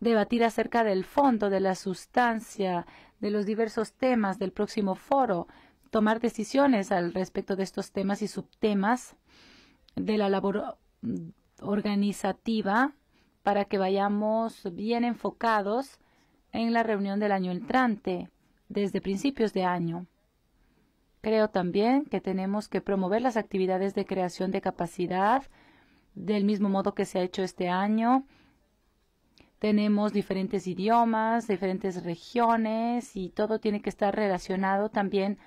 debatir acerca del fondo, de la sustancia, de los diversos temas del próximo foro, tomar decisiones al respecto de estos temas y subtemas de la labor organizativa para que vayamos bien enfocados en la reunión del año entrante, desde principios de año. Creo también que tenemos que promover las actividades de creación de capacidad del mismo modo que se ha hecho este año. Tenemos diferentes idiomas, diferentes regiones y todo tiene que estar relacionado también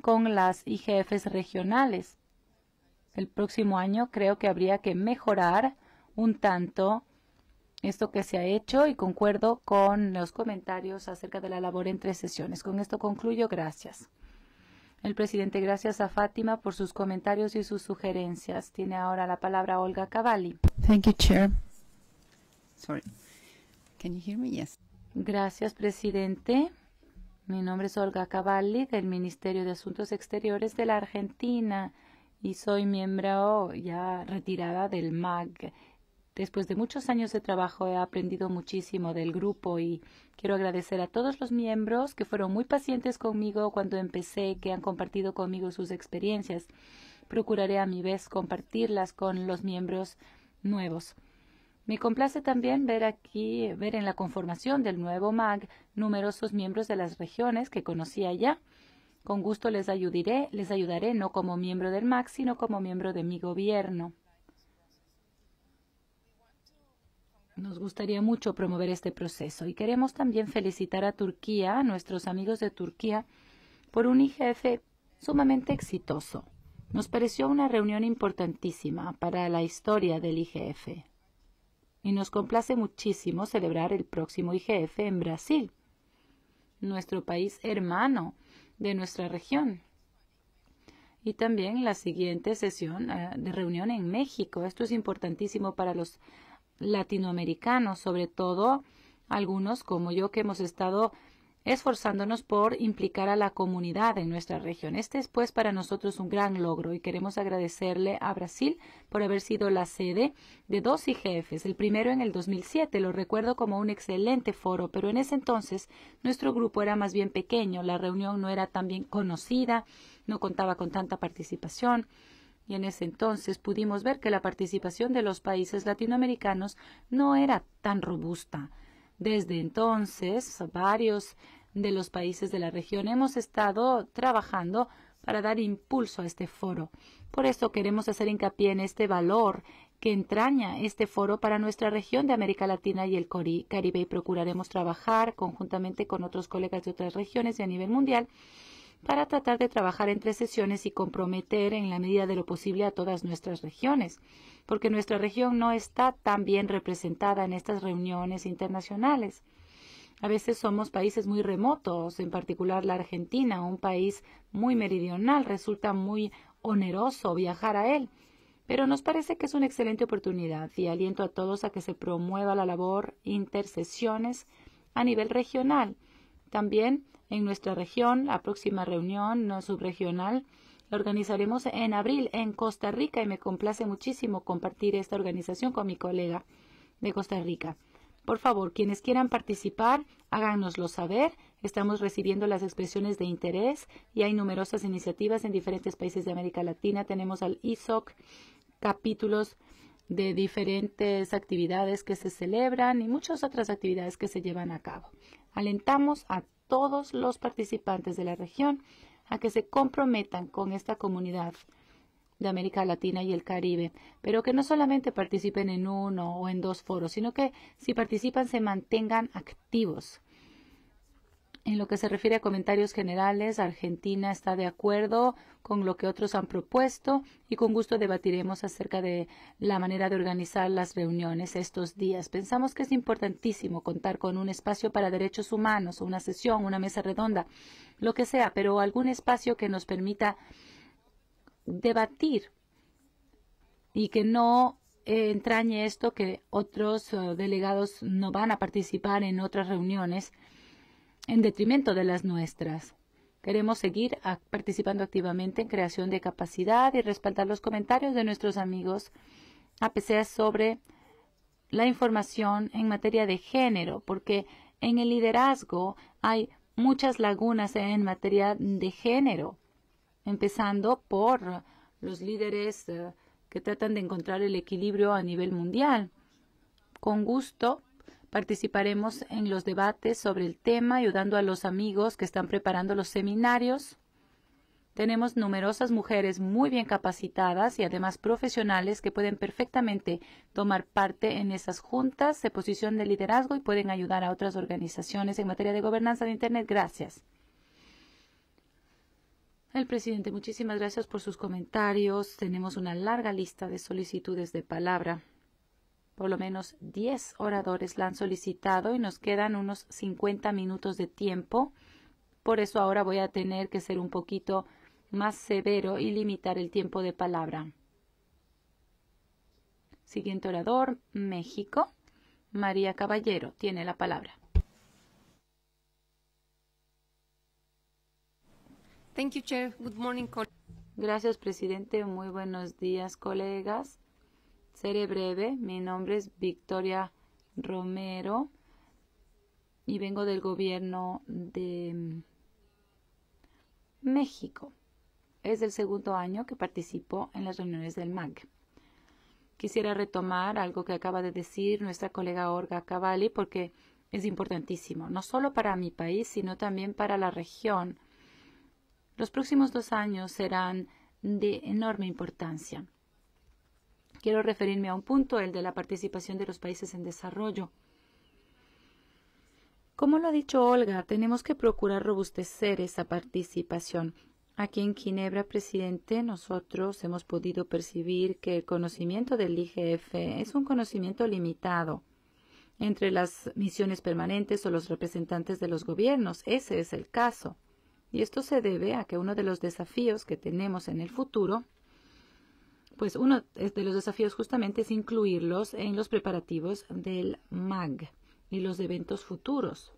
con las IGFs regionales. el próximo año creo que habría que mejorar un tanto esto que se ha hecho y concuerdo con los comentarios acerca de la labor entre sesiones. Con esto concluyo. Gracias. El presidente, gracias a Fátima por sus comentarios y sus sugerencias. Tiene ahora la palabra Olga Cavalli. Thank you, Chair. Sorry. Can you hear me? Yes. Gracias, presidente. Mi nombre es Olga Cavalli del Ministerio de Asuntos Exteriores de la Argentina y soy miembro ya retirada del MAG Después de muchos años de trabajo he aprendido muchísimo del grupo y quiero agradecer a todos los miembros que fueron muy pacientes conmigo cuando empecé, que han compartido conmigo sus experiencias. Procuraré a mi vez compartirlas con los miembros nuevos. Me complace también ver aquí, ver en la conformación del nuevo MAG numerosos miembros de las regiones que conocía ya. Con gusto les ayudaré, les ayudaré no como miembro del MAG, sino como miembro de mi gobierno. Nos gustaría mucho promover este proceso y queremos también felicitar a Turquía, a nuestros amigos de Turquía, por un IGF sumamente exitoso. Nos pareció una reunión importantísima para la historia del IGF. Y nos complace muchísimo celebrar el próximo IGF en Brasil, nuestro país hermano de nuestra región. Y también la siguiente sesión eh, de reunión en México. Esto es importantísimo para los latinoamericanos, sobre todo algunos como yo que hemos estado esforzándonos por implicar a la comunidad en nuestra región. Este es pues para nosotros un gran logro y queremos agradecerle a Brasil por haber sido la sede de dos IGFs. El primero en el 2007, lo recuerdo como un excelente foro, pero en ese entonces nuestro grupo era más bien pequeño, la reunión no era tan bien conocida, no contaba con tanta participación y en ese entonces pudimos ver que la participación de los países latinoamericanos no era tan robusta. Desde entonces, varios de los países de la región hemos estado trabajando para dar impulso a este foro. Por eso queremos hacer hincapié en este valor que entraña este foro para nuestra región de América Latina y el Caribe y procuraremos trabajar conjuntamente con otros colegas de otras regiones y a nivel mundial para tratar de trabajar entre sesiones y comprometer en la medida de lo posible a todas nuestras regiones, porque nuestra región no está tan bien representada en estas reuniones internacionales. A veces somos países muy remotos, en particular la Argentina, un país muy meridional, resulta muy oneroso viajar a él. Pero nos parece que es una excelente oportunidad y aliento a todos a que se promueva la labor intercesiones a nivel regional. También en nuestra región. La próxima reunión no subregional la organizaremos en abril en Costa Rica y me complace muchísimo compartir esta organización con mi colega de Costa Rica. Por favor, quienes quieran participar, háganoslo saber. Estamos recibiendo las expresiones de interés y hay numerosas iniciativas en diferentes países de América Latina. Tenemos al ISOC, capítulos de diferentes actividades que se celebran y muchas otras actividades que se llevan a cabo. Alentamos a todos los participantes de la región a que se comprometan con esta comunidad de América Latina y el Caribe, pero que no solamente participen en uno o en dos foros, sino que si participan se mantengan activos en lo que se refiere a comentarios generales, Argentina está de acuerdo con lo que otros han propuesto y con gusto debatiremos acerca de la manera de organizar las reuniones estos días. Pensamos que es importantísimo contar con un espacio para derechos humanos, una sesión, una mesa redonda, lo que sea, pero algún espacio que nos permita debatir y que no eh, entrañe esto que otros uh, delegados no van a participar en otras reuniones en detrimento de las nuestras. Queremos seguir participando activamente en creación de capacidad y respaldar los comentarios de nuestros amigos, a pesar sobre la información en materia de género, porque en el liderazgo hay muchas lagunas en materia de género, empezando por los líderes eh, que tratan de encontrar el equilibrio a nivel mundial. Con gusto Participaremos en los debates sobre el tema, ayudando a los amigos que están preparando los seminarios. Tenemos numerosas mujeres muy bien capacitadas y además profesionales que pueden perfectamente tomar parte en esas juntas de posición de liderazgo y pueden ayudar a otras organizaciones en materia de gobernanza de Internet. Gracias. El presidente, muchísimas gracias por sus comentarios. Tenemos una larga lista de solicitudes de palabra. Por lo menos 10 oradores la han solicitado y nos quedan unos 50 minutos de tiempo. Por eso ahora voy a tener que ser un poquito más severo y limitar el tiempo de palabra. Siguiente orador, México. María Caballero tiene la palabra. Thank you, Chair. Good morning, Gracias, presidente. Muy buenos días, colegas. Seré breve. Mi nombre es Victoria Romero y vengo del gobierno de México. Es el segundo año que participo en las reuniones del MAG. Quisiera retomar algo que acaba de decir nuestra colega Olga Cavalli porque es importantísimo, no solo para mi país, sino también para la región. Los próximos dos años serán de enorme importancia. Quiero referirme a un punto, el de la participación de los países en desarrollo. Como lo ha dicho Olga, tenemos que procurar robustecer esa participación. Aquí en Ginebra, presidente, nosotros hemos podido percibir que el conocimiento del IGF es un conocimiento limitado entre las misiones permanentes o los representantes de los gobiernos. Ese es el caso. Y esto se debe a que uno de los desafíos que tenemos en el futuro, pues uno de los desafíos justamente es incluirlos en los preparativos del MAG y los eventos futuros.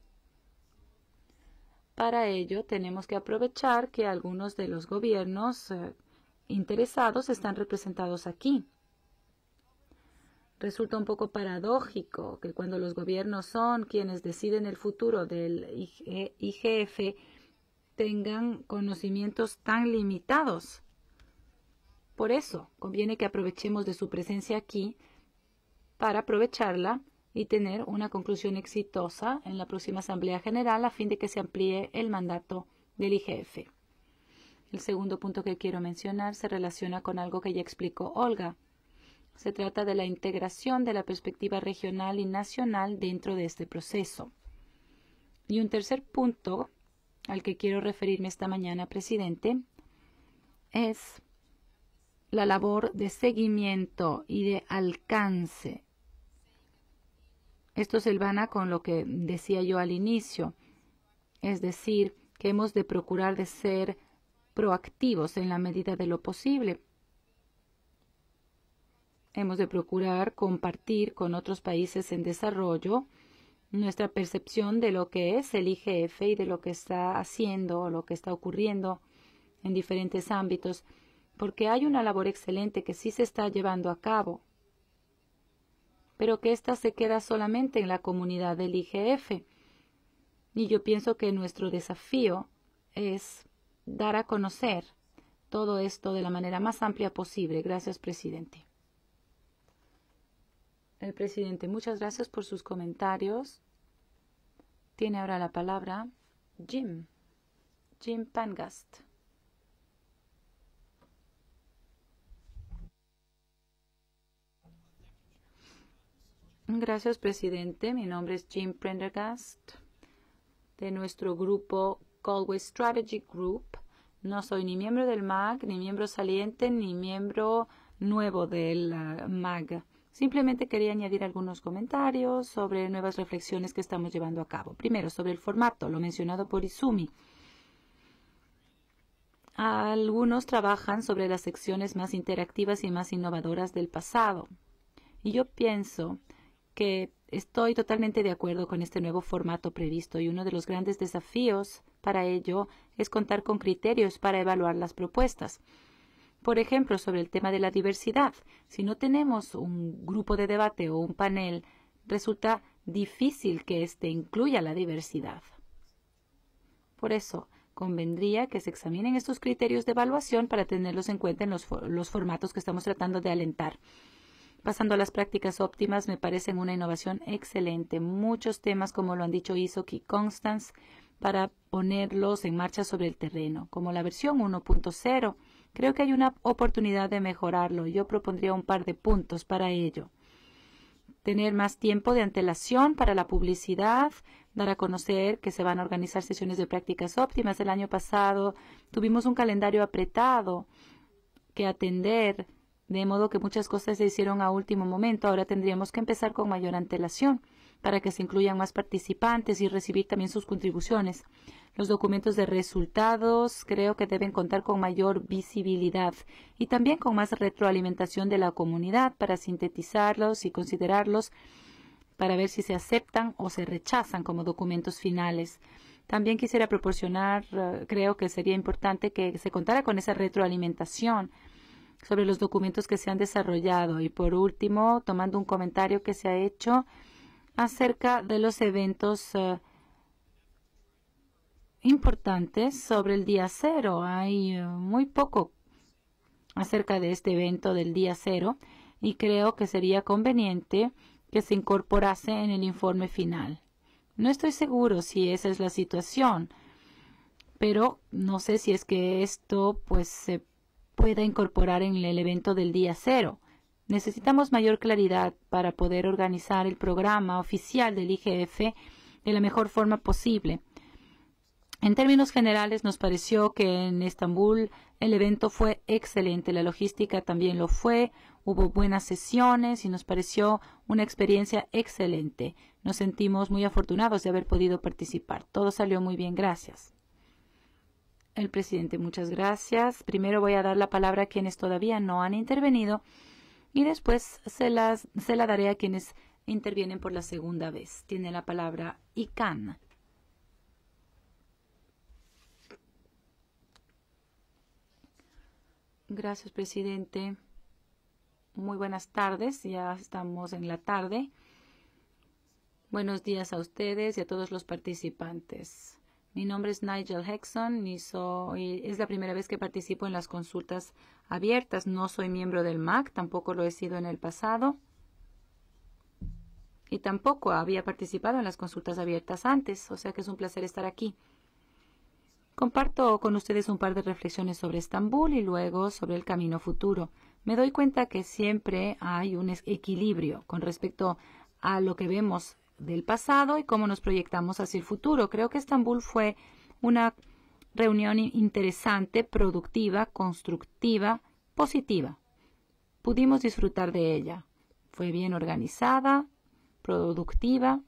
Para ello tenemos que aprovechar que algunos de los gobiernos eh, interesados están representados aquí. Resulta un poco paradójico que cuando los gobiernos son quienes deciden el futuro del IGF tengan conocimientos tan limitados. Por eso conviene que aprovechemos de su presencia aquí para aprovecharla y tener una conclusión exitosa en la próxima Asamblea General a fin de que se amplíe el mandato del IGF. El segundo punto que quiero mencionar se relaciona con algo que ya explicó Olga. Se trata de la integración de la perspectiva regional y nacional dentro de este proceso. Y un tercer punto al que quiero referirme esta mañana, presidente, es la labor de seguimiento y de alcance esto se elvana con lo que decía yo al inicio, es decir, que hemos de procurar de ser proactivos en la medida de lo posible. Hemos de procurar compartir con otros países en desarrollo nuestra percepción de lo que es el IGF y de lo que está haciendo, lo que está ocurriendo en diferentes ámbitos, porque hay una labor excelente que sí se está llevando a cabo pero que ésta se queda solamente en la comunidad del IGF. Y yo pienso que nuestro desafío es dar a conocer todo esto de la manera más amplia posible. Gracias, presidente. El presidente, muchas gracias por sus comentarios. Tiene ahora la palabra Jim, Jim Pangast. Gracias, presidente. Mi nombre es Jim Prendergast de nuestro grupo Galway Strategy Group. No soy ni miembro del MAG, ni miembro saliente, ni miembro nuevo del MAG. Simplemente quería añadir algunos comentarios sobre nuevas reflexiones que estamos llevando a cabo. Primero, sobre el formato, lo mencionado por Izumi. Algunos trabajan sobre las secciones más interactivas y más innovadoras del pasado. Y yo pienso que estoy totalmente de acuerdo con este nuevo formato previsto y uno de los grandes desafíos para ello es contar con criterios para evaluar las propuestas. Por ejemplo, sobre el tema de la diversidad. Si no tenemos un grupo de debate o un panel, resulta difícil que éste incluya la diversidad. Por eso, convendría que se examinen estos criterios de evaluación para tenerlos en cuenta en los, los formatos que estamos tratando de alentar. Pasando a las prácticas óptimas, me parecen una innovación excelente. Muchos temas, como lo han dicho Isaac y Constance, para ponerlos en marcha sobre el terreno, como la versión 1.0. Creo que hay una oportunidad de mejorarlo. Yo propondría un par de puntos para ello. Tener más tiempo de antelación para la publicidad, dar a conocer que se van a organizar sesiones de prácticas óptimas. El año pasado tuvimos un calendario apretado que atender, de modo que muchas cosas se hicieron a último momento. Ahora tendríamos que empezar con mayor antelación para que se incluyan más participantes y recibir también sus contribuciones. Los documentos de resultados creo que deben contar con mayor visibilidad y también con más retroalimentación de la comunidad para sintetizarlos y considerarlos para ver si se aceptan o se rechazan como documentos finales. También quisiera proporcionar, uh, creo que sería importante que se contara con esa retroalimentación sobre los documentos que se han desarrollado. Y por último, tomando un comentario que se ha hecho acerca de los eventos uh, importantes sobre el día cero. Hay uh, muy poco acerca de este evento del día cero y creo que sería conveniente que se incorporase en el informe final. No estoy seguro si esa es la situación, pero no sé si es que esto pues se pueda incorporar en el evento del día cero. Necesitamos mayor claridad para poder organizar el programa oficial del IGF de la mejor forma posible. En términos generales, nos pareció que en Estambul el evento fue excelente, la logística también lo fue, hubo buenas sesiones y nos pareció una experiencia excelente. Nos sentimos muy afortunados de haber podido participar. Todo salió muy bien, gracias. El presidente, muchas gracias. Primero voy a dar la palabra a quienes todavía no han intervenido y después se, las, se la daré a quienes intervienen por la segunda vez. Tiene la palabra ICANN. Gracias, presidente. Muy buenas tardes. Ya estamos en la tarde. Buenos días a ustedes y a todos los participantes. Mi nombre es Nigel Hexon y soy, es la primera vez que participo en las consultas abiertas. No soy miembro del MAC, tampoco lo he sido en el pasado. Y tampoco había participado en las consultas abiertas antes, o sea que es un placer estar aquí. Comparto con ustedes un par de reflexiones sobre Estambul y luego sobre el camino futuro. Me doy cuenta que siempre hay un equilibrio con respecto a lo que vemos del pasado y cómo nos proyectamos hacia el futuro. Creo que Estambul fue una reunión interesante, productiva, constructiva, positiva. Pudimos disfrutar de ella. Fue bien organizada, productiva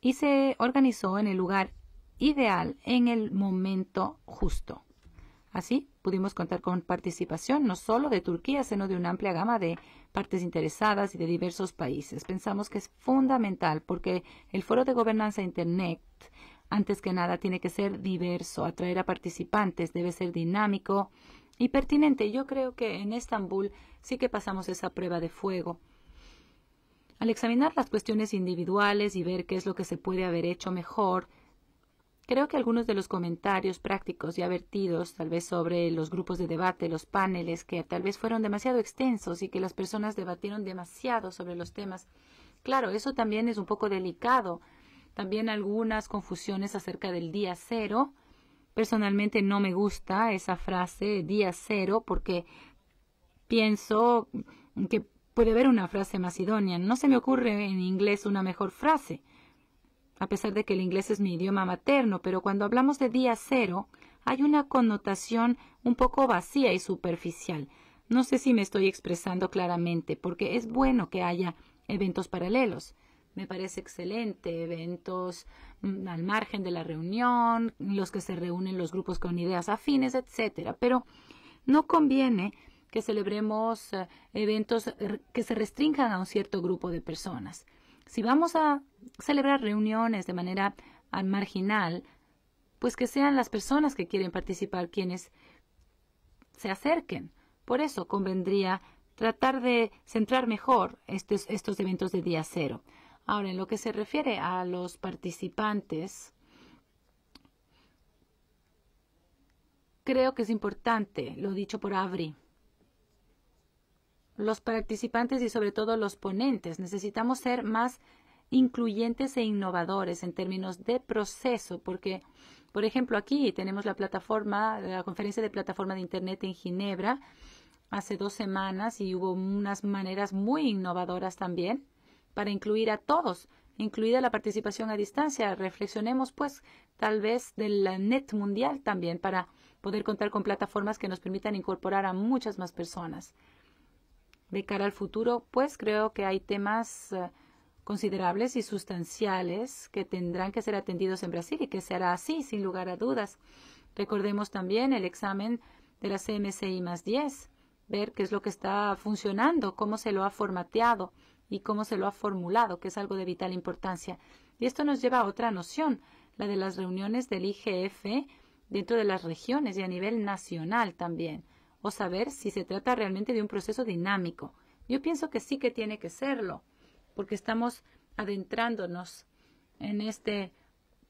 y se organizó en el lugar ideal en el momento justo. Así pudimos contar con participación no solo de Turquía, sino de una amplia gama de partes interesadas y de diversos países. Pensamos que es fundamental porque el foro de gobernanza Internet, antes que nada, tiene que ser diverso, atraer a participantes, debe ser dinámico y pertinente. Yo creo que en Estambul sí que pasamos esa prueba de fuego. Al examinar las cuestiones individuales y ver qué es lo que se puede haber hecho mejor, Creo que algunos de los comentarios prácticos ya vertidos, tal vez sobre los grupos de debate, los paneles, que tal vez fueron demasiado extensos y que las personas debatieron demasiado sobre los temas. Claro, eso también es un poco delicado. También algunas confusiones acerca del día cero. Personalmente no me gusta esa frase día cero porque pienso que puede haber una frase más idónea. No se me ocurre en inglés una mejor frase a pesar de que el inglés es mi idioma materno, pero cuando hablamos de día cero, hay una connotación un poco vacía y superficial. No sé si me estoy expresando claramente, porque es bueno que haya eventos paralelos. Me parece excelente, eventos mm, al margen de la reunión, los que se reúnen los grupos con ideas afines, etcétera. Pero no conviene que celebremos eh, eventos que se restrinjan a un cierto grupo de personas. Si vamos a celebrar reuniones de manera marginal, pues que sean las personas que quieren participar quienes se acerquen. Por eso convendría tratar de centrar mejor estos, estos eventos de día cero. Ahora, en lo que se refiere a los participantes, creo que es importante lo dicho por Avri los participantes y sobre todo los ponentes. Necesitamos ser más incluyentes e innovadores en términos de proceso, porque, por ejemplo, aquí tenemos la plataforma, la conferencia de plataforma de Internet en Ginebra hace dos semanas y hubo unas maneras muy innovadoras también para incluir a todos incluida la participación a distancia. Reflexionemos, pues, tal vez del net mundial también para poder contar con plataformas que nos permitan incorporar a muchas más personas. De cara al futuro, pues creo que hay temas uh, considerables y sustanciales que tendrán que ser atendidos en Brasil y que será así, sin lugar a dudas. Recordemos también el examen de la CMCI más 10, ver qué es lo que está funcionando, cómo se lo ha formateado y cómo se lo ha formulado, que es algo de vital importancia. Y esto nos lleva a otra noción, la de las reuniones del IGF dentro de las regiones y a nivel nacional también, saber si se trata realmente de un proceso dinámico. Yo pienso que sí que tiene que serlo, porque estamos adentrándonos en este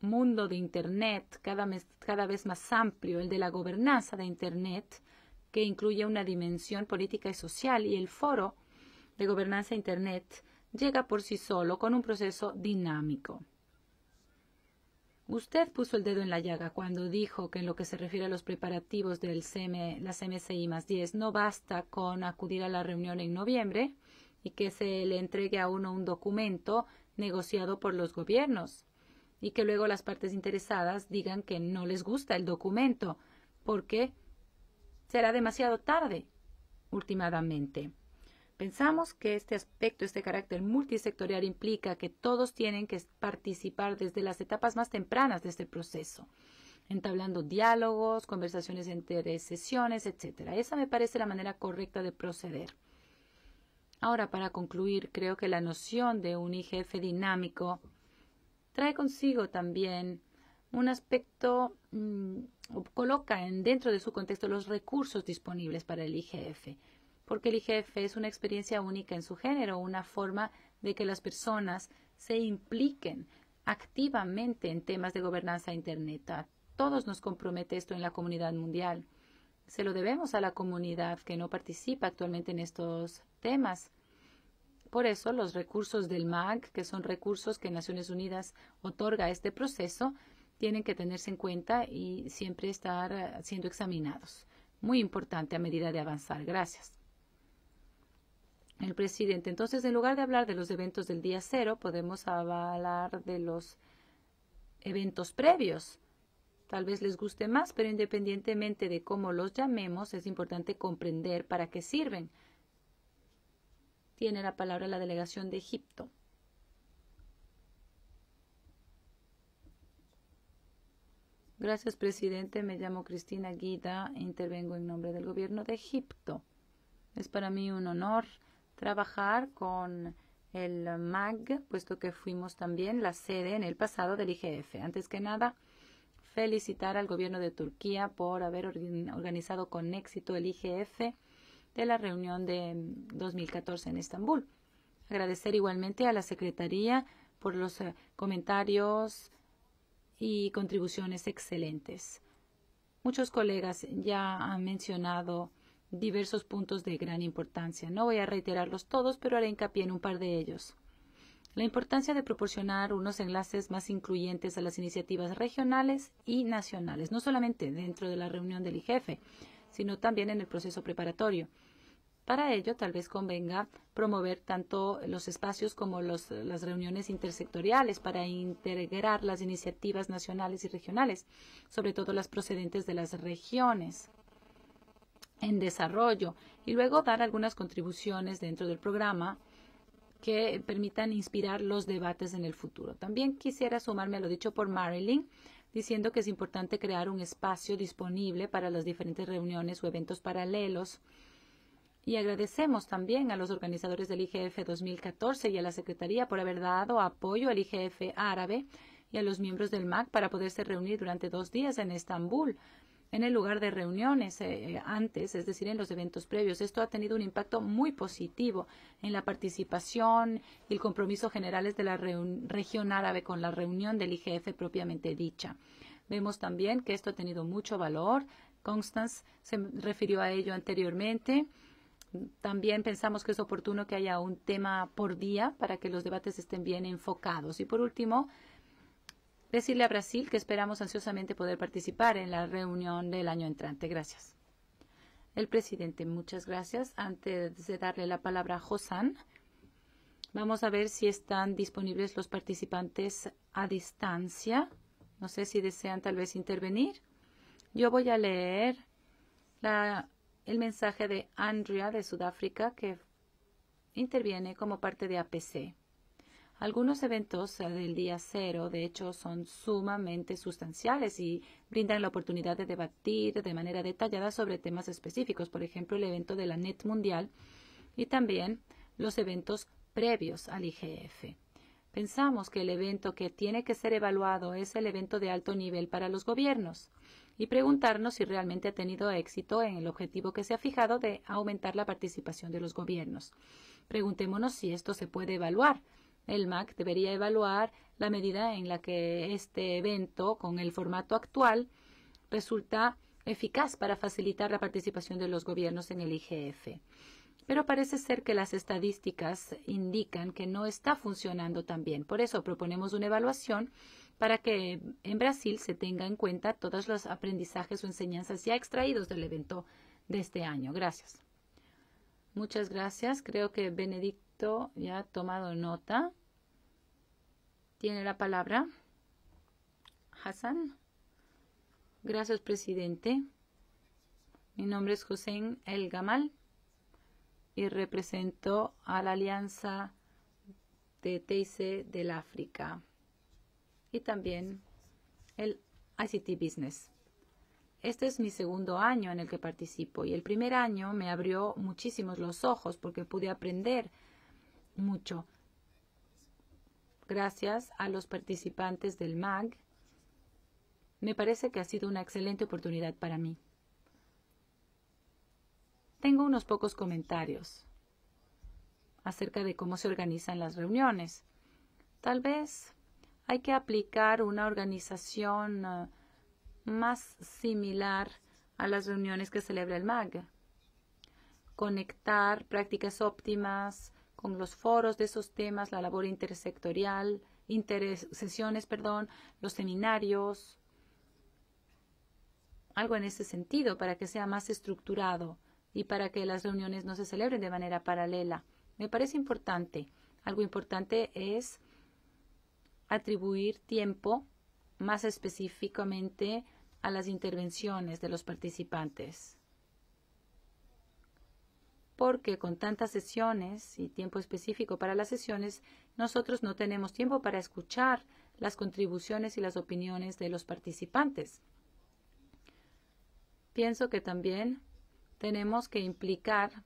mundo de Internet cada, mes, cada vez más amplio, el de la gobernanza de Internet, que incluye una dimensión política y social, y el foro de gobernanza Internet llega por sí solo con un proceso dinámico. Usted puso el dedo en la llaga cuando dijo que en lo que se refiere a los preparativos del CM, la CMCI más 10 no basta con acudir a la reunión en noviembre y que se le entregue a uno un documento negociado por los gobiernos y que luego las partes interesadas digan que no les gusta el documento porque será demasiado tarde últimamente. Pensamos que este aspecto, este carácter multisectorial implica que todos tienen que participar desde las etapas más tempranas de este proceso, entablando diálogos, conversaciones entre sesiones, etc. Esa me parece la manera correcta de proceder. Ahora, para concluir, creo que la noción de un IGF dinámico trae consigo también un aspecto, mmm, coloca en, dentro de su contexto los recursos disponibles para el IGF, porque el IGF es una experiencia única en su género, una forma de que las personas se impliquen activamente en temas de gobernanza Internet. Todos nos compromete esto en la comunidad mundial. Se lo debemos a la comunidad que no participa actualmente en estos temas. Por eso, los recursos del MAG, que son recursos que Naciones Unidas otorga a este proceso, tienen que tenerse en cuenta y siempre estar eh, siendo examinados. Muy importante a medida de avanzar. Gracias. El presidente. Entonces, en lugar de hablar de los eventos del día cero, podemos hablar de los eventos previos. Tal vez les guste más, pero independientemente de cómo los llamemos, es importante comprender para qué sirven. Tiene la palabra la delegación de Egipto. Gracias, presidente. Me llamo Cristina Guida intervengo en nombre del gobierno de Egipto. Es para mí un honor trabajar con el MAG, puesto que fuimos también la sede en el pasado del IGF. Antes que nada, felicitar al gobierno de Turquía por haber organizado con éxito el IGF de la reunión de 2014 en Estambul. Agradecer igualmente a la Secretaría por los eh, comentarios y contribuciones excelentes. Muchos colegas ya han mencionado diversos puntos de gran importancia. No voy a reiterarlos todos, pero haré hincapié en un par de ellos. La importancia de proporcionar unos enlaces más incluyentes a las iniciativas regionales y nacionales, no solamente dentro de la reunión del IGF, sino también en el proceso preparatorio. Para ello, tal vez convenga promover tanto los espacios como las reuniones intersectoriales para integrar las iniciativas nacionales y regionales, sobre todo las procedentes de las regiones en desarrollo, y luego dar algunas contribuciones dentro del programa que permitan inspirar los debates en el futuro. También quisiera sumarme a lo dicho por Marilyn, diciendo que es importante crear un espacio disponible para las diferentes reuniones o eventos paralelos y agradecemos también a los organizadores del IGF 2014 y a la Secretaría por haber dado apoyo al IGF árabe y a los miembros del MAC para poderse reunir durante dos días en Estambul, en el lugar de reuniones eh, antes, es decir, en los eventos previos. Esto ha tenido un impacto muy positivo en la participación y el compromiso generales de la región árabe con la reunión del IGF propiamente dicha. Vemos también que esto ha tenido mucho valor. Constance se refirió a ello anteriormente también pensamos que es oportuno que haya un tema por día para que los debates estén bien enfocados. Y por último, decirle a Brasil que esperamos ansiosamente poder participar en la reunión del año entrante. Gracias. El presidente, muchas gracias. Antes de darle la palabra a Josan, Vamos a ver si están disponibles los participantes a distancia. No sé si desean tal vez intervenir. Yo voy a leer el mensaje de Andrea de Sudáfrica que interviene como parte de APC. Algunos eventos eh, del día cero, de hecho, son sumamente sustanciales y brindan la oportunidad de debatir de manera detallada sobre temas específicos, por ejemplo, el evento de la NET Mundial y también los eventos previos al IGF. Pensamos que el evento que tiene que ser evaluado es el evento de alto nivel para los gobiernos y preguntarnos si realmente ha tenido éxito en el objetivo que se ha fijado de aumentar la participación de los gobiernos. Preguntémonos si esto se puede evaluar el MAC debería evaluar la medida en la que este evento, con el formato actual, resulta eficaz para facilitar la participación de los gobiernos en el IGF. Pero parece ser que las estadísticas indican que no está funcionando tan bien. Por eso proponemos una evaluación para que en Brasil se tenga en cuenta todos los aprendizajes o enseñanzas ya extraídos del evento de este año. Gracias. Muchas gracias. Creo que Benedicto ya ha tomado nota. Tiene la palabra. Hassan. Gracias, presidente. Mi nombre es José El Gamal y represento a la Alianza de TIC del África y también el ICT Business. Este es mi segundo año en el que participo y el primer año me abrió muchísimos los ojos porque pude aprender mucho gracias a los participantes del MAG, me parece que ha sido una excelente oportunidad para mí. Tengo unos pocos comentarios acerca de cómo se organizan las reuniones. Tal vez hay que aplicar una organización uh, más similar a las reuniones que celebra el MAG. Conectar prácticas óptimas con los foros de esos temas, la labor intersectorial, intersesiones, perdón, los seminarios, algo en ese sentido para que sea más estructurado y para que las reuniones no se celebren de manera paralela. Me parece importante. Algo importante es atribuir tiempo más específicamente a las intervenciones de los participantes porque con tantas sesiones y tiempo específico para las sesiones, nosotros no tenemos tiempo para escuchar las contribuciones y las opiniones de los participantes. Pienso que también tenemos que implicar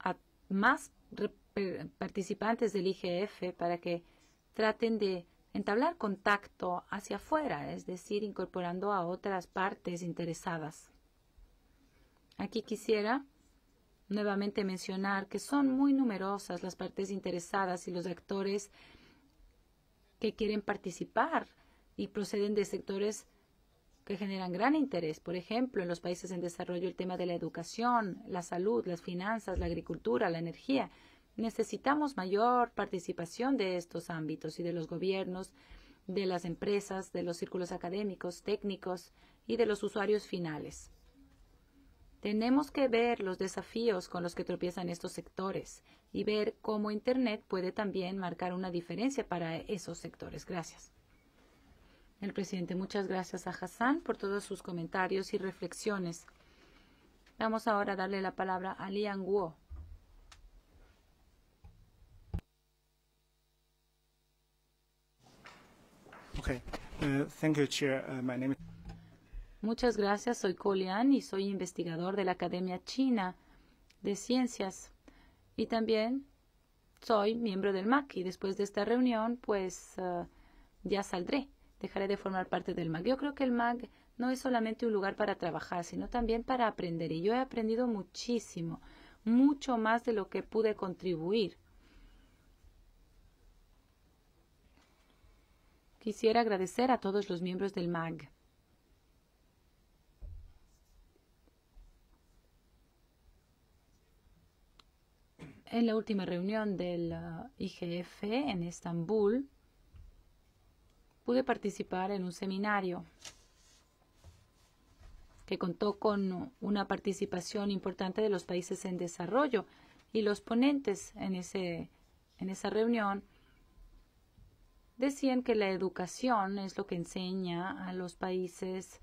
a más participantes del IGF para que traten de entablar contacto hacia afuera, es decir, incorporando a otras partes interesadas. Aquí quisiera nuevamente mencionar que son muy numerosas las partes interesadas y los actores que quieren participar y proceden de sectores que generan gran interés. Por ejemplo, en los países en desarrollo el tema de la educación, la salud, las finanzas, la agricultura, la energía. Necesitamos mayor participación de estos ámbitos y de los gobiernos, de las empresas, de los círculos académicos, técnicos y de los usuarios finales. Tenemos que ver los desafíos con los que tropiezan estos sectores y ver cómo Internet puede también marcar una diferencia para esos sectores. Gracias. El presidente, muchas gracias a Hassan por todos sus comentarios y reflexiones. Vamos ahora a darle la palabra a Liang Guo. Okay. Uh, thank you, Chair. Uh, my name is Muchas gracias, soy Kolian y soy investigador de la Academia China de Ciencias y también soy miembro del MAC y después de esta reunión pues uh, ya saldré, dejaré de formar parte del MAC. Yo creo que el MAC no es solamente un lugar para trabajar, sino también para aprender y yo he aprendido muchísimo, mucho más de lo que pude contribuir. Quisiera agradecer a todos los miembros del MAG en la última reunión del IGF en Estambul, pude participar en un seminario que contó con una participación importante de los países en desarrollo Y los ponentes en, ese, en esa reunión decían que la educación es lo que enseña a los países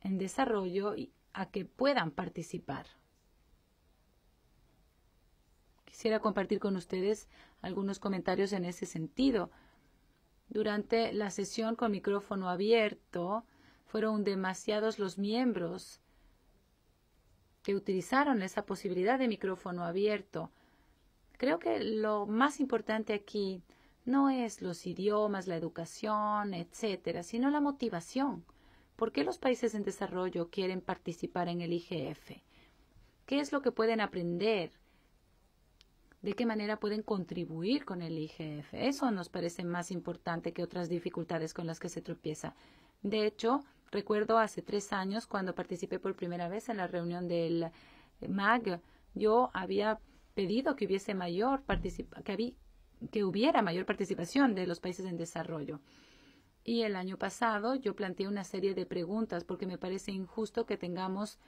en desarrollo a que puedan participar. Quisiera compartir con ustedes algunos comentarios en ese sentido. Durante la sesión con micrófono abierto, fueron demasiados los miembros que utilizaron esa posibilidad de micrófono abierto. Creo que lo más importante aquí no es los idiomas, la educación, etcétera, sino la motivación. ¿Por qué los países en desarrollo quieren participar en el IGF? ¿Qué es lo que pueden aprender? ¿De qué manera pueden contribuir con el IGF? Eso nos parece más importante que otras dificultades con las que se tropieza. De hecho, recuerdo hace tres años cuando participé por primera vez en la reunión del MAG, yo había pedido que hubiese mayor que, que hubiera mayor participación de los países en desarrollo. Y el año pasado yo planteé una serie de preguntas porque me parece injusto que tengamos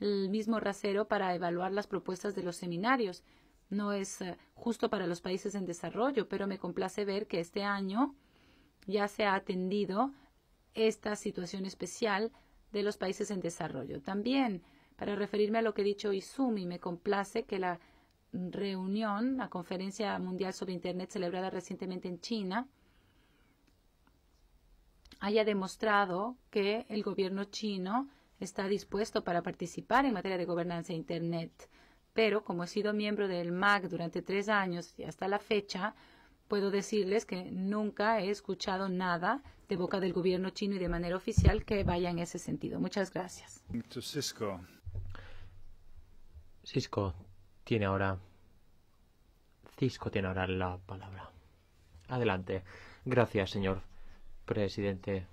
el mismo rasero para evaluar las propuestas de los seminarios. No es eh, justo para los países en desarrollo, pero me complace ver que este año ya se ha atendido esta situación especial de los países en desarrollo. También, para referirme a lo que ha dicho Izumi, me complace que la reunión, la conferencia mundial sobre Internet celebrada recientemente en China, haya demostrado que el gobierno chino está dispuesto para participar en materia de gobernanza de Internet. Pero como he sido miembro del MAC durante tres años y hasta la fecha, puedo decirles que nunca he escuchado nada de boca del gobierno chino y de manera oficial que vaya en ese sentido. Muchas gracias. Cisco. Cisco tiene ahora. Cisco tiene ahora la palabra. Adelante. Gracias, señor presidente.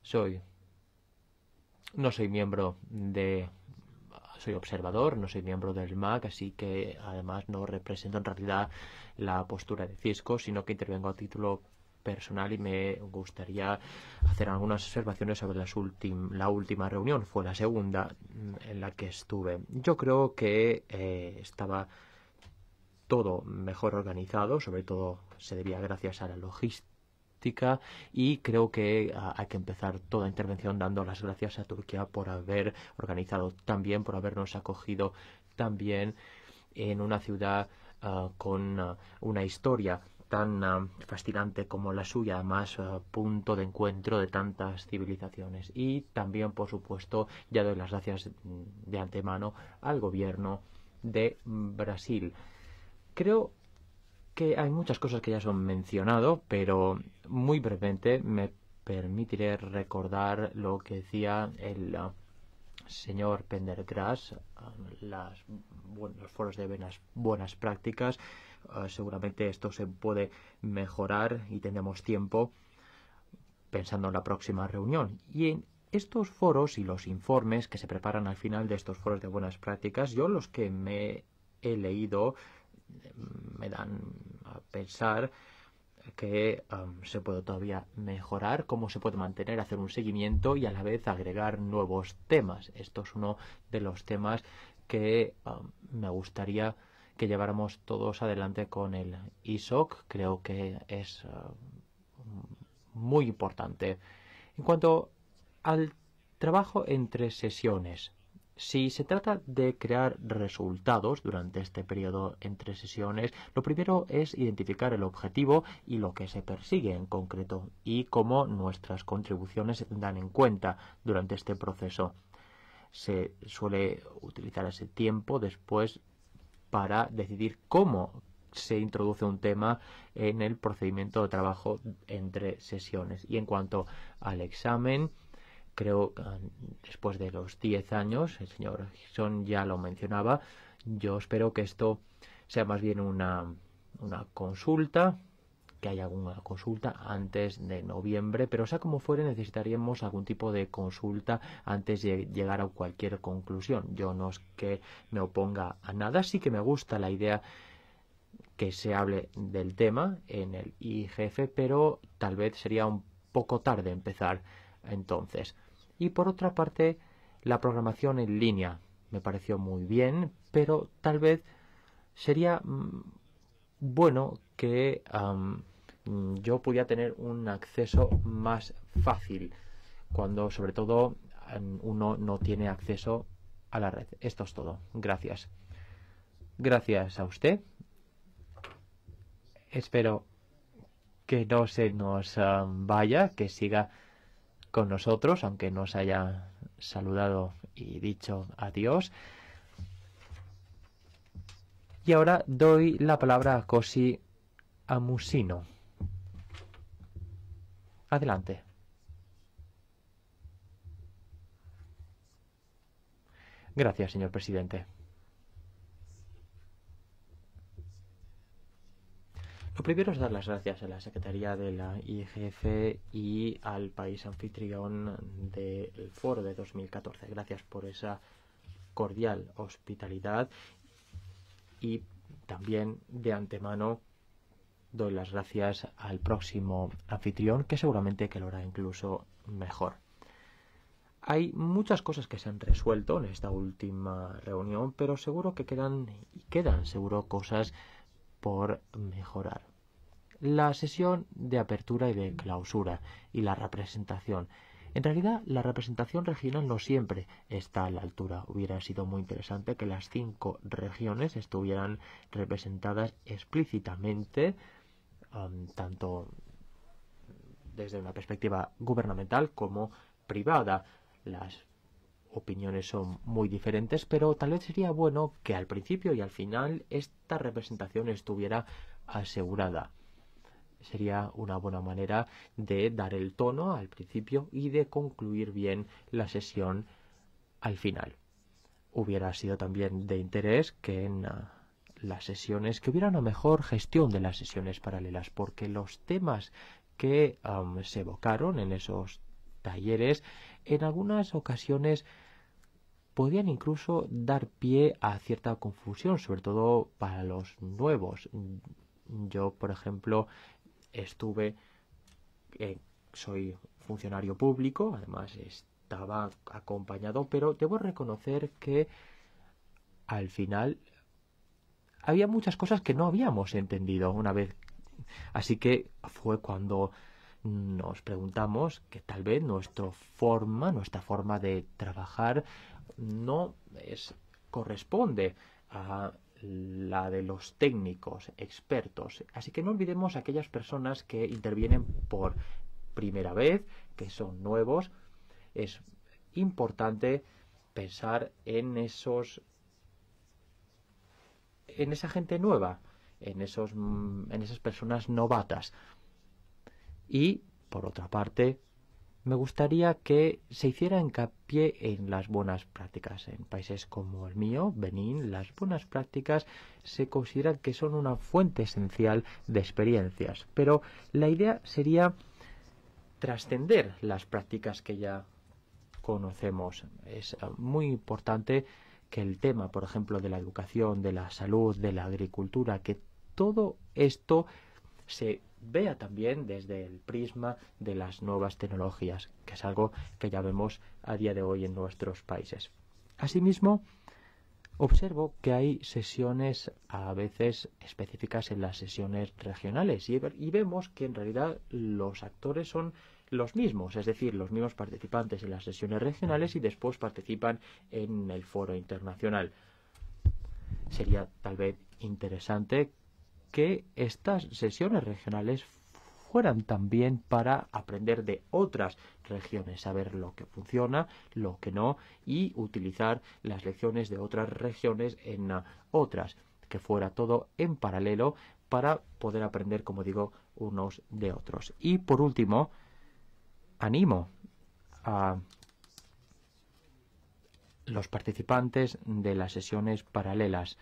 Soy. No soy miembro de. Soy observador, no soy miembro del MAC, así que además no represento en realidad la postura de Cisco, sino que intervengo a título personal y me gustaría hacer algunas observaciones sobre las la última reunión. Fue la segunda en la que estuve. Yo creo que eh, estaba todo mejor organizado, sobre todo se debía gracias a la logística y creo que ah, hay que empezar toda intervención dando las gracias a Turquía por haber organizado también, por habernos acogido también en una ciudad uh, con uh, una historia tan fascinante como la suya, además punto de encuentro de tantas civilizaciones. Y también, por supuesto, ya doy las gracias de antemano al gobierno de Brasil Creo que hay muchas cosas que ya son mencionado, pero muy brevemente me permitiré recordar lo que decía el uh, señor Pendergrass, uh, las, los foros de buenas, buenas prácticas. Uh, seguramente esto se puede mejorar y tendremos tiempo pensando en la próxima reunión. Y en estos foros y los informes que se preparan al final de estos foros de buenas prácticas, yo los que me he leído me dan a pensar que se puede todavía mejorar, cómo se puede mantener, hacer un seguimiento y a la vez agregar nuevos temas. Esto es uno de los temas que me gustaría que lleváramos todos adelante con el ISOC. Creo que es muy importante. En cuanto al trabajo entre sesiones, si se trata de crear resultados durante este periodo entre sesiones, lo primero es identificar el objetivo y lo que se persigue en concreto y cómo nuestras contribuciones se tendrán en cuenta durante este proceso. Se suele utilizar ese tiempo después para decidir cómo se introduce un tema en el procedimiento de trabajo entre sesiones. Y en cuanto al examen, creo después de los 10 años, el señor Gibson ya lo mencionaba, yo espero que esto sea más bien una, una consulta, que haya alguna consulta antes de noviembre, pero sea como fuere, necesitaríamos algún tipo de consulta antes de llegar a cualquier conclusión. Yo no es que me oponga a nada, sí que me gusta la idea que se hable del tema en el IGF, pero tal vez sería un poco tarde empezar entonces. Y por otra parte, la programación en línea. me pareció muy bien, pero tal vez sería mm, bueno que yo pudiera tener un acceso más fácil cuando sobre todo uno no tiene acceso a la red. Esto es todo. Gracias. Gracias a usted. Espero que no se nos vaya, que siga con nosotros, aunque nos haya saludado y dicho adiós. Y ahora doy la palabra a Cosi Amusino. Adelante. Gracias, señor presidente. Lo primero es dar las gracias a la Secretaría de la IGF y al país anfitrión del foro de 2014. Gracias por esa cordial hospitalidad y también de antemano doy las gracias al próximo anfitrión que seguramente que lo hará incluso mejor. Hay muchas cosas que se han resuelto en esta última reunión, pero seguro que quedan y quedan seguro cosas por mejorar. La sesión de apertura y de clausura y la representación. En realidad, la representación regional no siempre está a la altura. Hubiera sido muy interesante que las cinco regiones estuvieran representadas explícitamente, um, tanto desde una perspectiva gubernamental como privada las opiniones son muy diferentes, pero tal vez sería bueno que al principio y al final esta representación estuviera asegurada. Sería una buena manera de dar el tono al principio y de concluir bien la sesión al final. Hubiera sido también de interés que en ah, las sesiones, que hubiera una mejor gestión de las sesiones paralelas, porque los temas que se evocaron en esos talleres en algunas ocasiones podían incluso dar pie a cierta confusión, sobre todo para los nuevos. Yo, por ejemplo, estuve, eh, soy funcionario público, además estaba acompañado, pero debo reconocer que al final había muchas cosas que no habíamos entendido una vez. Así que fue cuando nos preguntamos que tal vez nuestra forma, nuestra forma de trabajar no es, corresponde a la de los técnicos, expertos. Así que no olvidemos aquellas personas que intervienen por primera vez, que son nuevos. Es importante pensar en esos en esa gente nueva, en esos en esas personas novatas. Y, por otra parte, me gustaría que se hiciera hincapié en las buenas prácticas. En países como el mío, Benín, las buenas prácticas se consideran que son una fuente esencial de experiencias. Pero la idea sería trascender las prácticas que ya conocemos. Es muy importante que el tema, por ejemplo, de la educación, de la salud, de la agricultura, que todo esto se vea también desde el prisma de las nuevas tecnologías, que es algo que ya vemos a día de hoy en nuestros países. Asimismo, observo que hay sesiones a veces específicas en las sesiones regionales y, vemos que en realidad los actores son los mismos, es decir, los mismos participantes en las sesiones regionales y después participan en el foro internacional. Sería tal vez interesante que estas sesiones regionales fueran también para aprender de otras regiones, saber lo que funciona, lo que no, y utilizar las lecciones de otras regiones en otras, que fuera todo en paralelo para poder aprender, como digo, unos de otros. Y por último, animo a los participantes de las sesiones paralelas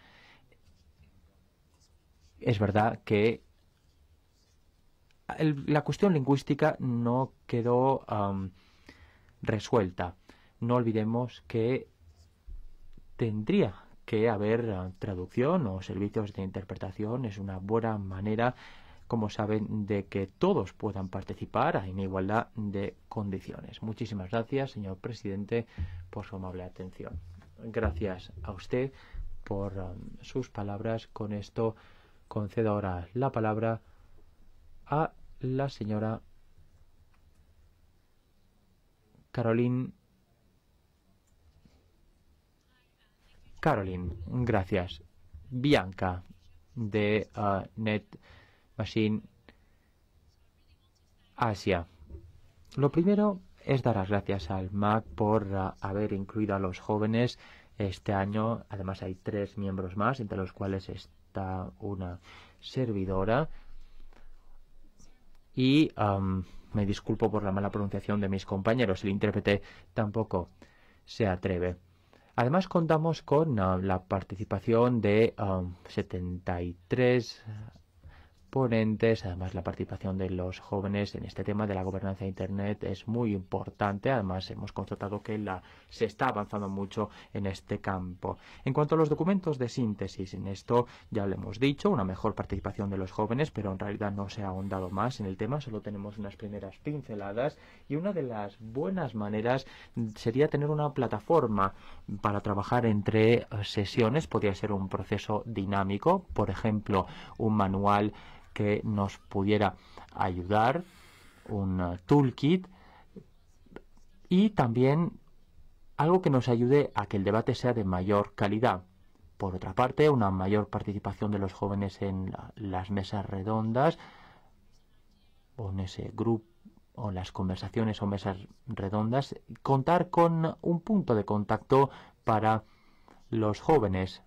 es verdad que la cuestión lingüística no quedó resuelta. No olvidemos que tendría que haber uh, traducción o servicios de interpretación. Es una buena manera, como saben, de que todos puedan participar en igualdad de condiciones. Muchísimas gracias, señor presidente, por su amable atención. Gracias a usted por um, sus palabras. Con esto concedo ahora la palabra a la señora Caroline. Caroline, gracias. Bianca de uh, Net Machine Asia. Lo primero es dar las gracias al MAC por uh, haber incluido a los jóvenes este año. Además hay tres miembros más, entre los cuales está una servidora. Y me disculpo por la mala pronunciación de mis compañeros. El intérprete tampoco se atreve. Además contamos con uh, la participación de um, 73 Además, la participación de los jóvenes en este tema de la gobernanza de Internet es muy importante. Además, hemos constatado que la, se está avanzando mucho en este campo. En cuanto a los documentos de síntesis, en esto ya lo hemos dicho, una mejor participación de los jóvenes, pero en realidad no se ha ahondado más en el tema, solo tenemos unas primeras pinceladas y una de las buenas maneras sería tener una plataforma para trabajar entre sesiones, podría ser un proceso dinámico, por ejemplo, un manual que nos pudiera ayudar, un uh, toolkit y también algo que nos ayude a que el debate sea de mayor calidad. Por otra parte, una mayor participación de los jóvenes en las mesas redondas o en ese grupo o las conversaciones o mesas redondas, contar con un punto de contacto para los jóvenes,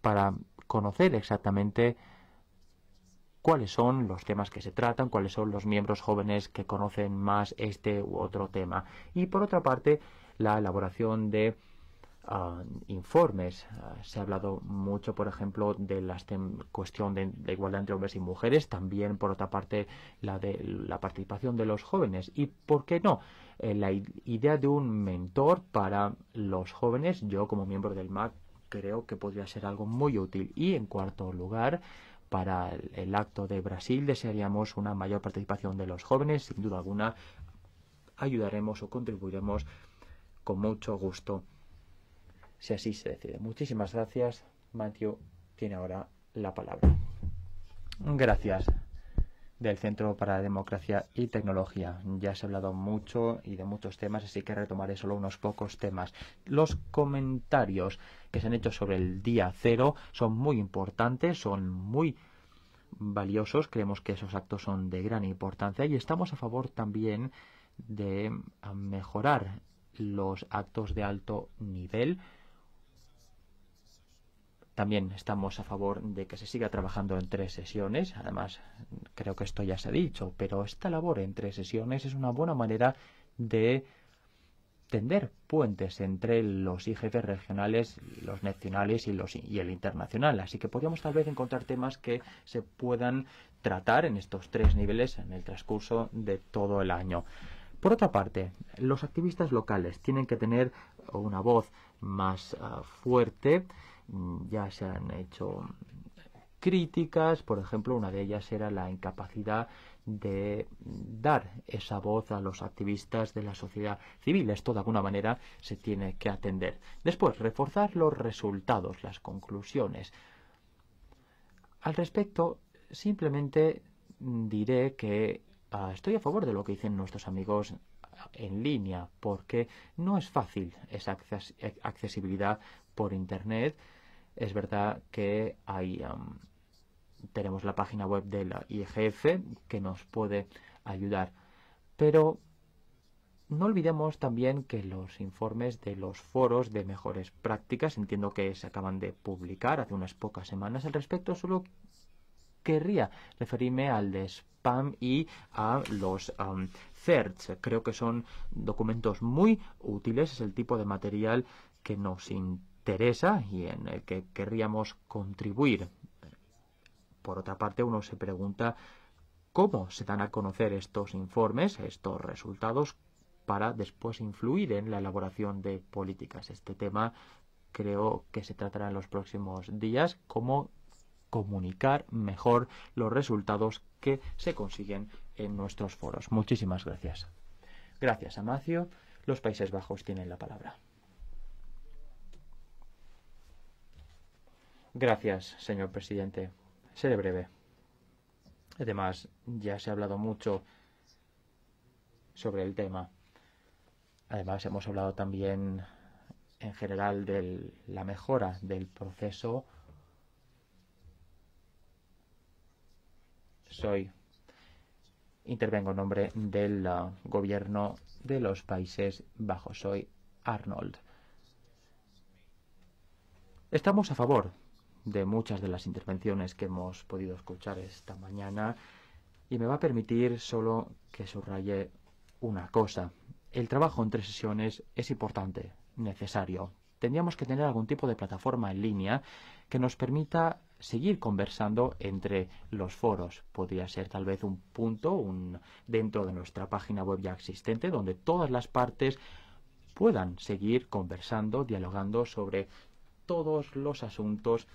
para conocer exactamente cuáles son los temas que se tratan, cuáles son los miembros jóvenes que conocen más este u otro tema. Y por otra parte, la elaboración de uh, informes. Uh, se ha hablado mucho, por ejemplo, de la cuestión de la igualdad entre hombres y mujeres, también, por otra parte, la de la participación de los jóvenes. Y, ¿por qué no? Eh, la idea de un mentor para los jóvenes, yo como miembro del MAC creo que podría ser algo muy útil. Y, en cuarto lugar, para el acto de Brasil desearíamos una mayor participación de los jóvenes. Sin duda alguna, ayudaremos o contribuiremos con mucho gusto si así se decide. Muchísimas gracias. Matthew tiene ahora la palabra. Gracias del Centro para Democracia y Tecnología. Ya se ha hablado mucho y de muchos temas, así que retomaré solo unos pocos temas. Los comentarios que se han hecho sobre el día cero son muy importantes, son muy valiosos. Creemos que esos actos son de gran importancia y estamos a favor también de mejorar los actos de alto nivel también estamos a favor de que se siga trabajando en tres sesiones. Además, creo que esto ya se ha dicho, pero esta labor en tres sesiones es una buena manera de tender puentes entre los IGF regionales, los nacionales y, los, y el internacional. Así que podríamos tal vez encontrar temas que se puedan tratar en estos tres niveles en el transcurso de todo el año. Por otra parte, los activistas locales tienen que tener una voz más uh, fuerte ya se han hecho críticas, por ejemplo, una de ellas era la incapacidad de dar esa voz a los activistas de la sociedad civil. Esto de alguna manera se tiene que atender. Después, reforzar los resultados, las conclusiones. Al respecto, simplemente diré que uh, estoy a favor de lo que dicen nuestros amigos en línea, porque no es fácil esa accesibilidad por Internet es verdad que hay, tenemos la página web de la IGF que nos puede ayudar, pero no olvidemos también que los informes de los foros de mejores prácticas, entiendo que se acaban de publicar hace unas pocas semanas al respecto, solo querría referirme al de spam y a los um, CERTs. Creo que son documentos muy útiles, es el tipo de material que nos interesa interesa y en el que querríamos contribuir. Por otra parte, uno se pregunta cómo se dan a conocer estos informes, estos resultados, para después influir en la elaboración de políticas. Este tema creo que se tratará en los próximos días, cómo comunicar mejor los resultados que se consiguen en nuestros foros. Muchísimas gracias. Gracias, Amacio. Los Países Bajos tienen la palabra. Gracias, señor presidente. Seré breve. Además, ya se ha hablado mucho sobre el tema. Además, hemos hablado también en general de la mejora del proceso. Soy intervengo en nombre del uh, gobierno de los Países Bajos. Soy Arnold. Estamos a favor de muchas de las intervenciones que hemos podido escuchar esta mañana y me va a permitir solo que subraye una cosa. El trabajo en tres sesiones es importante, necesario. Tendríamos que tener algún tipo de plataforma en línea que nos permita seguir conversando entre los foros. Podría ser tal vez un punto un, dentro de nuestra página web ya existente donde todas las partes puedan seguir conversando, dialogando sobre todos los asuntos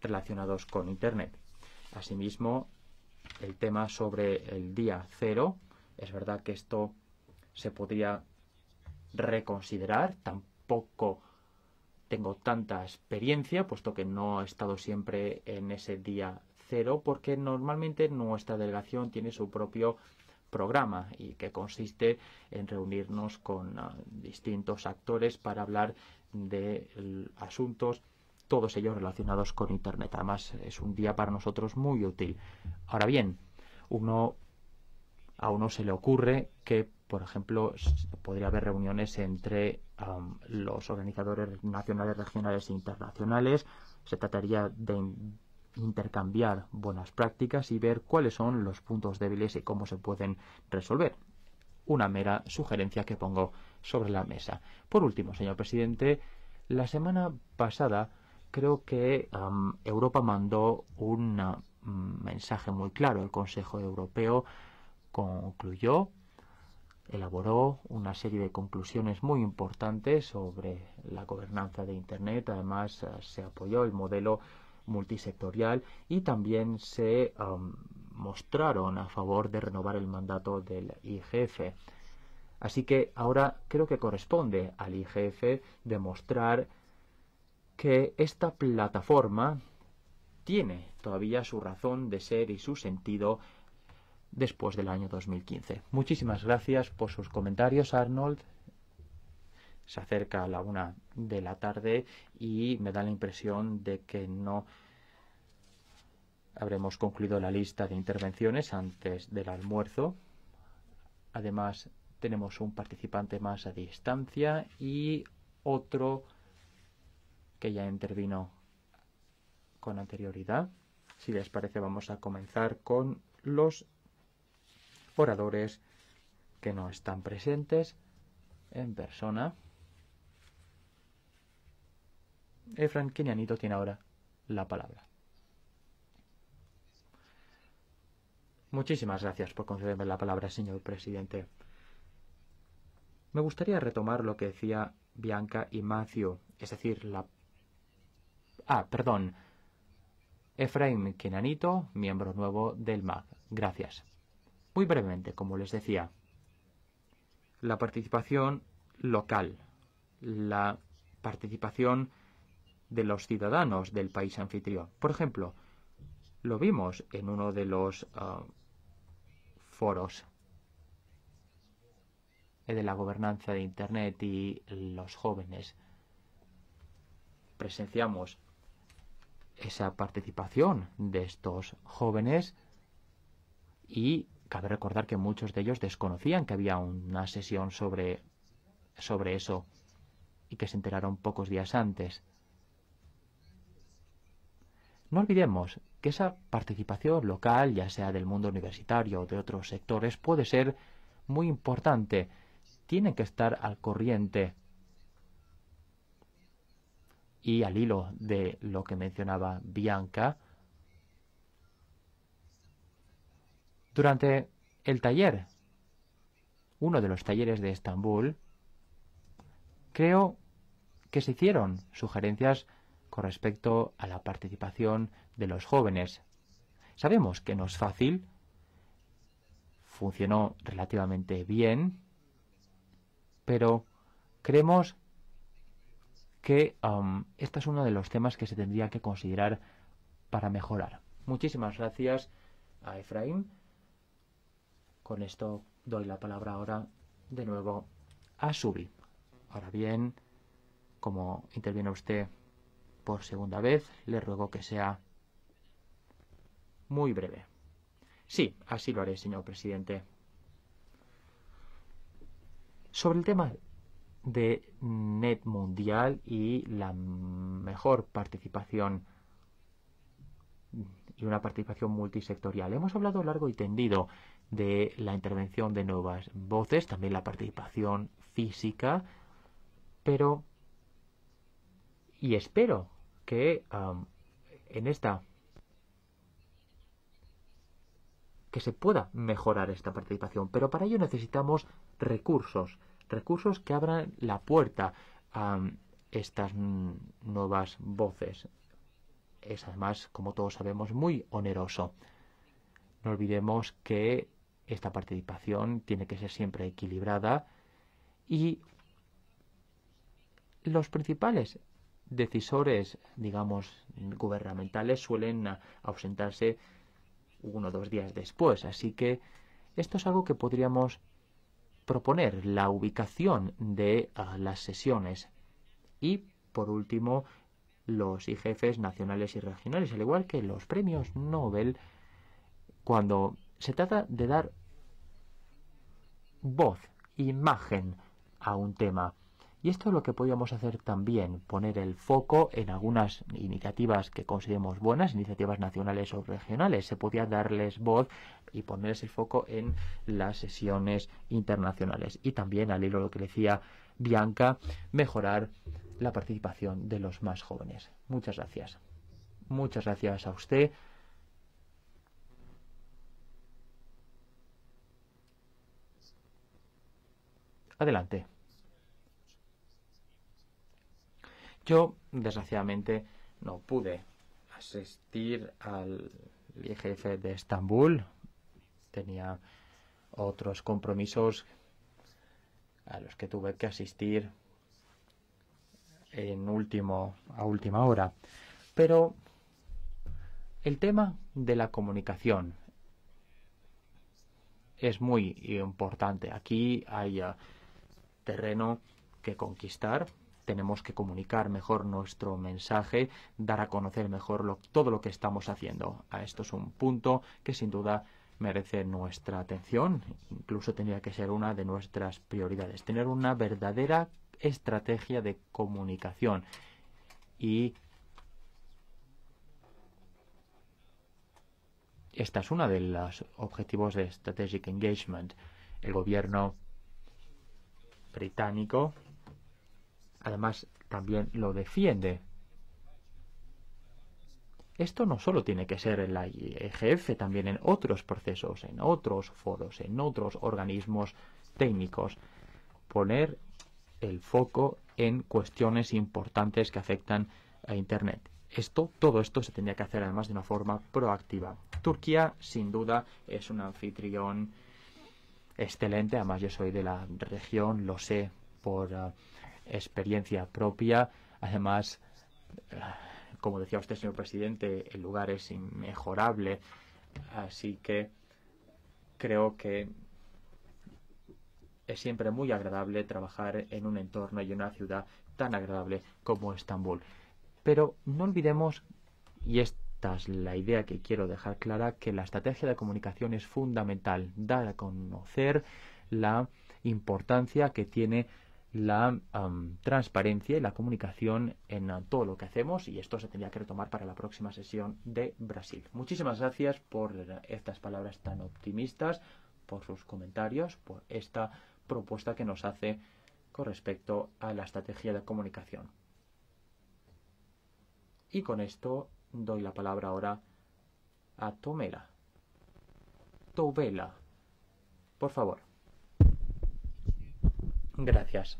relacionados con Internet. Asimismo, el tema sobre el día cero, es verdad que esto se podría reconsiderar, tampoco tengo tanta experiencia, puesto que no he estado siempre en ese día cero, porque normalmente nuestra delegación tiene su propio programa y que consiste en reunirnos con uh, distintos actores para hablar de asuntos, todos ellos relacionados con Internet. Además, es un día para nosotros muy útil. Ahora bien, uno a uno se le ocurre que por ejemplo, podría haber reuniones entre los organizadores nacionales, regionales e internacionales. Se trataría de intercambiar buenas prácticas y ver cuáles son los puntos débiles y cómo se pueden resolver. Una mera sugerencia que pongo sobre la mesa. Por último, señor presidente, la semana pasada creo que Europa mandó un um, mensaje muy claro. El Consejo Europeo concluyó elaboró una serie de conclusiones muy importantes sobre la gobernanza de Internet. Además, eh, se apoyó el modelo multisectorial y también se mostraron a favor de renovar el mandato del IGF. Así que ahora creo que corresponde al IGF demostrar que esta plataforma tiene todavía su razón de ser y su sentido después del año 2015. Muchísimas gracias por sus comentarios, Arnold. Se acerca a la una de la tarde y me da la impresión de que no habremos concluido la lista de intervenciones antes del almuerzo. Además, tenemos un participante más a distancia y otro que ya intervino con anterioridad. Si les parece, vamos a comenzar con los oradores que no están presentes en persona. Efran Kenianito tiene ahora la palabra. Muchísimas gracias por concederme la palabra, señor presidente. Me gustaría retomar lo que decía Bianca y Matthew, es decir, la... Ah, perdón. Efraim Kenanito, miembro nuevo del MAG. Gracias. Muy brevemente, como les decía, la participación local, la participación de los ciudadanos del país anfitrión. Por ejemplo, lo vimos en uno de los uh, foros de la gobernanza de Internet y los jóvenes. Presenciamos esa participación de estos jóvenes y Cabe recordar que muchos de ellos desconocían que había una sesión sobre, sobre eso y que se enteraron pocos días antes. No olvidemos que esa participación local, ya sea del mundo universitario o de otros sectores, puede ser muy importante. Tienen que estar al corriente y al hilo de lo que mencionaba Bianca, Durante el taller, uno de los talleres de Estambul, creo que se hicieron sugerencias con respecto a la participación de los jóvenes. Sabemos que no es fácil, funcionó relativamente bien, pero creemos que um, este es uno de los temas que se tendría que considerar para mejorar. Muchísimas gracias a Efraín. Con esto doy la palabra ahora de nuevo a Subi. Ahora bien, como interviene usted por segunda vez, le ruego que sea muy breve. Sí, así lo haré, señor presidente. Sobre el tema de Net Mundial y la mejor participación y una participación multisectorial. Hemos hablado largo y tendido de la intervención de nuevas voces, también la participación física, pero y espero que um, en esta que se pueda mejorar esta participación, pero para ello necesitamos recursos, recursos que abran la puerta a estas nuevas voces. Es además, como todos sabemos, muy oneroso. No olvidemos que esta participación tiene que ser siempre equilibrada y los principales decisores, digamos, gubernamentales suelen ausentarse uno o dos días después. Así que esto es algo que podríamos proponer, la ubicación de uh, las sesiones. Y, por último, los IGFs nacionales y regionales, al igual que los premios Nobel, cuando se trata de dar voz, imagen a un tema. Y esto es lo que podríamos hacer también, poner el foco en algunas iniciativas que consideremos buenas, iniciativas nacionales o regionales. Se podía darles voz y ponerles el foco en las sesiones internacionales. Y también, al hilo de lo que decía Bianca, mejorar la participación de los más jóvenes. Muchas gracias. Muchas gracias a usted. Adelante. Yo, desgraciadamente, no pude asistir al IGF de Estambul. Tenía otros compromisos a los que tuve que asistir en último, a última hora. Pero el tema de la comunicación es muy importante. Aquí hay uh, terreno que conquistar. Tenemos que comunicar mejor nuestro mensaje, dar a conocer mejor todo lo que estamos haciendo. Esto es un punto que sin duda merece nuestra atención. Incluso tendría que ser una de nuestras prioridades. Tener una verdadera estrategia de comunicación y esta es una de los objetivos de Strategic Engagement. El gobierno británico además también lo defiende. Esto no solo tiene que ser en la IGF, también en otros procesos, en otros foros, en otros organismos técnicos. Poner el foco en cuestiones importantes que afectan a Internet. Esto, todo esto se tendría que hacer además de una forma proactiva. Turquía, sin duda, es un anfitrión excelente. Además, yo soy de la región, lo sé por uh, experiencia propia. Además, uh, como decía usted, señor presidente, el lugar es inmejorable. Así que creo que es siempre muy agradable trabajar en un entorno y en una ciudad tan agradable como Estambul. Pero no olvidemos, y esta es la idea que quiero dejar clara, que la estrategia de comunicación es fundamental, dar a conocer la importancia que tiene la transparencia y la comunicación en uh, todo lo que hacemos y esto se tendría que retomar para la próxima sesión de Brasil. Muchísimas gracias por estas palabras tan optimistas, por sus comentarios, por esta propuesta que nos hace con respecto a la estrategia de comunicación. Y con esto doy la palabra ahora a Tomela. Tovela. Por favor. Gracias.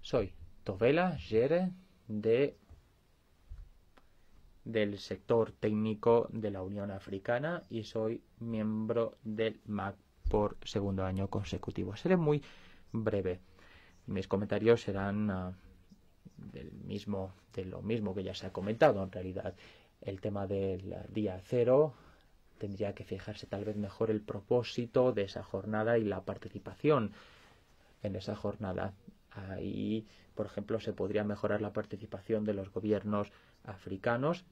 Soy Tovela Jere de del sector técnico de la Unión Africana y soy miembro del MAC por segundo año consecutivo. Seré muy breve. Mis comentarios serán uh, del mismo, de lo mismo que ya se ha comentado en realidad. El tema del día cero tendría que fijarse tal vez mejor el propósito de esa jornada y la participación en esa jornada. Ahí, por ejemplo, se podría mejorar la participación de los gobiernos africanos.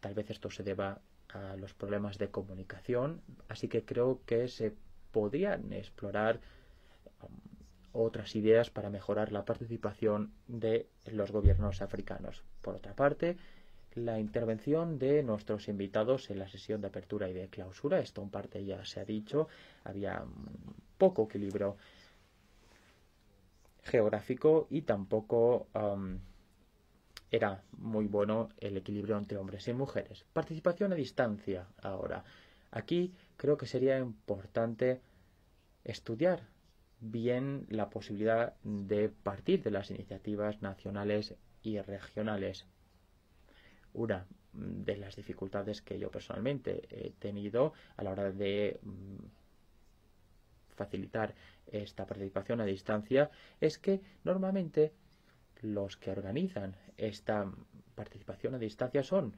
Tal vez esto se deba a los problemas de comunicación, así que creo que se podrían explorar um, otras ideas para mejorar la participación de los gobiernos africanos. Por otra parte, la intervención de nuestros invitados en la sesión de apertura y de clausura, esto en parte ya se ha dicho, había poco equilibrio geográfico y tampoco um, era muy bueno el equilibrio entre hombres y mujeres. Participación a distancia ahora. Aquí creo que sería importante estudiar bien la posibilidad de partir de las iniciativas nacionales y regionales. Una de las dificultades que yo personalmente he tenido a la hora de mm, facilitar esta participación a distancia es que normalmente los que organizan esta participación a distancia son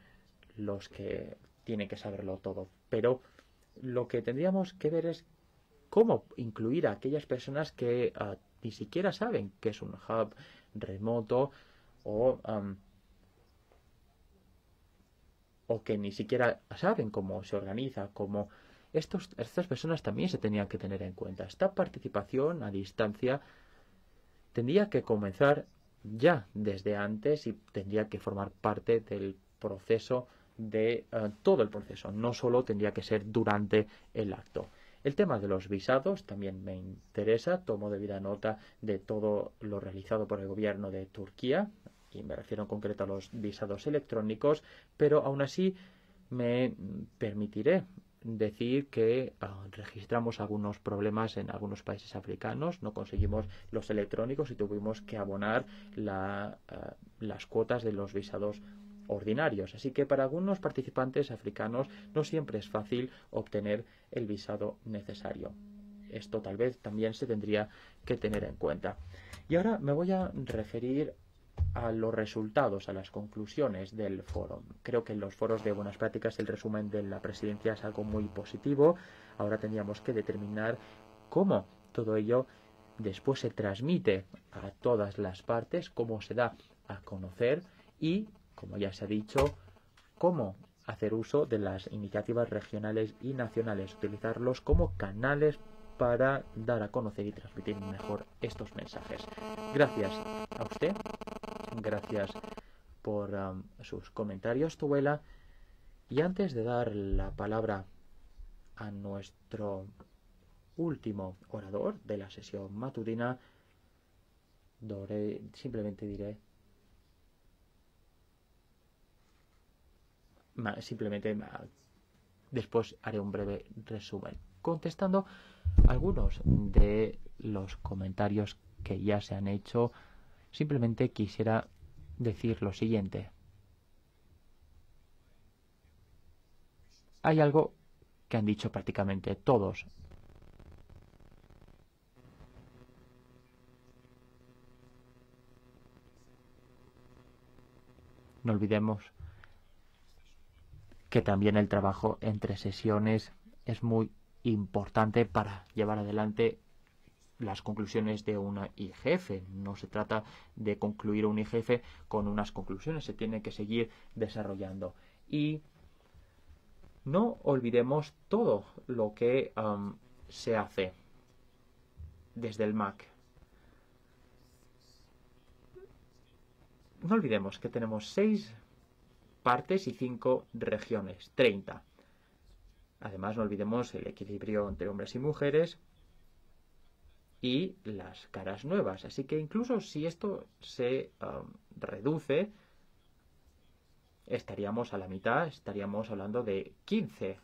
los que tienen que saberlo todo. Pero lo que tendríamos que ver es cómo incluir a aquellas personas que uh, ni siquiera saben que es un hub remoto o, o que ni siquiera saben cómo se organiza, cómo estos, estas personas también se tenían que tener en cuenta. Esta participación a distancia tendría que comenzar ya desde antes y tendría que formar parte del proceso de uh, todo el proceso, no solo tendría que ser durante el acto. El tema de los visados también me interesa, tomo debida nota de todo lo realizado por el gobierno de Turquía, y me refiero en concreto a los visados electrónicos, pero aún así me permitiré decir que uh, registramos algunos problemas en algunos países africanos, no conseguimos los electrónicos y tuvimos que abonar la, uh, las cuotas de los visados ordinarios. Así que para algunos participantes africanos no siempre es fácil obtener el visado necesario. Esto tal vez también se tendría que tener en cuenta. Y ahora me voy a referir a los resultados, a las conclusiones del foro. Creo que en los foros de buenas prácticas el resumen de la presidencia es algo muy positivo. Ahora tendríamos que determinar cómo todo ello después se transmite a todas las partes, cómo se da a conocer y, como ya se ha dicho, cómo hacer uso de las iniciativas regionales y nacionales, utilizarlos como canales para dar a conocer y transmitir mejor estos mensajes. Gracias a usted Gracias por sus comentarios, Tuela. Y antes de dar la palabra a nuestro último orador de la sesión matutina, simplemente diré simplemente después haré un breve resumen contestando algunos de los comentarios que ya se han hecho Simplemente quisiera decir lo siguiente. Hay algo que han dicho prácticamente todos. No olvidemos que también el trabajo entre sesiones es muy importante para llevar adelante las conclusiones de una IGF. No se trata de concluir un IGF con unas conclusiones, se tiene que seguir desarrollando. Y no olvidemos todo lo que um, se hace desde el MAC. No olvidemos que tenemos seis partes y cinco regiones, 30. Además, no olvidemos el equilibrio entre hombres y mujeres, y las caras nuevas. Así que incluso si esto se um, reduce, estaríamos a la mitad, estaríamos hablando de 15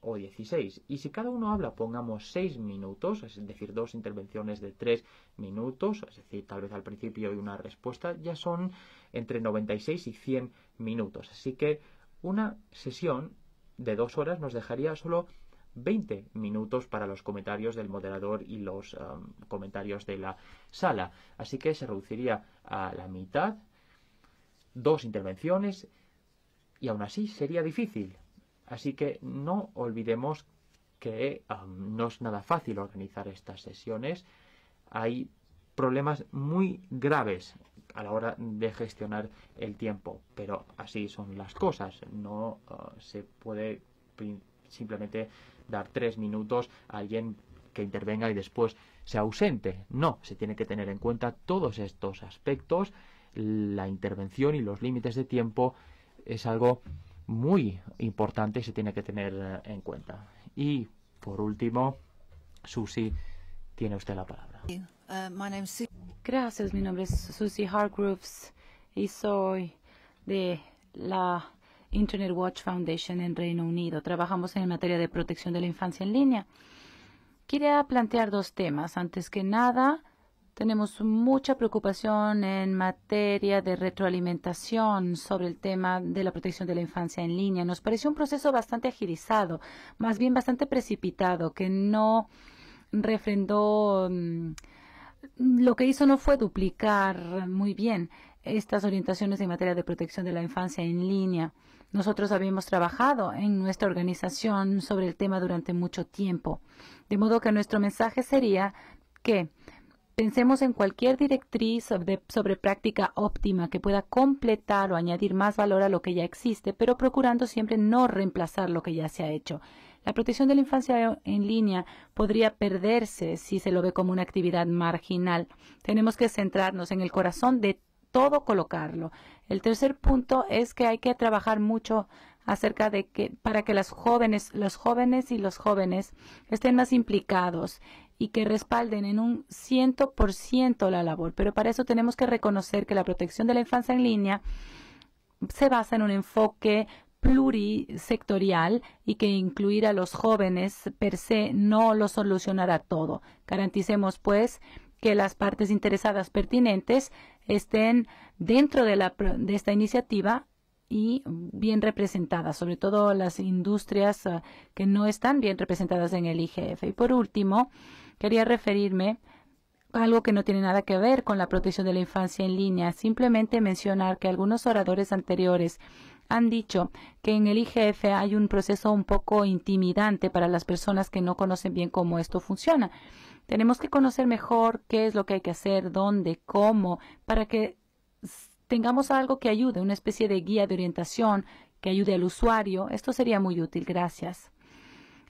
o 16. Y si cada uno habla, pongamos 6 minutos, es decir, dos intervenciones de 3 minutos, es decir, tal vez al principio y una respuesta, ya son entre 96 y 100 minutos. Así que una sesión de dos horas nos dejaría solo 20 minutos para los comentarios del moderador y los um, comentarios de la sala. Así que se reduciría a la mitad, dos intervenciones, y aún así sería difícil. Así que no olvidemos que um, no es nada fácil organizar estas sesiones. Hay problemas muy graves a la hora de gestionar el tiempo, pero así son las cosas. No uh, se puede simplemente dar tres minutos a alguien que intervenga y después sea ausente. No, se tiene que tener en cuenta todos estos aspectos. La intervención y los límites de tiempo es algo muy importante y se tiene que tener eh, en cuenta. Y por último, Susi, tiene usted la palabra. Uh, Gracias, mi nombre es Susie Hargroves y soy de la Internet Watch Foundation en Reino Unido. Trabajamos en materia de protección de la infancia en línea. Quería plantear dos temas. Antes que nada, tenemos mucha preocupación en materia de retroalimentación sobre el tema de la protección de la infancia en línea. Nos pareció un proceso bastante agilizado, más bien bastante precipitado, que no refrendó. Mm, lo que hizo no fue duplicar muy bien estas orientaciones en materia de protección de la infancia en línea. Nosotros habíamos trabajado en nuestra organización sobre el tema durante mucho tiempo, de modo que nuestro mensaje sería que pensemos en cualquier directriz sobre, sobre, práctica óptima que pueda completar o añadir más valor a lo que ya existe, pero procurando siempre no reemplazar lo que ya se ha hecho. La protección de la infancia en línea podría perderse si se lo ve como una actividad marginal. Tenemos que centrarnos en el corazón de todo colocarlo. El tercer punto es que hay que trabajar mucho acerca de que para que las jóvenes, los jóvenes y los jóvenes estén más implicados y que respalden en un ciento por ciento la labor. Pero para eso tenemos que reconocer que la protección de la infancia en línea se basa en un enfoque plurisectorial y que incluir a los jóvenes per se no lo solucionará todo. Garanticemos, pues, que las partes interesadas pertinentes estén dentro de, la, de esta iniciativa y bien representadas, sobre todo las industrias uh, que no están bien representadas en el IGF. Y por último, quería referirme a algo que no tiene nada que ver con la protección de la infancia en línea, simplemente mencionar que algunos oradores anteriores han dicho que en el IGF hay un proceso un poco intimidante para las personas que no conocen bien cómo esto funciona. Tenemos que conocer mejor qué es lo que hay que hacer, dónde, cómo, para que tengamos algo que ayude, una especie de guía de orientación que ayude al usuario. Esto sería muy útil. Gracias.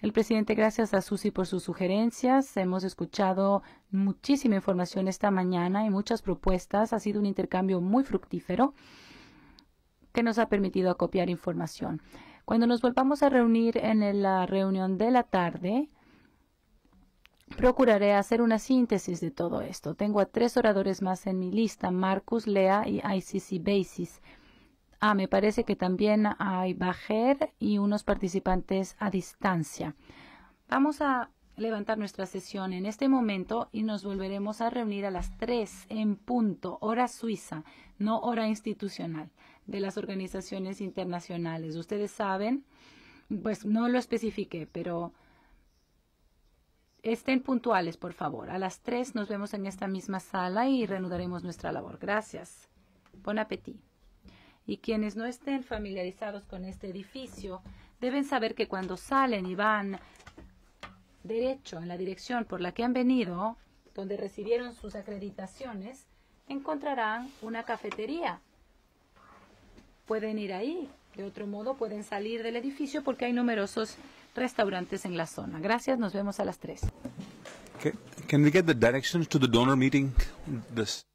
El presidente, gracias a Susi por sus sugerencias. Hemos escuchado muchísima información esta mañana y muchas propuestas. Ha sido un intercambio muy fructífero que nos ha permitido acopiar información. Cuando nos volvamos a reunir en la reunión de la tarde, procuraré hacer una síntesis de todo esto. Tengo a tres oradores más en mi lista, Marcus, Lea y ICC Basis. Ah, me parece que también hay Bajer y unos participantes a distancia. Vamos a levantar nuestra sesión en este momento y nos volveremos a reunir a las tres en punto, hora suiza, no hora institucional de las organizaciones internacionales. Ustedes saben, pues no lo especifiqué, pero estén puntuales, por favor. A las tres nos vemos en esta misma sala y reanudaremos nuestra labor. Gracias. Bon appetit. Y quienes no estén familiarizados con este edificio deben saber que cuando salen y van derecho en la dirección por la que han venido, donde recibieron sus acreditaciones, encontrarán una cafetería pueden ir ahí. De otro modo, pueden salir del edificio porque hay numerosos restaurantes en la zona. Gracias, nos vemos a las 3. Okay. Can we get the directions to the donor meeting? This.